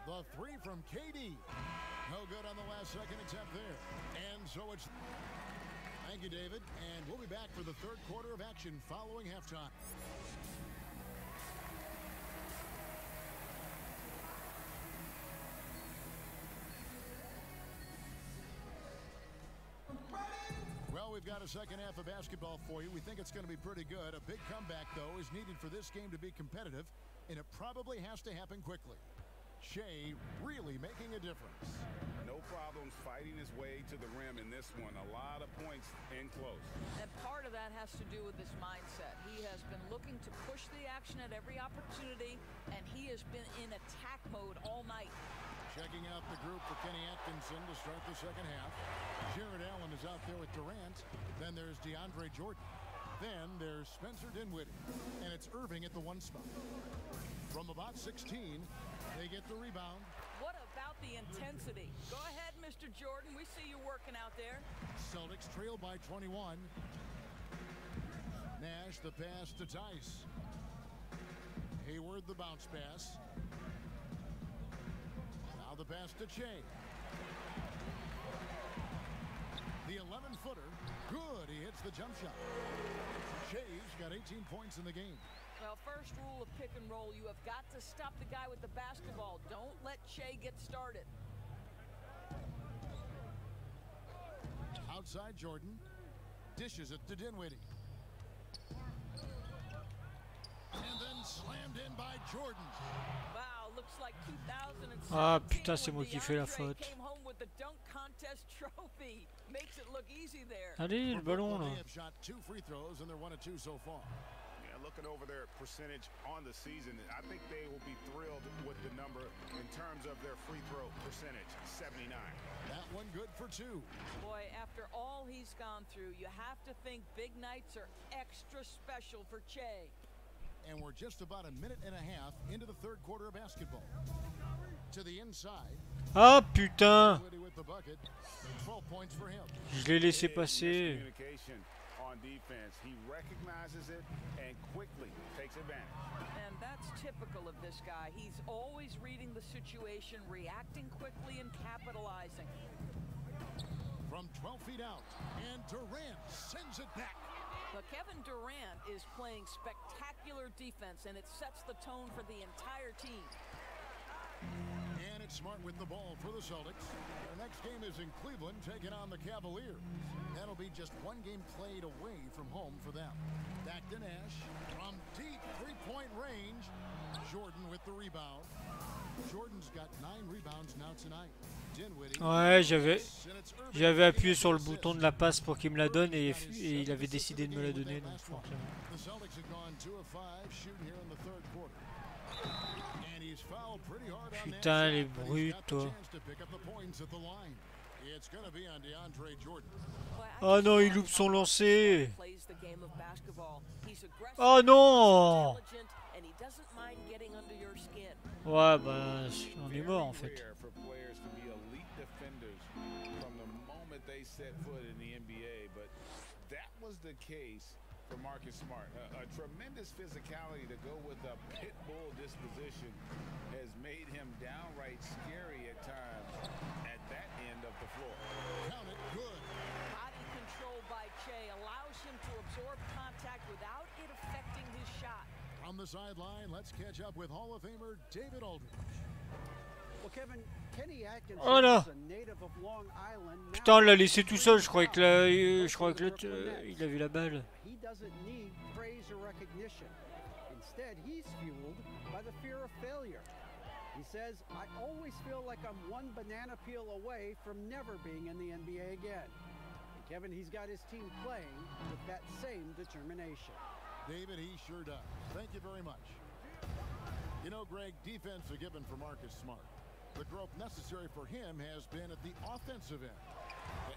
The three from KD. No good on the last second attempt there. And so it's. Thank you, David. And we'll be back for the third quarter of action following halftime. Well, we've got a second half of basketball for you. We think it's going to be pretty good. A big comeback, though, is needed for this game to be competitive, and it probably has to happen quickly. Shea really making a difference. No problems fighting his way to the rim in this one. A lot of points in close. And part of that has to do with his mindset. He has been looking to push the action at every opportunity, and he has been in attack mode all night. Checking out the group for Kenny Atkinson to start the second half. Jarrett Allen is out there with Durant. Then there's DeAndre Jordan. Then there's Spencer Dinwiddie. And it's Irving at the one spot. From about 16, they get the rebound. What about the intensity? Go ahead, Mr. Jordan. We see you working out there. Celtics trail by 21. Nash the pass to Theis. Hayward the bounce pass. Now the pass to Che. The 11 footer. Good. He hits the jump shot. Che's got 18 points in the game. Well, first rule of pick and roll, you have got to stop the guy with the basketball. Don't let Che get started. Outside Jordan. Dishes it to Dinwiddie. And then slammed in by Jordan. Wow, looks like 2017 Ah putain, c'est moi qui fais la faute. came home with the dunk contest <laughs> trophy. Makes it look easy there. Allez, le ballon là. They have shot two free throws and they're one of two so far. Yeah, looking over their percentage on the season, I think they will be thrilled with the number in terms of their free throw percentage, 79. That one good for two. Boy, after all he's gone through, you have to think big nights are extra special for Che. And we're just about a minute and a half into the third quarter of basketball. To the inside. Ah putain Dinwiddie with 12 points for him. Je l'ai laissé passer. Communication on defense. He recognizes it and quickly takes advantage. And that's typical of this guy. He's always reading the situation, reacting quickly, and capitalizing. From 12 feet out. And Durant sends it back. But Kevin Durant is playing spectacular defense, and it sets the tone for the entire team. And it's smart with the ball for the Celtics. Their next game is in Cleveland, taking on the Cavaliers. That'll be just one game played away from home for them. Back to Nash. From deep three-point range. Jordan with the rebound. Jordan's got nine rebounds now tonight. Ouais, j'avais j'avais appuyé sur le bouton de la passe pour qu'il me la donne et, et il avait décidé de me la donner donc forcément. Putain, les brutes, toi. Ah oh non, il loupe son lancer. Ah oh non Ouais, bah, on est mort en fait. Rare for players to be elite defenders from the moment they set foot in the NBA, but that was the case for Marcus Smart. A, a tremendous physicality to go with a pit bull disposition has made him downright scary at times at that end of the floor. Count it good. Body control by Che allows him to absorb contact without it affecting his shot. From the sideline, let's catch up with Hall of Famer David Aldridge. Oh là. is a native of Long Island. now Putain, on l'a laissé tout seul, je croyais que la, euh, je croyais que l'autre, euh, il avait la balle. He doesn't need praise or recognition. Instead, he's fueled by the fear of failure. He says, I always feel like I'm one banana peel away from never being in the NBA again. And Kevin, he's got his team playing with that same determination. David, he sure does. Thank you very much. You know, Greg, defense a given for Marcus Smart. The growth necessary for him has been at the offensive end.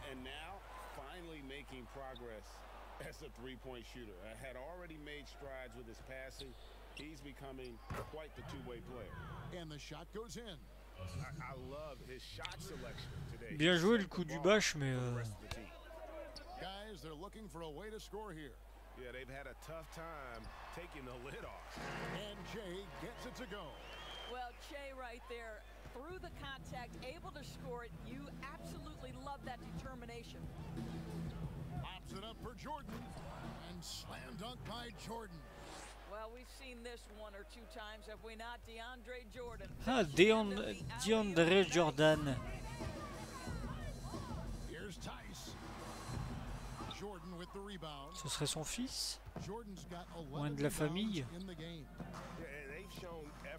And now, finally making progress as a three-point shooter. Uh, had already made strides with his passing. He's becoming quite the two-way player. And the shot goes in. I, I love his shot selection today. Bien joué le coup du bâche, mais euh, Guys, they're looking for a way to score here. Yeah, they've had a tough time taking the lid off. And Jay gets it to go. Well, Che right there, through the contact, able to score it. You absolutely love that determination. Pops it up for Jordan. And slam dunk by Jordan. Well, we've seen this one or two times, have we not? DeAndre Jordan. Ah, Deon, DeAndre Jordan. Here's Tice. Jordan with the rebound. Ce serait son fils Jordan's got Ou un 11 de la famille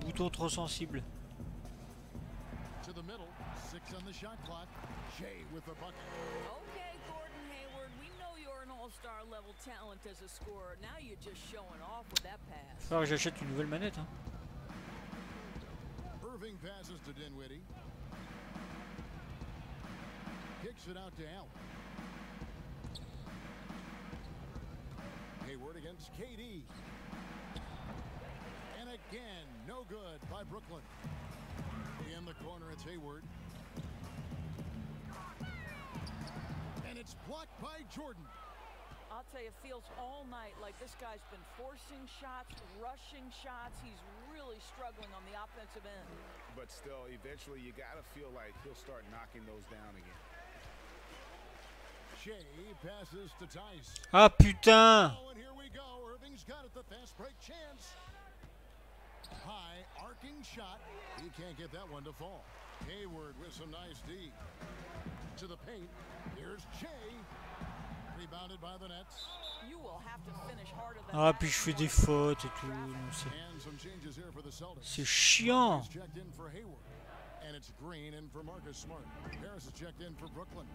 Bouton trop sensible. Alors j'achète une nouvelle manette. Hein. Irving passes to Dinwiddie. Kicks it out to Allen. Hayward against KD. And again, no good by Brooklyn. In the corner, it's Hayward. And it's blocked by Jordan. I'll tell you, it feels all night like this guy's been forcing shots, rushing shots. He's really struggling on the offensive end. But still, eventually, you got to feel like he'll start knocking those down again. Shea passes to Theis. Ah putain Oh, and here we go. Irving's got it. The fast break chance. High arcing shot. He can't get that one to fall. Hayward with some nice D. To the paint. Here's Shea. Rebounded by the Nets. You will have to finish harder than Ah, puis je fais des fautes et tout. non, c'est- And some changes here for the Celtics. C'est chiant. Harris checked in for Hayward. And it's Green in for Marcus Smart. Harris is checked in for Brooklyn.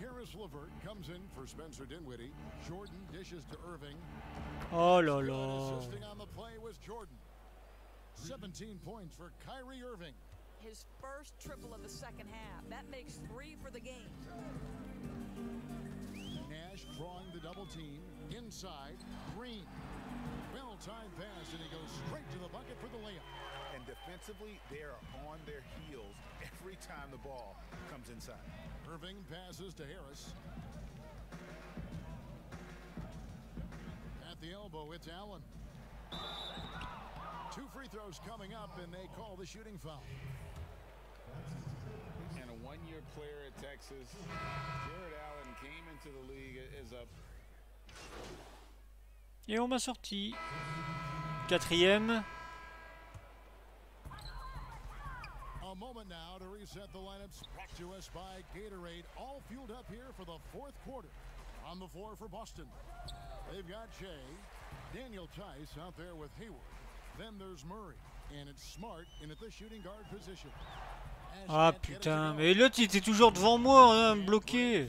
Caris LeVert comes in for Spencer Dinwiddie. Jordan dishes to Irving. Oh là là. Assisting on the play was Jordan. 17 points for Kyrie Irving. His first triple of the second half. That makes three for the game. Nash drawing the double team. Inside, Green. Well timed pass, and he goes straight to the bucket for the layup. And defensively, they are on their heels every time the ball comes inside. Irving passes to Harris. At the elbow, it's Allen. Two free throws coming up, and they call the shooting foul. And a one-year player at Texas, Jarrett Allen came into the league as a Et on m'a sorti. Quatrième. A moment now to reset the lineups brought to us by Gatorade. All fueled up here for the fourth quarter. On the floor for Boston. They've got Jay, Daniel Theis out there with Hayward. Then there's Murray, and it's Smart at the shooting guard position. Ah putain, mais l'autre il était toujours devant moi, hein, bloqué.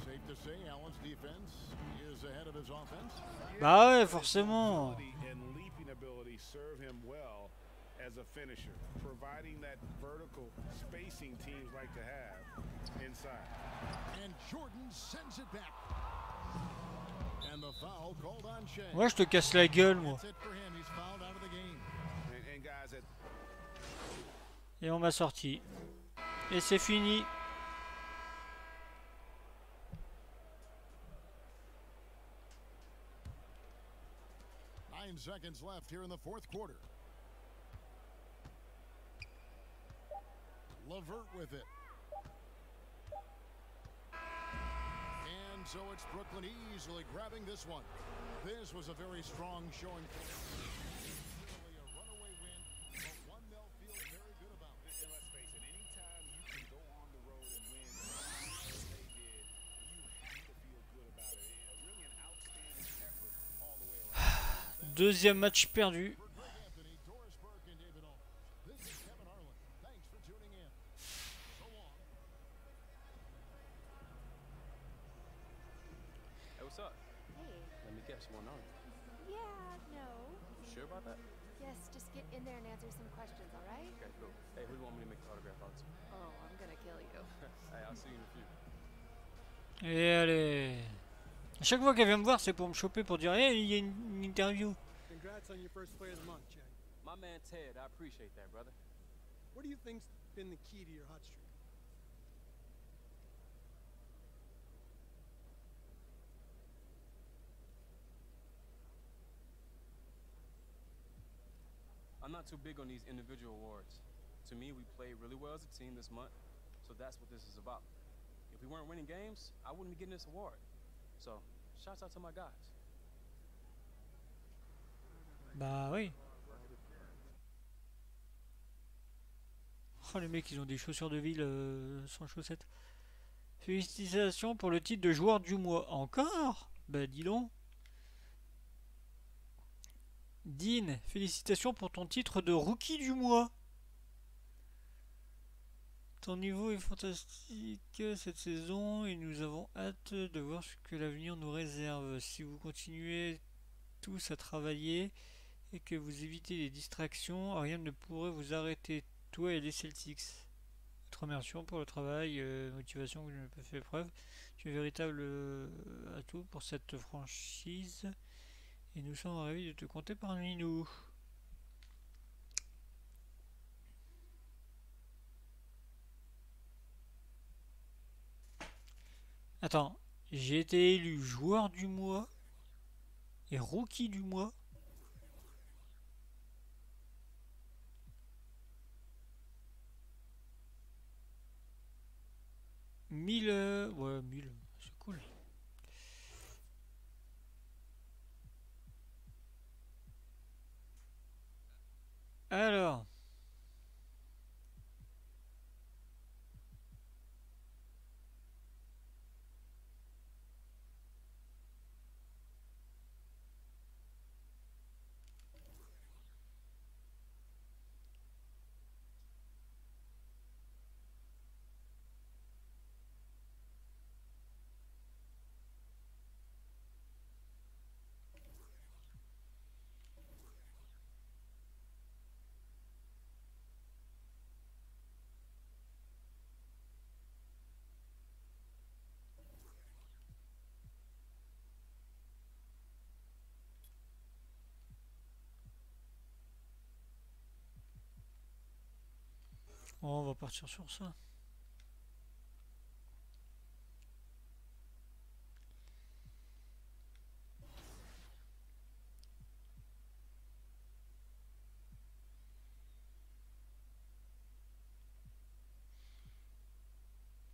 Bah ouais, forcément. Ouais, je te casse la gueule, moi. Et on m'a sorti. Et c'est fini. Nine seconds left here in the fourth quarter. Levert with it. And so it's Brooklyn easily grabbing this one. This was a very strong showing. Deuxième match perdu. Chaque fois qu'elle vient me voir, c'est pour me choper pour dire Hey, il y a une, une interview. Congrats on your first play of the month, Jay. My man Ted, I appreciate that, brother. What do you think's been the key to your hot streak? I'm not too big on these individual awards. To me, we played really well as a team this month, so that's what this is about. If we weren't winning games, I wouldn't be getting this award. So, shouts out to my guys. Bah oui. Oh les mecs ils ont des chaussures de ville euh, sans chaussettes. Félicitations pour le titre de joueur du mois. Encore? Bah dis donc. Dean, félicitations pour ton titre de rookie du mois. Ton niveau est fantastique cette saison et nous avons hâte de voir ce que l'avenir nous réserve. Si vous continuez tous à travailler et que vous évitez les distractions, rien ne pourrait vous arrêter, toi et les Celtics. Te remercions pour le travail, euh, motivation que vous avez fait preuve. Tu es véritable euh, atout pour cette franchise et nous sommes ravis de te compter parmi nous. Attends, j'ai été élu joueur du mois et rookie du mois. Mille, ouais, mille, c'est cool. Alors. On va partir sur ça.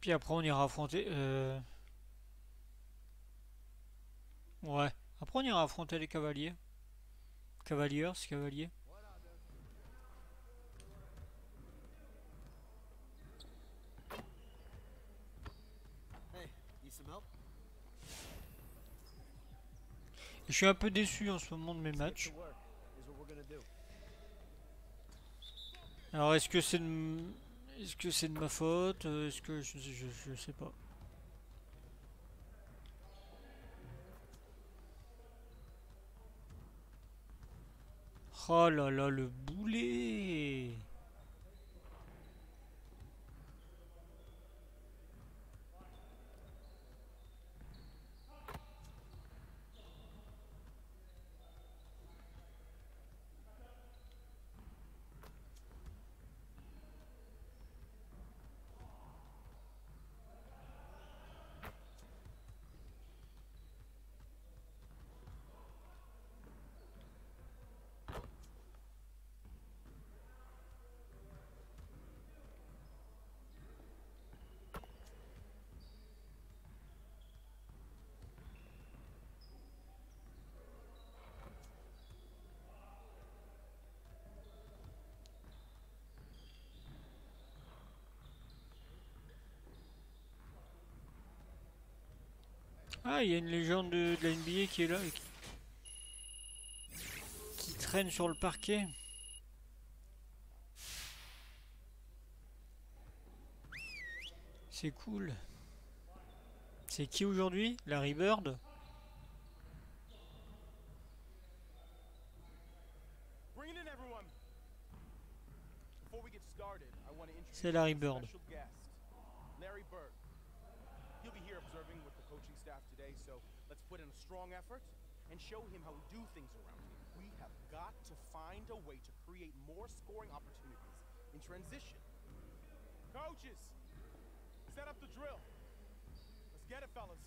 Puis après on ira affronter... Euh... Ouais. Après on ira affronter les cavaliers. Cavaliers, cavaliers. Je suis un peu déçu en ce moment de mes matchs. Alors est-ce que c'est de... Est-ce que c'est de ma faute? Euh, Est-ce que je, je, je sais pas. Oh là là, le boulet Ah, il y a une légende de, de la NBA qui est là et qui, qui traîne sur le parquet. C'est cool. C'est qui aujourd'hui Larry Bird? Bring it in, put in a strong effort and show him how we do things around here. We have got to find a way to create more scoring opportunities in transition. Coaches, set up the drill. Let's get it, fellas.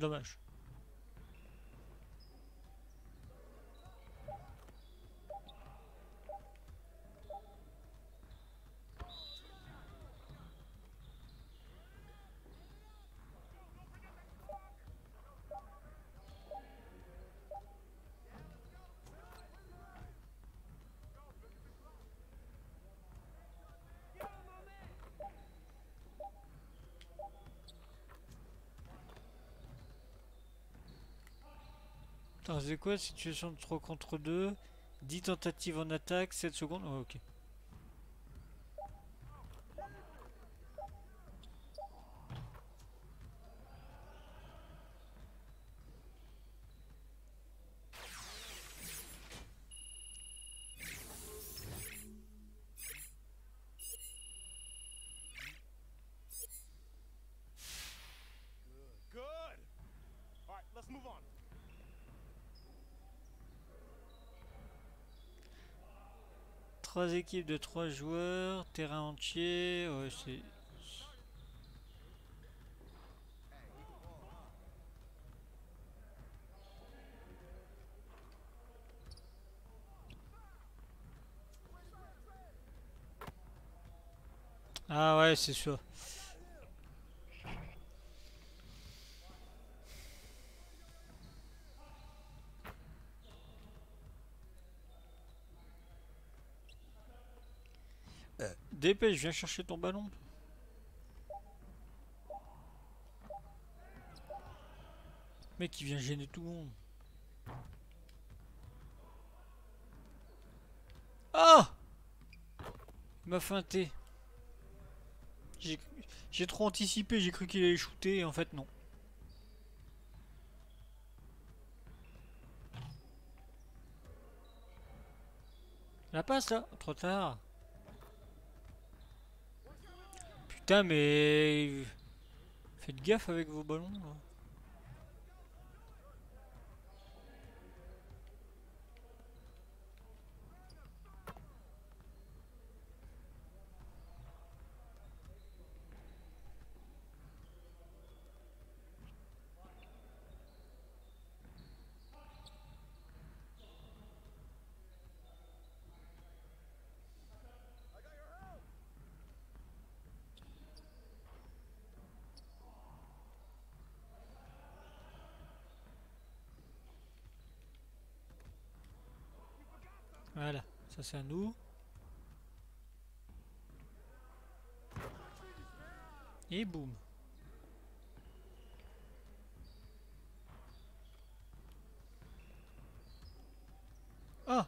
Dommage. Attends, c'est quoi Situation de 3 contre 2 10 tentatives en attaque, 7 secondes? Oh, ok. équipes de trois joueurs, terrain entier, ouais c'est... Ah ouais c'est sûr. dépêche, viens chercher ton ballon. Mec, il vient gêner tout le monde. Ah Il m'a feinté. J'ai trop anticipé, j'ai cru qu'il allait shooter et en fait non. La passe là Trop tard Putain, mais. Faites gaffe avec vos ballons. Voilà, ça c'est à nous. Et boum. Ah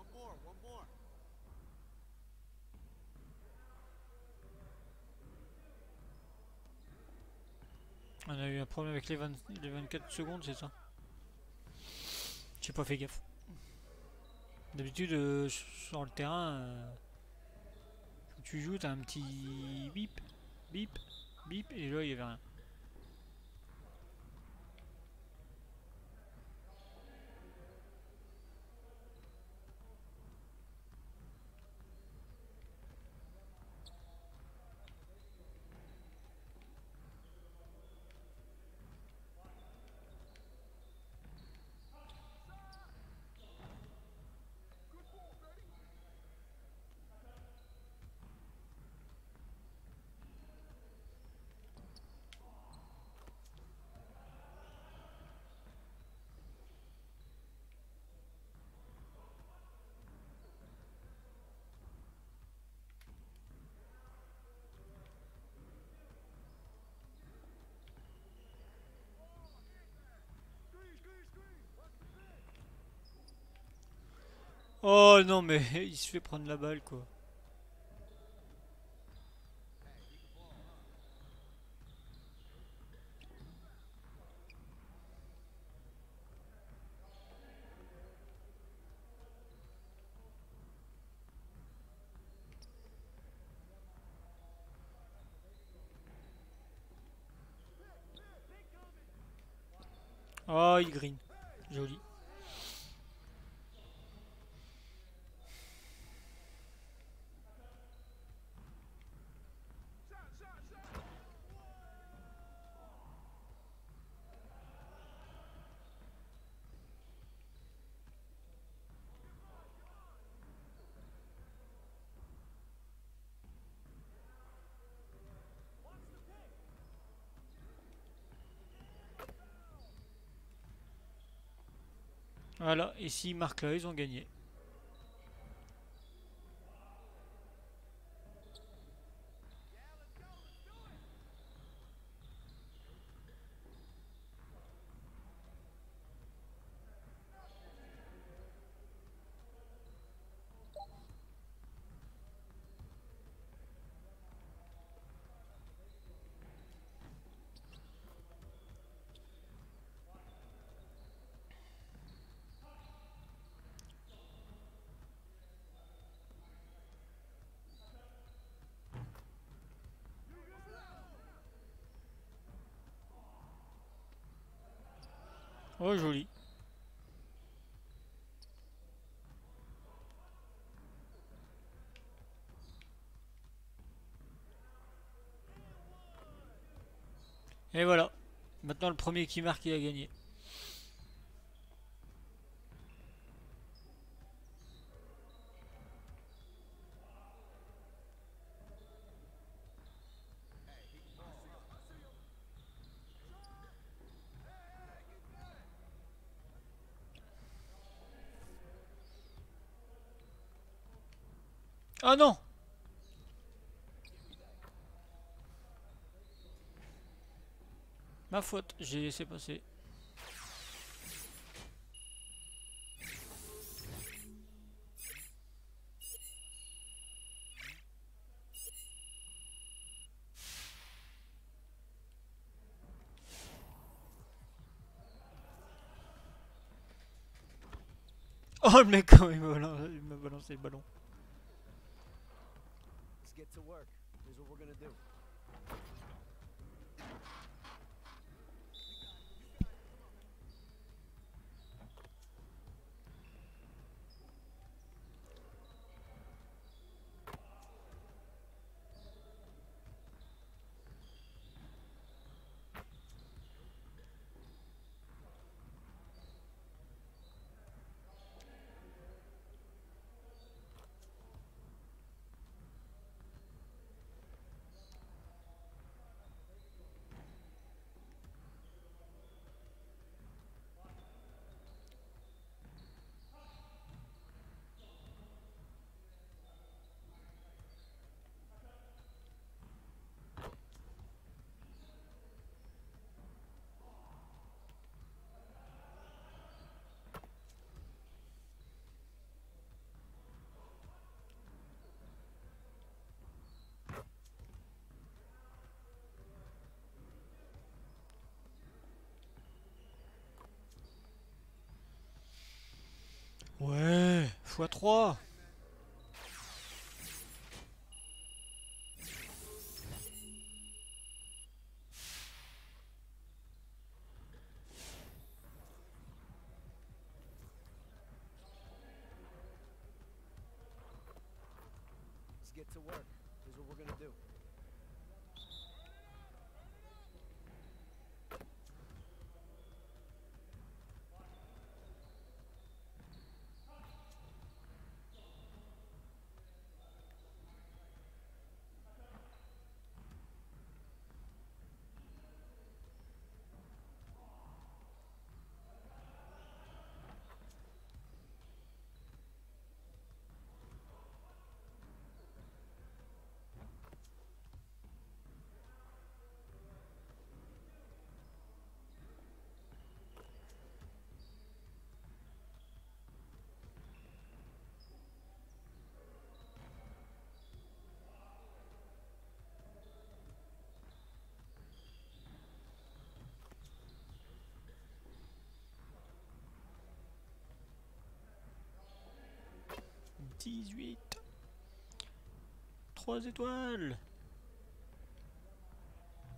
One more, one more. On a eu un problème avec les, 20 les 24 secondes, c'est ça J'ai pas fait gaffe. D'habitude, euh, sur le terrain, euh, tu joues, t'as un petit bip, bip, bip, et là, il y avait rien. Oh non, mais <laughs> il se fait prendre la balle, quoi. Oh, il green. Joli. Voilà, et s'ils marquent là, ils ont gagné. Joli. Et voilà. Maintenant, le premier qui marque, il a gagné. Ah non Ma faute, j'ai laissé passer. Oh le mec quand <laughs> il m'a balancé le ballon. Get to work. Here's what we're gonna do. X3 18. 3 étoiles.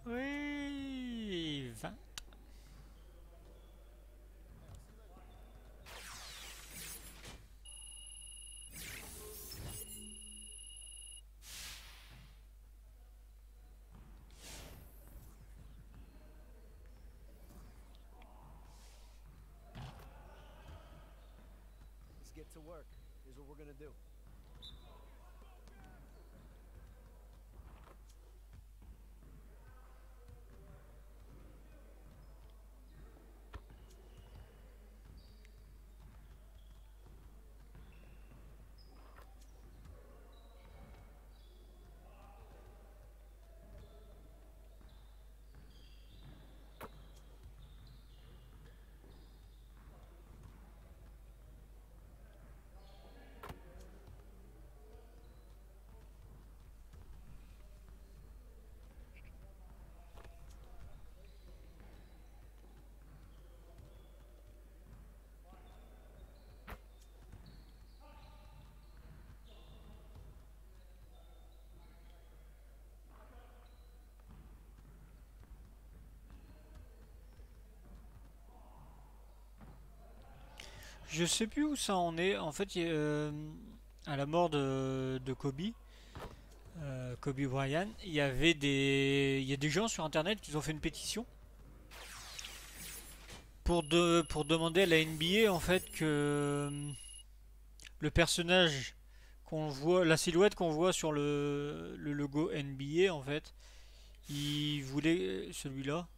Oui, 20. To work. Je sais plus où ça en est. En fait, euh, à la mort de, de Kobe, euh, Kobe Bryant, il y avait des, il y a des gens sur Internet qui ont fait une pétition pour de, pour demander à la NBA en fait que euh, le personnage qu'on voit, la silhouette qu'on voit sur le, le logo NBA en fait, il voulait celui-là.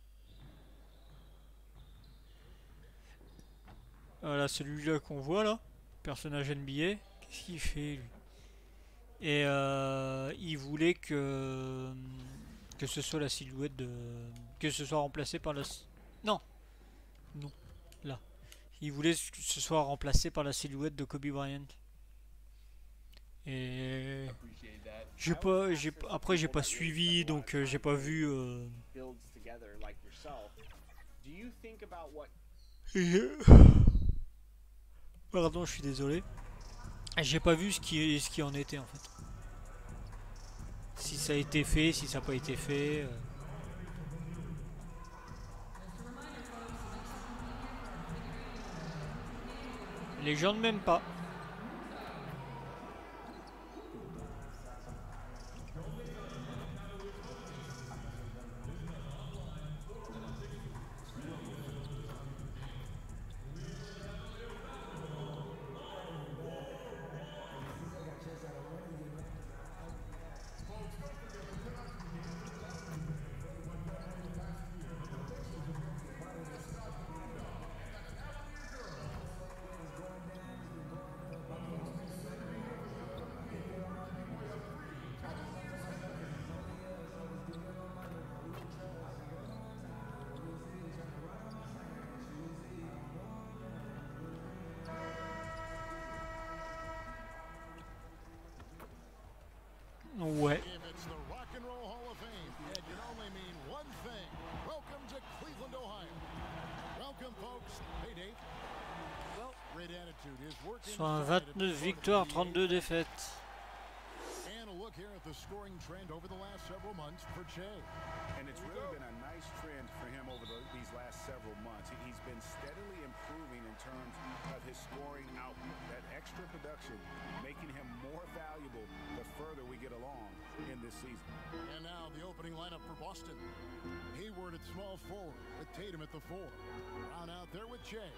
Voilà, celui-là qu'on voit là, personnage NBA. Qu'est-ce qu'il fait lui? Et euh, il voulait que que ce soit la silhouette de que ce soit remplacé par la non non là il voulait que ce soit remplacé par la silhouette de Kobe Bryant. Et j'ai pas j'ai après j'ai pas suivi donc euh, j'ai pas vu euh, builds together like yourself. Do you think about what Pardon, je suis désolé. J'ai pas vu ce qui, ce qui en était en fait. Si ça a été fait, si ça n'a pas été fait. euh. Les gens ne m'aiment pas. Victoires, 32 défaites. And a look here at the scoring trend over the last several months for Che. And it's really been a nice trend for him over the, these last several months. He- He's been steadily improving in terms of his scoring output. That extra production making him more valuable the further we get along in this season. And now the opening lineup for Boston. Hayward at small forward with Tatum at the four. Brown out there with Jay.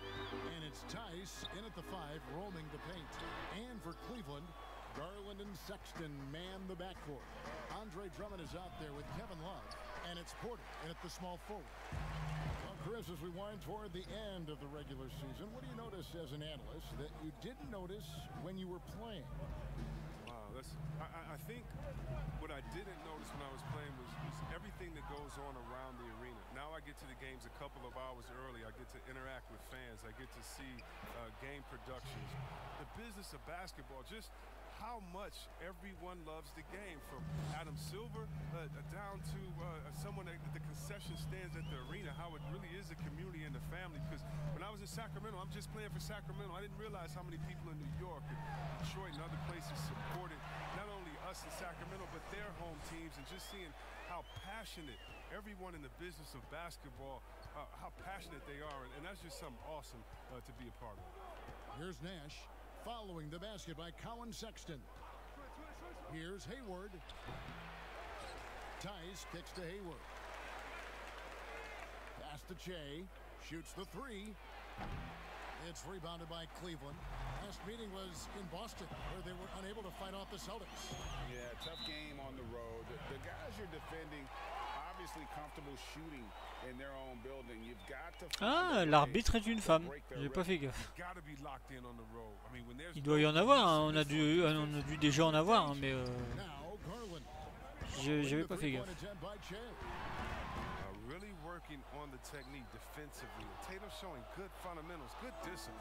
And it's Theis in at the five, roaming the paint. And for Cleveland, Garland and Sexton man the backcourt. Andre Drummond is out there with Kevin Love. And it's Porter in at the small forward. Well, Chris, as we wind toward the end of the regular season, what do you notice as an analyst that you didn't notice when you were playing? I, I- I think what I didn't notice when I was playing was, was everything that goes on around the arena. Now I get to the games a couple of hours early. I get to interact with fans. I get to see uh, game productions. The business of basketball, just how much everyone loves the game, from Adam Silver uh, down to uh, someone at the concession stands at the arena. How it really is a community and a family. Because when I was in Sacramento, I'm just playing for Sacramento. I didn't realize how many people in New York and Detroit and other places supported not only us in Sacramento, but their home teams, and just seeing how passionate everyone in the business of basketball, uh, how passionate they are, and, and that's just something awesome uh, to be a part of. Here's Nash following the basket by Collin Sexton. Here's Hayward. Theis kicks to Hayward. Pass to Che. Shoots the three. It's rebounded by Cleveland. Last meeting was in Boston, where they were unable to fight off the Celtics. Yeah, tough game on the road. The, the guys you're defending, Ah, l'arbitre est une femme. J'ai pas fait gaffe. Il doit y en avoir, hein, on a dû, on a dû déjà en avoir, hein, mais euh, j'avais pas fait gaffe. uh, really working on the technique defensively. Tatum showing good fundamentals, good discipline.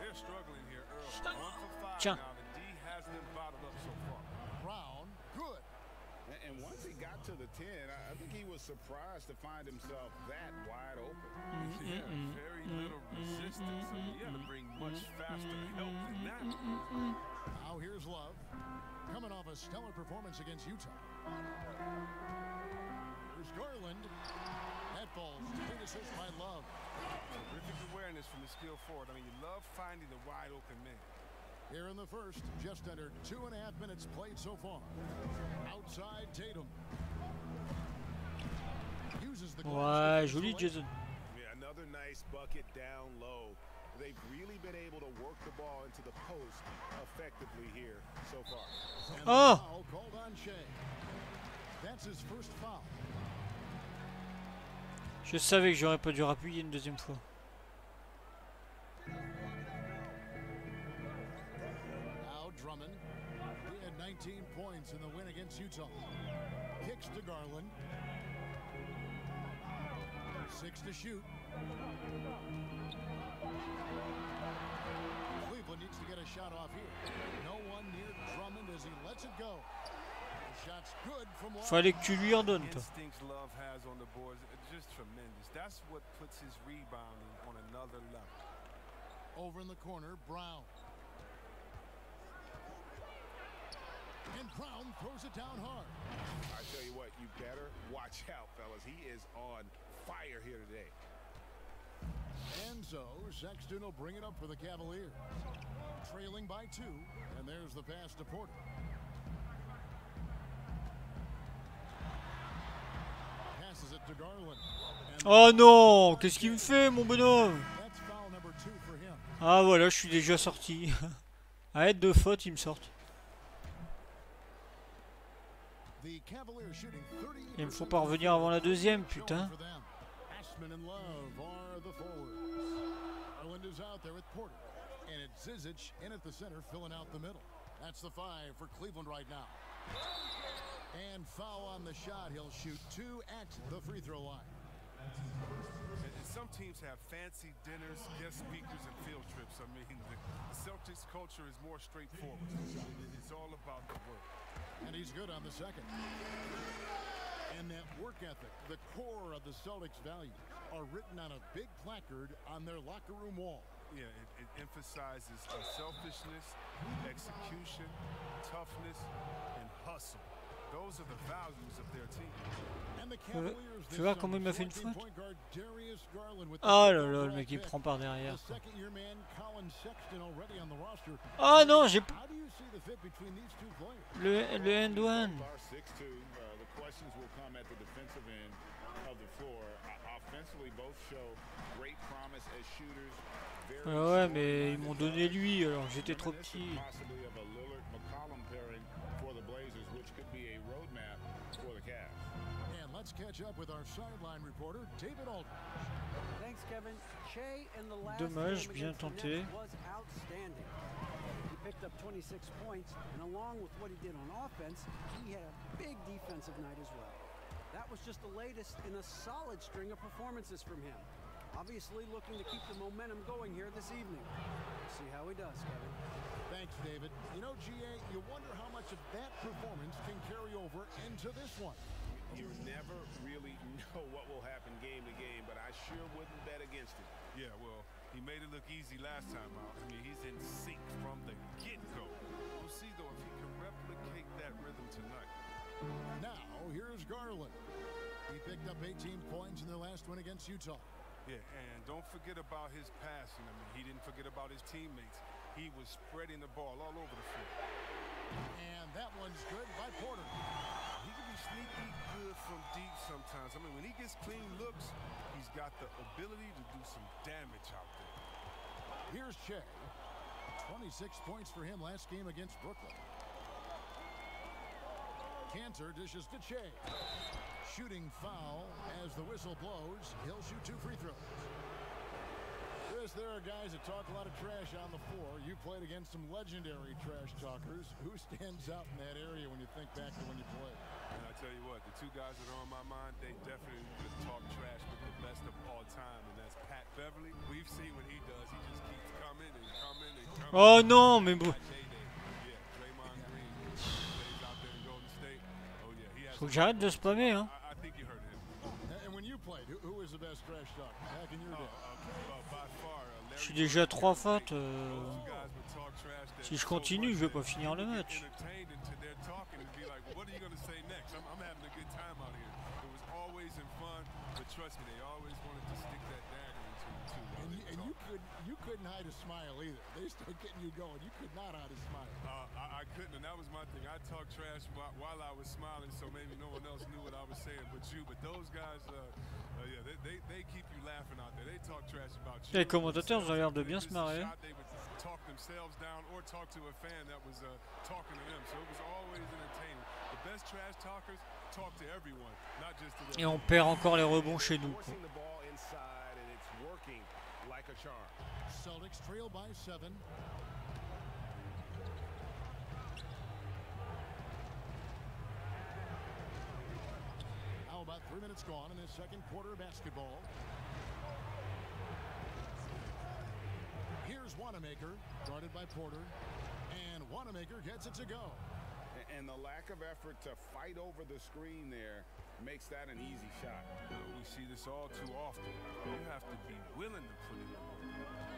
They're struggling here early. One for five Tiens. now. The D has them bottled up so far. Brown, good. And, and once he got to the 10, I, I think he was surprised to find himself that wide open. Mm-hmm. Yeah, mm-hmm. very little mm-hmm. resistance. So you had to bring much faster help than that. Now here's Love, coming off a stellar performance against Utah. Here's Garland. That falls. Great assist by Love. Terrific awareness from the skill forward. I mean, you love finding the wide open man. Here in the first, just under two and a half minutes played so far. Outside Tatum. Uses the Ouais, joli Jason. Yeah, another nice bucket down low. They've really been able to work the ball into the post effectively here so far. And Oh. foul called on Shea. That's his first foul. Je savais que j'aurais pas dû appuyer une deuxième fois. 19 points in the win against Utah. Kicks to Garland. Six to shoot. Cleveland needs to get a shot off here. No one near Drummond as he lets it go. The shot's good from long. Fallait que tu lui en donnes, toi. Instincts Love has on the boards, just tremendous. That's what puts his rebounding on another level. Over in the corner, Brown. And Brown throws it down hard. I tell you what, you better watch out, fellas. He is on fire here today. And so Sexton will bring it up for the Cavaliers. Trailing by two, and there's the pass to Porter. Passes it to Garland. And Oh non Qu'est-ce qu'il me fait, mon bonhomme that's foul number two for him. Ah voilà, je suis déjà sorti. <laughs> à aide de faute, ils me sortent. Il me faut pas revenir avant la deuxième, putain. And foul on the shot. He'll shoot two at the free throw line. And some teams have fancy dinners, guest speakers, and field trips? I mean, the Celtics culture is more straightforward. It's all about the work. And he's good on the second. And that work ethic, the core of the Celtics' values, are written on a big placard on their locker room wall. Yeah, it, it emphasizes unselfishness, execution, toughness, and hustle. Tu vois comment il m'a fait une faute Oh là là, le mec il prend par derrière. Quoi. Oh non, j'ai... Le, le end one. Ah ouais, mais ils m'ont donné lui alors j'étais trop petit. Let's catch up with our sideline reporter, David Aldridge. Thanks, Kevin. Che in the last Dommage, game bien against the tenté. Was outstanding. He picked up 26 points, and along with what he did on offense, he had a big defensive night as well. That was just the latest in a solid string of performances from him. Obviously looking to keep the momentum going here this evening. See how he does, Kevin. Thanks, David. You know, GA, you wonder how much of that performance can carry over into this one. You never really <laughs> know what will happen game to game, but I sure wouldn't bet against it. Yeah, well, he made it look easy last time out. I mean, he's in sync from the get-go. We'll see, though, if he can replicate that rhythm tonight. Now, here's Garland. He picked up 18 points in their last win against Utah. Yeah, and don't forget about his passing. I mean, he didn't forget about his teammates. He was spreading the ball all over the field. And that one's good by Porter. He can be sneaky good from deep sometimes. I mean, when he gets clean looks, he's got the ability to do some damage out there. Here's Che. 26 points for him last game against Brooklyn. Kanter dishes to Che. Shooting foul as the whistle blows. He'll shoot two free throws. Chris, there are guys that talk a lot of trash on the floor. You played against some legendary trash talkers. Who stands out in that area when you think back to when you played? tell you what, the two guys that are on my mind, they trash Pat Beverly. He does. He and coming and coming. Oh non, mais bon. Faut que j'arrête de spammer, hein. Je suis déjà trois fautes. Euh, si je continue, je vais pas finir le match. Smile either. They start getting you going. You could not hide a smile. Uh, I, I couldn't, and that was my thing. I talked trash while, I was smiling, so maybe no one else knew what I was saying but you. But those guys, uh, uh, yeah, they, they, they keep you laughing out there. They talk trash about you. Les commentateurs ont l'air de bien se marrer. They would talk themselves down or talk to a fan that was uh, talking to them. So it was always entertaining. The best trash talkers talk to everyone, not just to Et on perd encore les rebonds chez nous. quoi. Like a charm. Celtics trail by seven. How about three minutes gone in the second quarter of basketball? Here's Wanamaker, guarded by Porter. And Wanamaker gets it to go. And the lack of effort to fight over the screen there makes that an easy shot. We see this all too often. You have to be willing to put it on.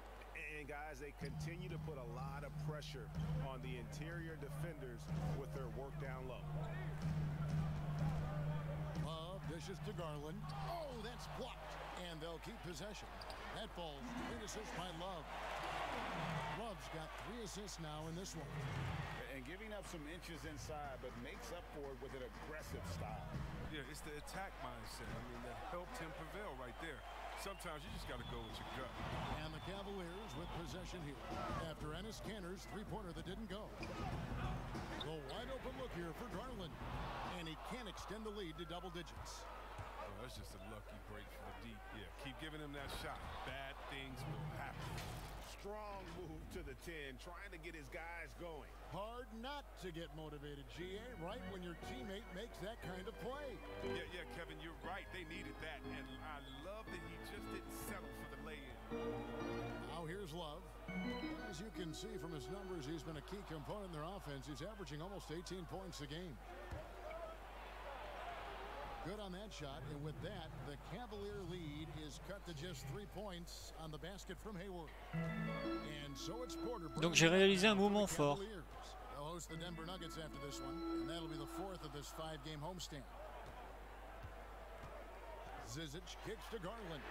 And guys, they continue to put a lot of pressure on the interior defenders with their work down low. Love dishes to Garland. Oh, that's blocked. And they'll keep possession. That ball, great assist by Love. Love's got three assists now in this one. And giving up some inches inside, but makes up for it with an aggressive style. Yeah, it's the attack mindset. I mean, that helped him prevail right there. Sometimes you just got to go with your gut. And the Cavaliers with possession here. After Enes Kanter's three-pointer that didn't go. The wide open look here for Garland. And he can't extend the lead to double digits. Oh, that's just a lucky break for the deep. Yeah, keep giving him that shot. Bad things will happen. Strong move to the 10, trying to get his guys going. Hard not to get motivated, GA, right when your teammate makes that kind of play. Yeah, yeah, Kevin, you're right. They needed that. And I love that he just didn't settle for the lay-in. Now here's Love. As you can see from his numbers, he's been a key component in their offense. He's averaging almost 18 points a game. Good on that shot, and with that, the Cavalier lead is cut to just three points on the basket from Hayward. And so it's Porter. Donc j'ai réalisé un moment fort. They'll host the Denver Nuggets after this one, and that'll be the fourth of this five-game homestand. Zizic kicks to Garland.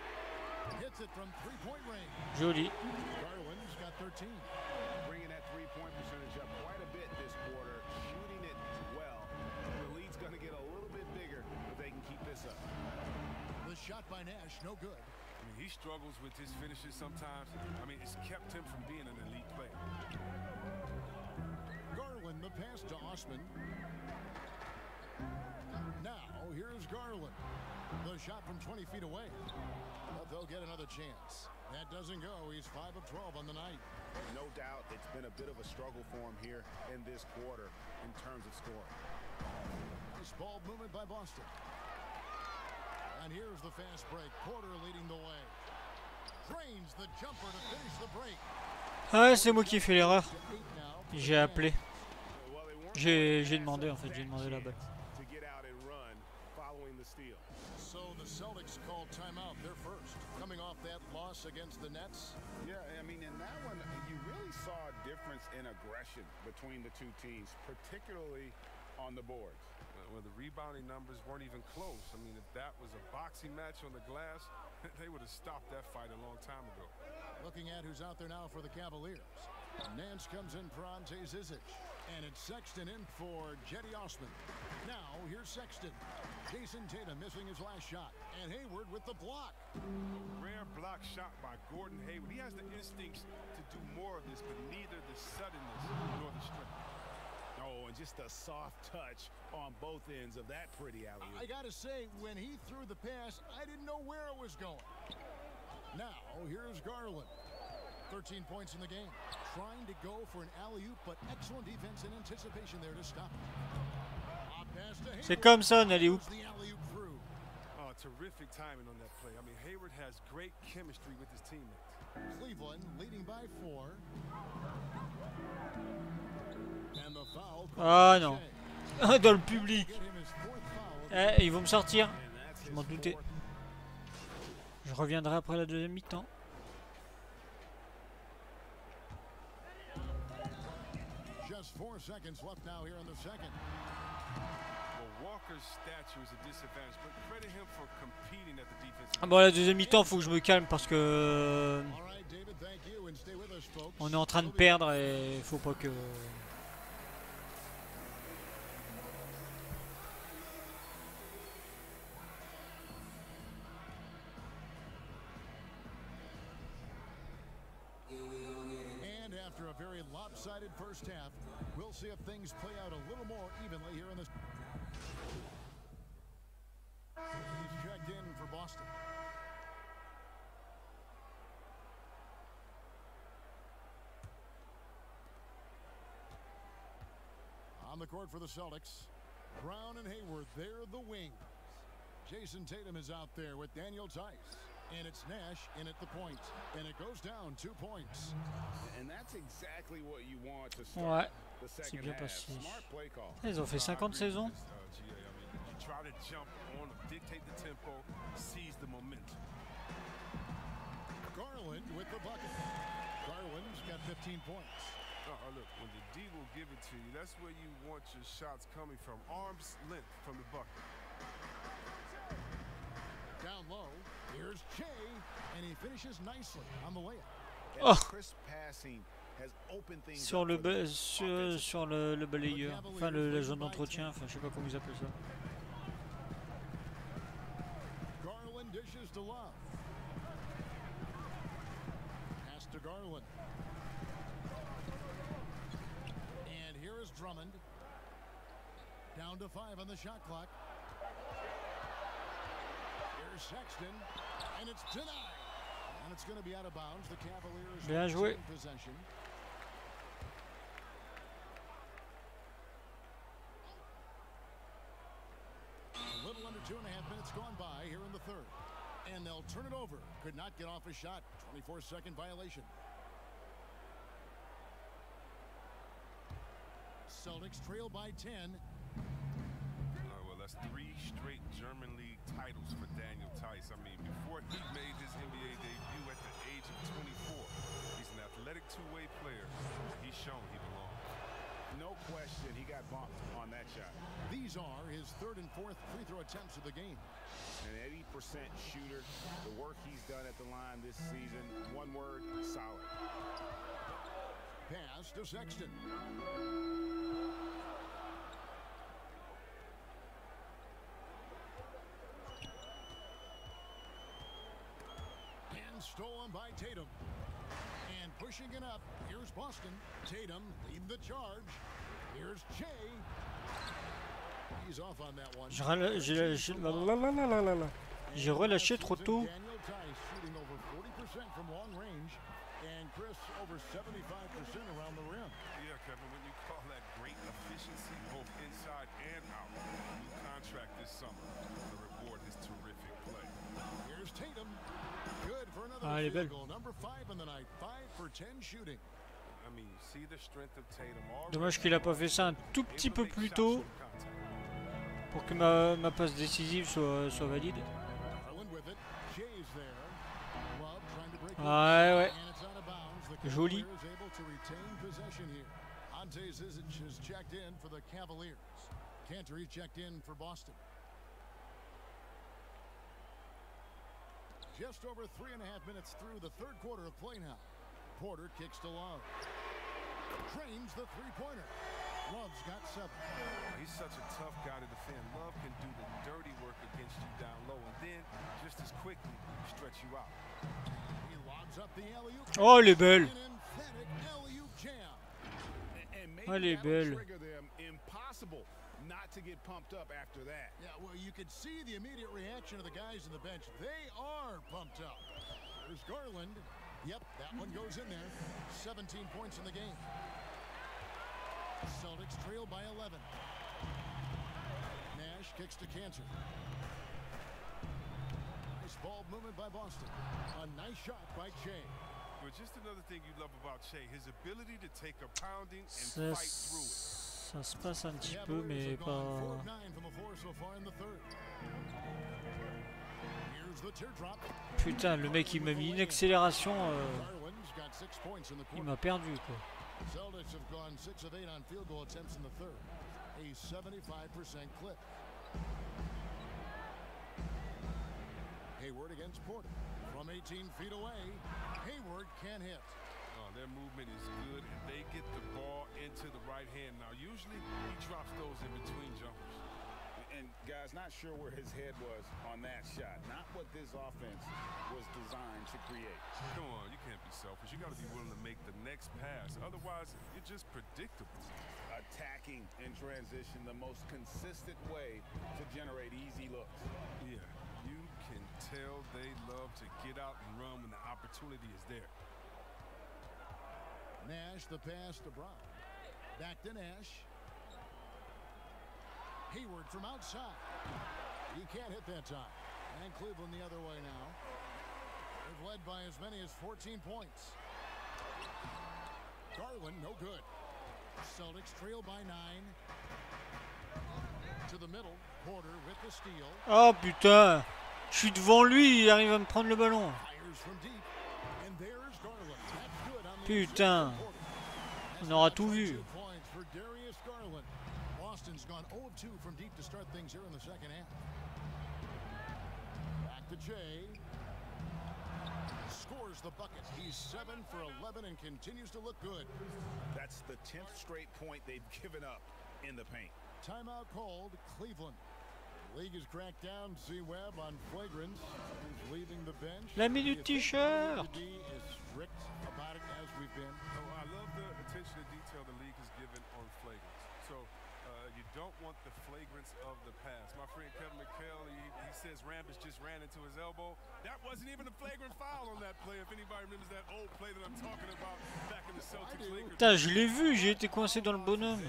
Hits it from three-point range. Joli. Garland's got 13. Bringing that three-point percentage up quite a shot by Nash, no good. I mean, he struggles with his finishes sometimes. I mean, it's kept him from being an elite player. Garland, the pass to Osman. Now, here's Garland. The shot from 20 feet away. But they'll get another chance. That doesn't go. He's 5 of 12 on the night. No doubt it's been a bit of a struggle for him here in this quarter in terms of scoring. Nice ball movement by Boston. And here's the fast break. Porter leading the way. Drains the jumper to finish the break. Ah, c'est moi qui ai fait l'erreur. J'ai appelé. J'ai demandé en fait, j'ai demandé la balle. To get out and run following the steal. So the Celtics call timeout. They're first. Coming off that loss against the Nets. Yeah, I mean, in that one, you really saw a difference in aggression between the two teams, particularly on the boards. Well, the rebounding numbers weren't even close. I mean, if that was a boxing match on the glass, <laughs> they would have stopped that fight a long time ago. Looking at who's out there now for the Cavaliers. Nance comes in for Ante Zizic. And it's Sexton in for Cedi Osman. Now, here's Sexton. Jayson Tatum missing his last shot. And Hayward with the block. A Rare block shot by Gordon Hayward. He has the instincts to do more of this, but neither the suddenness nor the strength. And just a soft touch on both ends of that pretty alley. I gotta say, when he threw the pass, I didn't know where it was going. Now, here's Garland. 13 points in the game. Trying to go for an alley-oop, but excellent defense and anticipation there to stop it. A pass to C'est comme ça, un alley-oop. Throws the alley-oop through. Oh, terrific timing on that play. I mean, Hayward has great chemistry with his teammates. Cleveland leading by four. Ah non. <laughs> Dans le public. Eh, ils vont me sortir. Je m'en doutais. Je reviendrai après la deuxième mi-temps. Just. Ah, bon, la deuxième mi-temps, faut que je me calme parce que on est en train de perdre et faut pas que. A very lopsided first half. We'll see if things play out a little more evenly here in this. He's checked in for Boston. On the court for the Celtics, Brown and Hayward, they're the wings. Jayson Tatum is out there with Daniel Theis. And it's Nash in at the point. And it goes down two points. And that's exactly what you want to Ouais, start the second bien half. passé. Smart play call. Ils ont fait 50 saisons. GA, I mean, you try to jump on, dictate the tempo, seize the momentum. Garland with the bucket. Garland's got 15 points. Uh, uh, look, when the D will give it to you, that's where you want your shots coming from. Arm's length from the bucket. Down low. Here's Che, and he finishes nicely on the layup. Oh. Sur up le, ba- sur, sur le, le balayeur, enfin le, la zone d'entretien, enfin je sais pas comment ils appellent ça. Garland dishes to Love. Pass to Garland. And here is Drummond. Down to five on the shot clock. Here's Sexton. And it's denied. And it's going to be out of bounds. The Cavaliers Bien joué. retain possession. A little under two and a half minutes gone by here in the third. And they'll turn it over. Could not get off a shot. 24 second violation. Celtics trail by 10. Uh, well, that's three straight German League titles for Daniel Theis. I mean, before he made his NBA debut at the age of 24, he's an athletic two-way player. He's shown he belongs. No question, he got bumped on that shot. These are his third and fourth free throw attempts of the game. An 80% shooter. The work he's done at the line this season, one word, solid. Pass to Sexton. Stolen by Tatum. And pushing it up. Here's Boston. Tatum lead the charge. Here's Che. He's off on that one. J'ai rela- j'ai- j'ai- la- la- la- la- la- la- la. J'ai relâché trop tôt. Daniel Tice shooting over 40% from long range. And Chris over 75% around the rim. Yeah, Kevin, when you call that great efficiency, both inside and out, new contract this summer. The reward is terrific play. Here's Tatum. Ah, elle est belle. Dommage qu'il a pas fait ça un tout petit peu plus tôt pour que ma, ma passe décisive soit, valide. Ah, ouais, ouais. Joli. In for the Cavaliers. Just over three and a half minutes through the third quarter of play now. Porter kicks to Love. Drains the three-pointer. Love's got seven. He's such a tough guy to defend. Love can do the dirty work against you down low and then just as quickly stretch you out. He lobs up the alley-oop. Oh, elle est belle. An emphatic. And maybe Elle est belle. trigger them. Impossible not to get pumped up after that. Yeah, well, you can see the immediate reaction of the guys on the bench. They are pumped up. There's Garland. Yep, that one goes in there. 17 points in the game. Celtics trail by 11. Nash kicks to Kanter. Nice ball movement by Boston. A nice shot by Che. But just another thing you love about Shea, his ability to take a pounding and fight through it. Ça se passe un petit peu, mais pas... Putain, le mec, il m'a mis une accélération. Euh, il m'a perdu, quoi. Hayward against Porter. From 18 feet away, Hayward can hit. Their movement is good, and they get the ball into the right hand. Now, usually he drops those in between jumpers. And guys, not sure where his head was on that shot. Not what this offense was designed to create. Come on, you can't be selfish. you got to be willing to make the next pass. Otherwise, you're just predictable. Attacking in transition, the most consistent way to generate easy looks. Yeah, you can tell they love to get out and run when the opportunity is there. Nash, the pass to Brown. Back to Nash. Hayward from outside. He can't hit that time. And Cleveland the other way now. They've led by as many as 14 points. Garland, no good. Celtics trail by nine. To the middle. Porter with the steal. Oh putain Je suis devant lui, il arrive à me prendre le ballon. Fires from deep. Putain On aura tout vu. Boston's gone 0 of 2 from deep to start things here in the second half. Back to Jay. Scores the bucket. He's 7 for 11 and continues to look good. That's the 10th straight point they've given up in the paint. Timeout called Cleveland. League has cracked down C Webb on flagrants. Leaving the bench. La minute t-shirt? As we've been. Oh, I love the attention to detail the league has given on flagrants. So uh, you don't want the flagrants of the past. My friend Kevin McHale, he, he says Rambis just ran into his elbow. That wasn't even a flagrant foul on that play. If anybody remembers that old play that I'm talking about back in the Celtics Lakers. Putain, je l'ai vu, j'ai été coincé dans le bonhomme.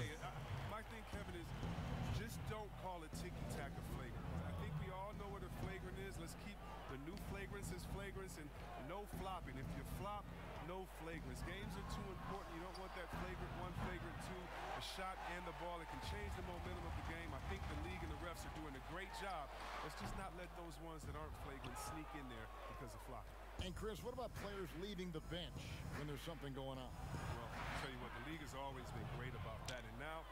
Shot and the ball. It can change the momentum of the game. I think the league and the refs are doing a great job. Let's just not let those ones that aren't flagrant sneak in there because of flopping. And Chris, what about players leaving the bench when there's something going on? Well, I'll tell you what, the league has always been great about that. And now, what's funny is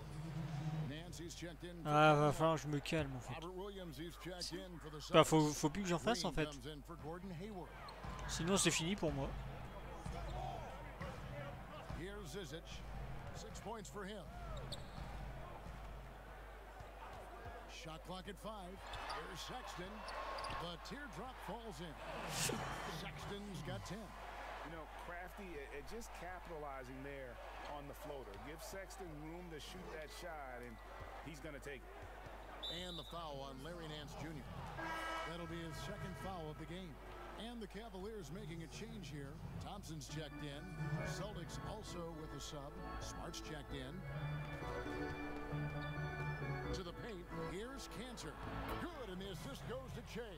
Ah, va falloir que je me calme en fait. Bah, faut, faut plus que j'en fasse en fait. Sinon c'est fini pour moi. Shot clock at five. Here's Sexton. The teardrop falls in. Sexton's got 10. You know, Crafty, just capitalizing there on the floater. Give Sexton room to shoot that shot, he's going to take it. And the foul on Larry Nance Jr. That'll be his second foul of the game. And the Cavaliers making a change here. Thompson's checked in. Celtics also with a sub. Smart's checked in. To the paint. Here's Kanter. Good, and the assist goes to Che.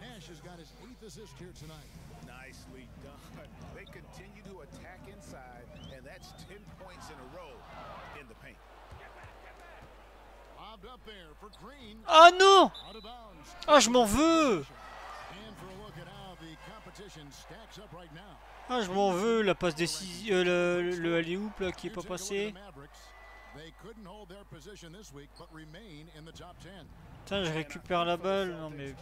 Nash has got his eighth assist here tonight. Nicely done. They continue to attack inside, and that's 10 points in a row in the paint. Ah non! Ah, je m'en veux! Ah, je m'en veux, la passe décisive, euh, le, le alley-oop là qui est pas passé. Putain, je récupère la balle, non mais...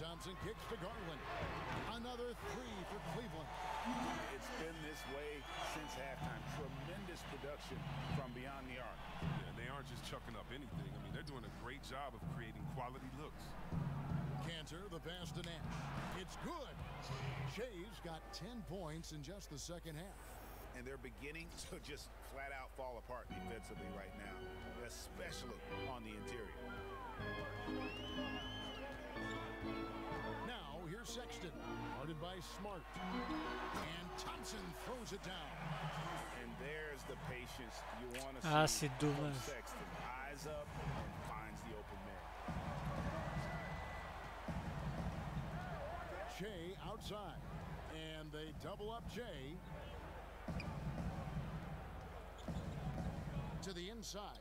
Thompson kicks to Garland. Another three for Cleveland. It's been this way since halftime. Tremendous production from beyond the arc. Yeah, they aren't just chucking up anything. I mean, they're doing a great job of creating quality looks. Kanter, the pass to Nash. It's good. Shay's got 10 points in just the second half. And they're beginning <laughs> to just flat out fall apart defensively right now, especially on the interior. Now, here's Sexton. Guarded by Smart. And Thompson throws it down. And there's the patience you want to Ah, see c'est from dommage. Sexton. Eyes up and finds the open man. Jay outside. And they double up Jay. To to the inside.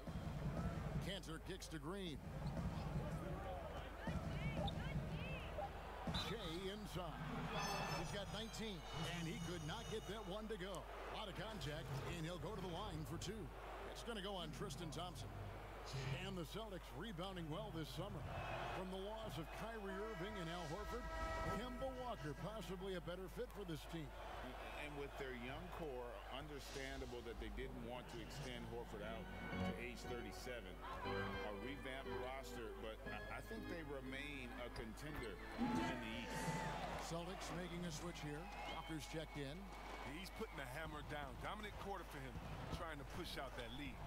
Kanter kicks to Green. Shea inside. He's got 19, and he could not get that one to go. Out of contact, and he'll go to the line for two. It's going to go on Tristan Thompson. And the Celtics rebounding well this summer. From the loss of Kyrie Irving and Al Horford, Kemba Walker possibly a better fit for this team. And with their young core, understandable that they didn't want to extend Horford out to age 37. A revamped roster, but I, I think they remain a contender in the East. Celtics making a switch here. Walker's checked in. He's putting the hammer down. Dominant quarter for him, trying to push out that lead.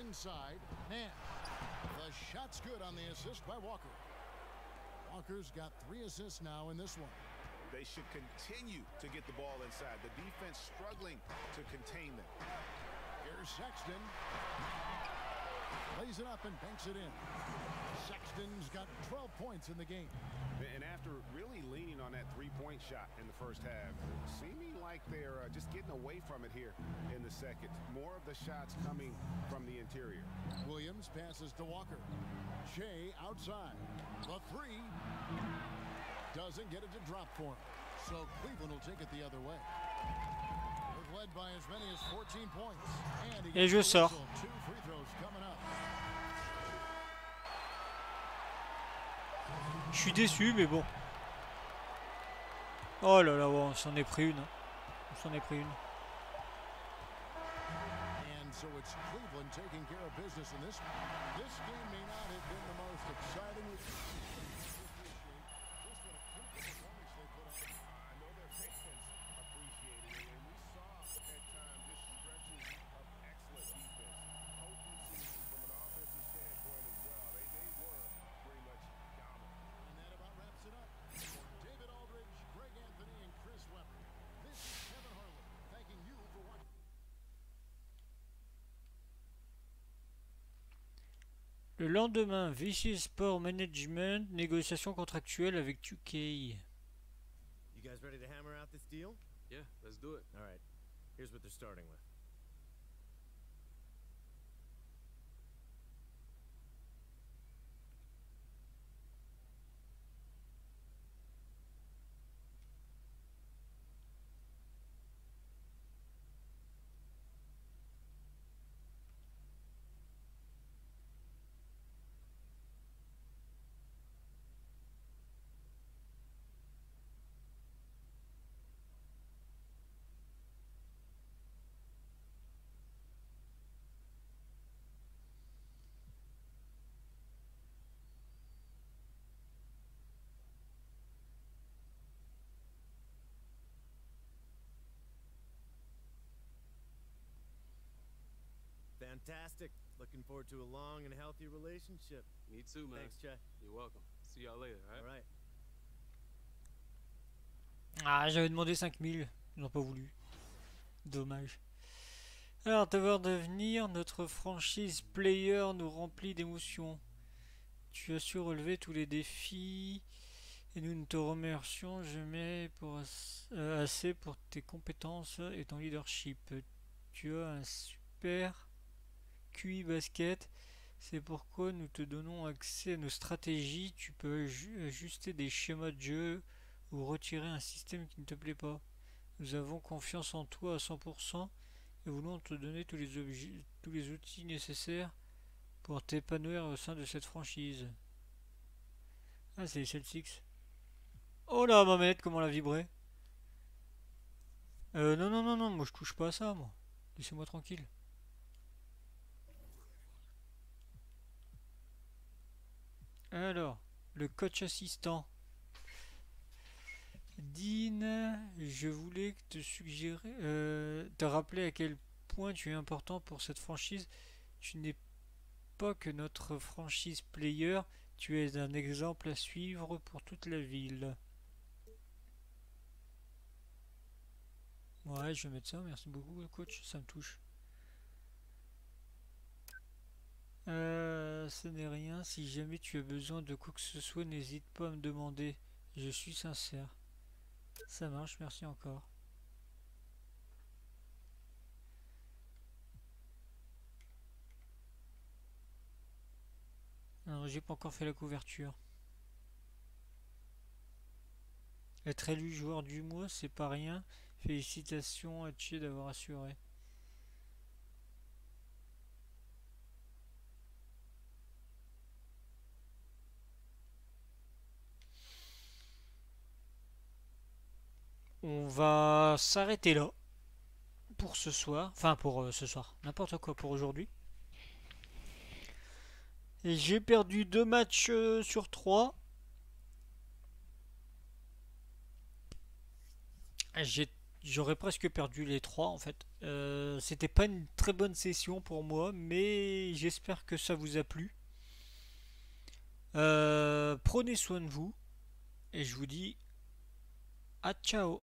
Inside, man. The shot's good on the assist by Walker. Walker's got three assists now in this one. They should continue to get the ball inside. The defense struggling to contain them. Here's Sexton. Lays it up and banks it in. Sexton's got 12 points in the game. And after really leaning on that three-point shot in the first half, seeming like they're uh, just getting away from it here in the second. More of the shots coming from the interior. Williams passes to Walker. Shea outside. The three doesn't get it to drop for him. So Cleveland will take it the other way. They've led by as many as 14 points. And he Et je sors. whistle. Two free throws coming up. Je suis déçu, mais bon. Oh là là, on s'en est pris une. hein. On s'en est pris une. So it's Cleveland taking care of business in. This game may not have been the most exciting. I know their fans appreciated it, and we saw at times just stretches of excellent defense. Potency from an offensive standpoint as well. They, they were pretty much dominant. And that about wraps it up. For David Aldridge, Greg Anthony, and Chris Webber. This is Kevin Harlan thanking you for watching. Le lendemain, Vichy Sport Management, négociation contractuelle avec 2K. You guys ready to hammer out this deal? Yeah, let's do it. All right. Here's what they're starting with. Fantastic. Looking forward to a long and healthy relationship. Me too, man. Thanks, Jay. You're welcome. See y'all later, all right? All right. Ah, j'avais demandé 5000. Ils n'ont pas voulu. Dommage. Alors, t'avoir d'avenir, notre franchise player nous remplit d'émotions. Tu as su relever tous les défis et nous te remercions jamais pour euh, assez pour tes compétences et ton leadership. Tu as un super Basket. C'est pourquoi nous te donnons accès à nos stratégies. Tu peux aju- ajuster des schémas de jeu ou retirer un système qui ne te plaît pas. Nous avons confiance en toi à 100% et voulons te donner tous les, tous les outils nécessaires pour t'épanouir au sein de cette franchise. Ah, c'est les Celtics. Oh là, ma manette, comment elle a vibré. Euh, non, non, non, non, moi je touche pas à ça, moi. Laissez-moi tranquille. Alors, le coach assistant. Dean, je voulais te suggérer, euh, te rappeler à quel point tu es important pour cette franchise. Tu n'es pas que notre franchise player, tu es un exemple à suivre pour toute la ville. Ouais, je vais mettre ça, merci beaucoup coach, ça me touche. Euh, ce n'est rien. Si jamais tu as besoin de quoi que ce soit, n'hésite pas à me demander. Je suis sincère. Ça marche, merci encore. Alors, j'ai pas encore fait la couverture. Être élu joueur du mois, c'est pas rien. Félicitations à Tché d'avoir assuré. On va s'arrêter là pour ce soir. Enfin, pour euh, ce soir. N'importe quoi pour aujourd'hui. J'ai perdu deux matchs euh, sur trois. J'aurais presque perdu les trois en fait. Euh, C'était pas une très bonne session pour moi, mais j'espère que ça vous a plu. Prenez soin de vous et je vous dis à ciao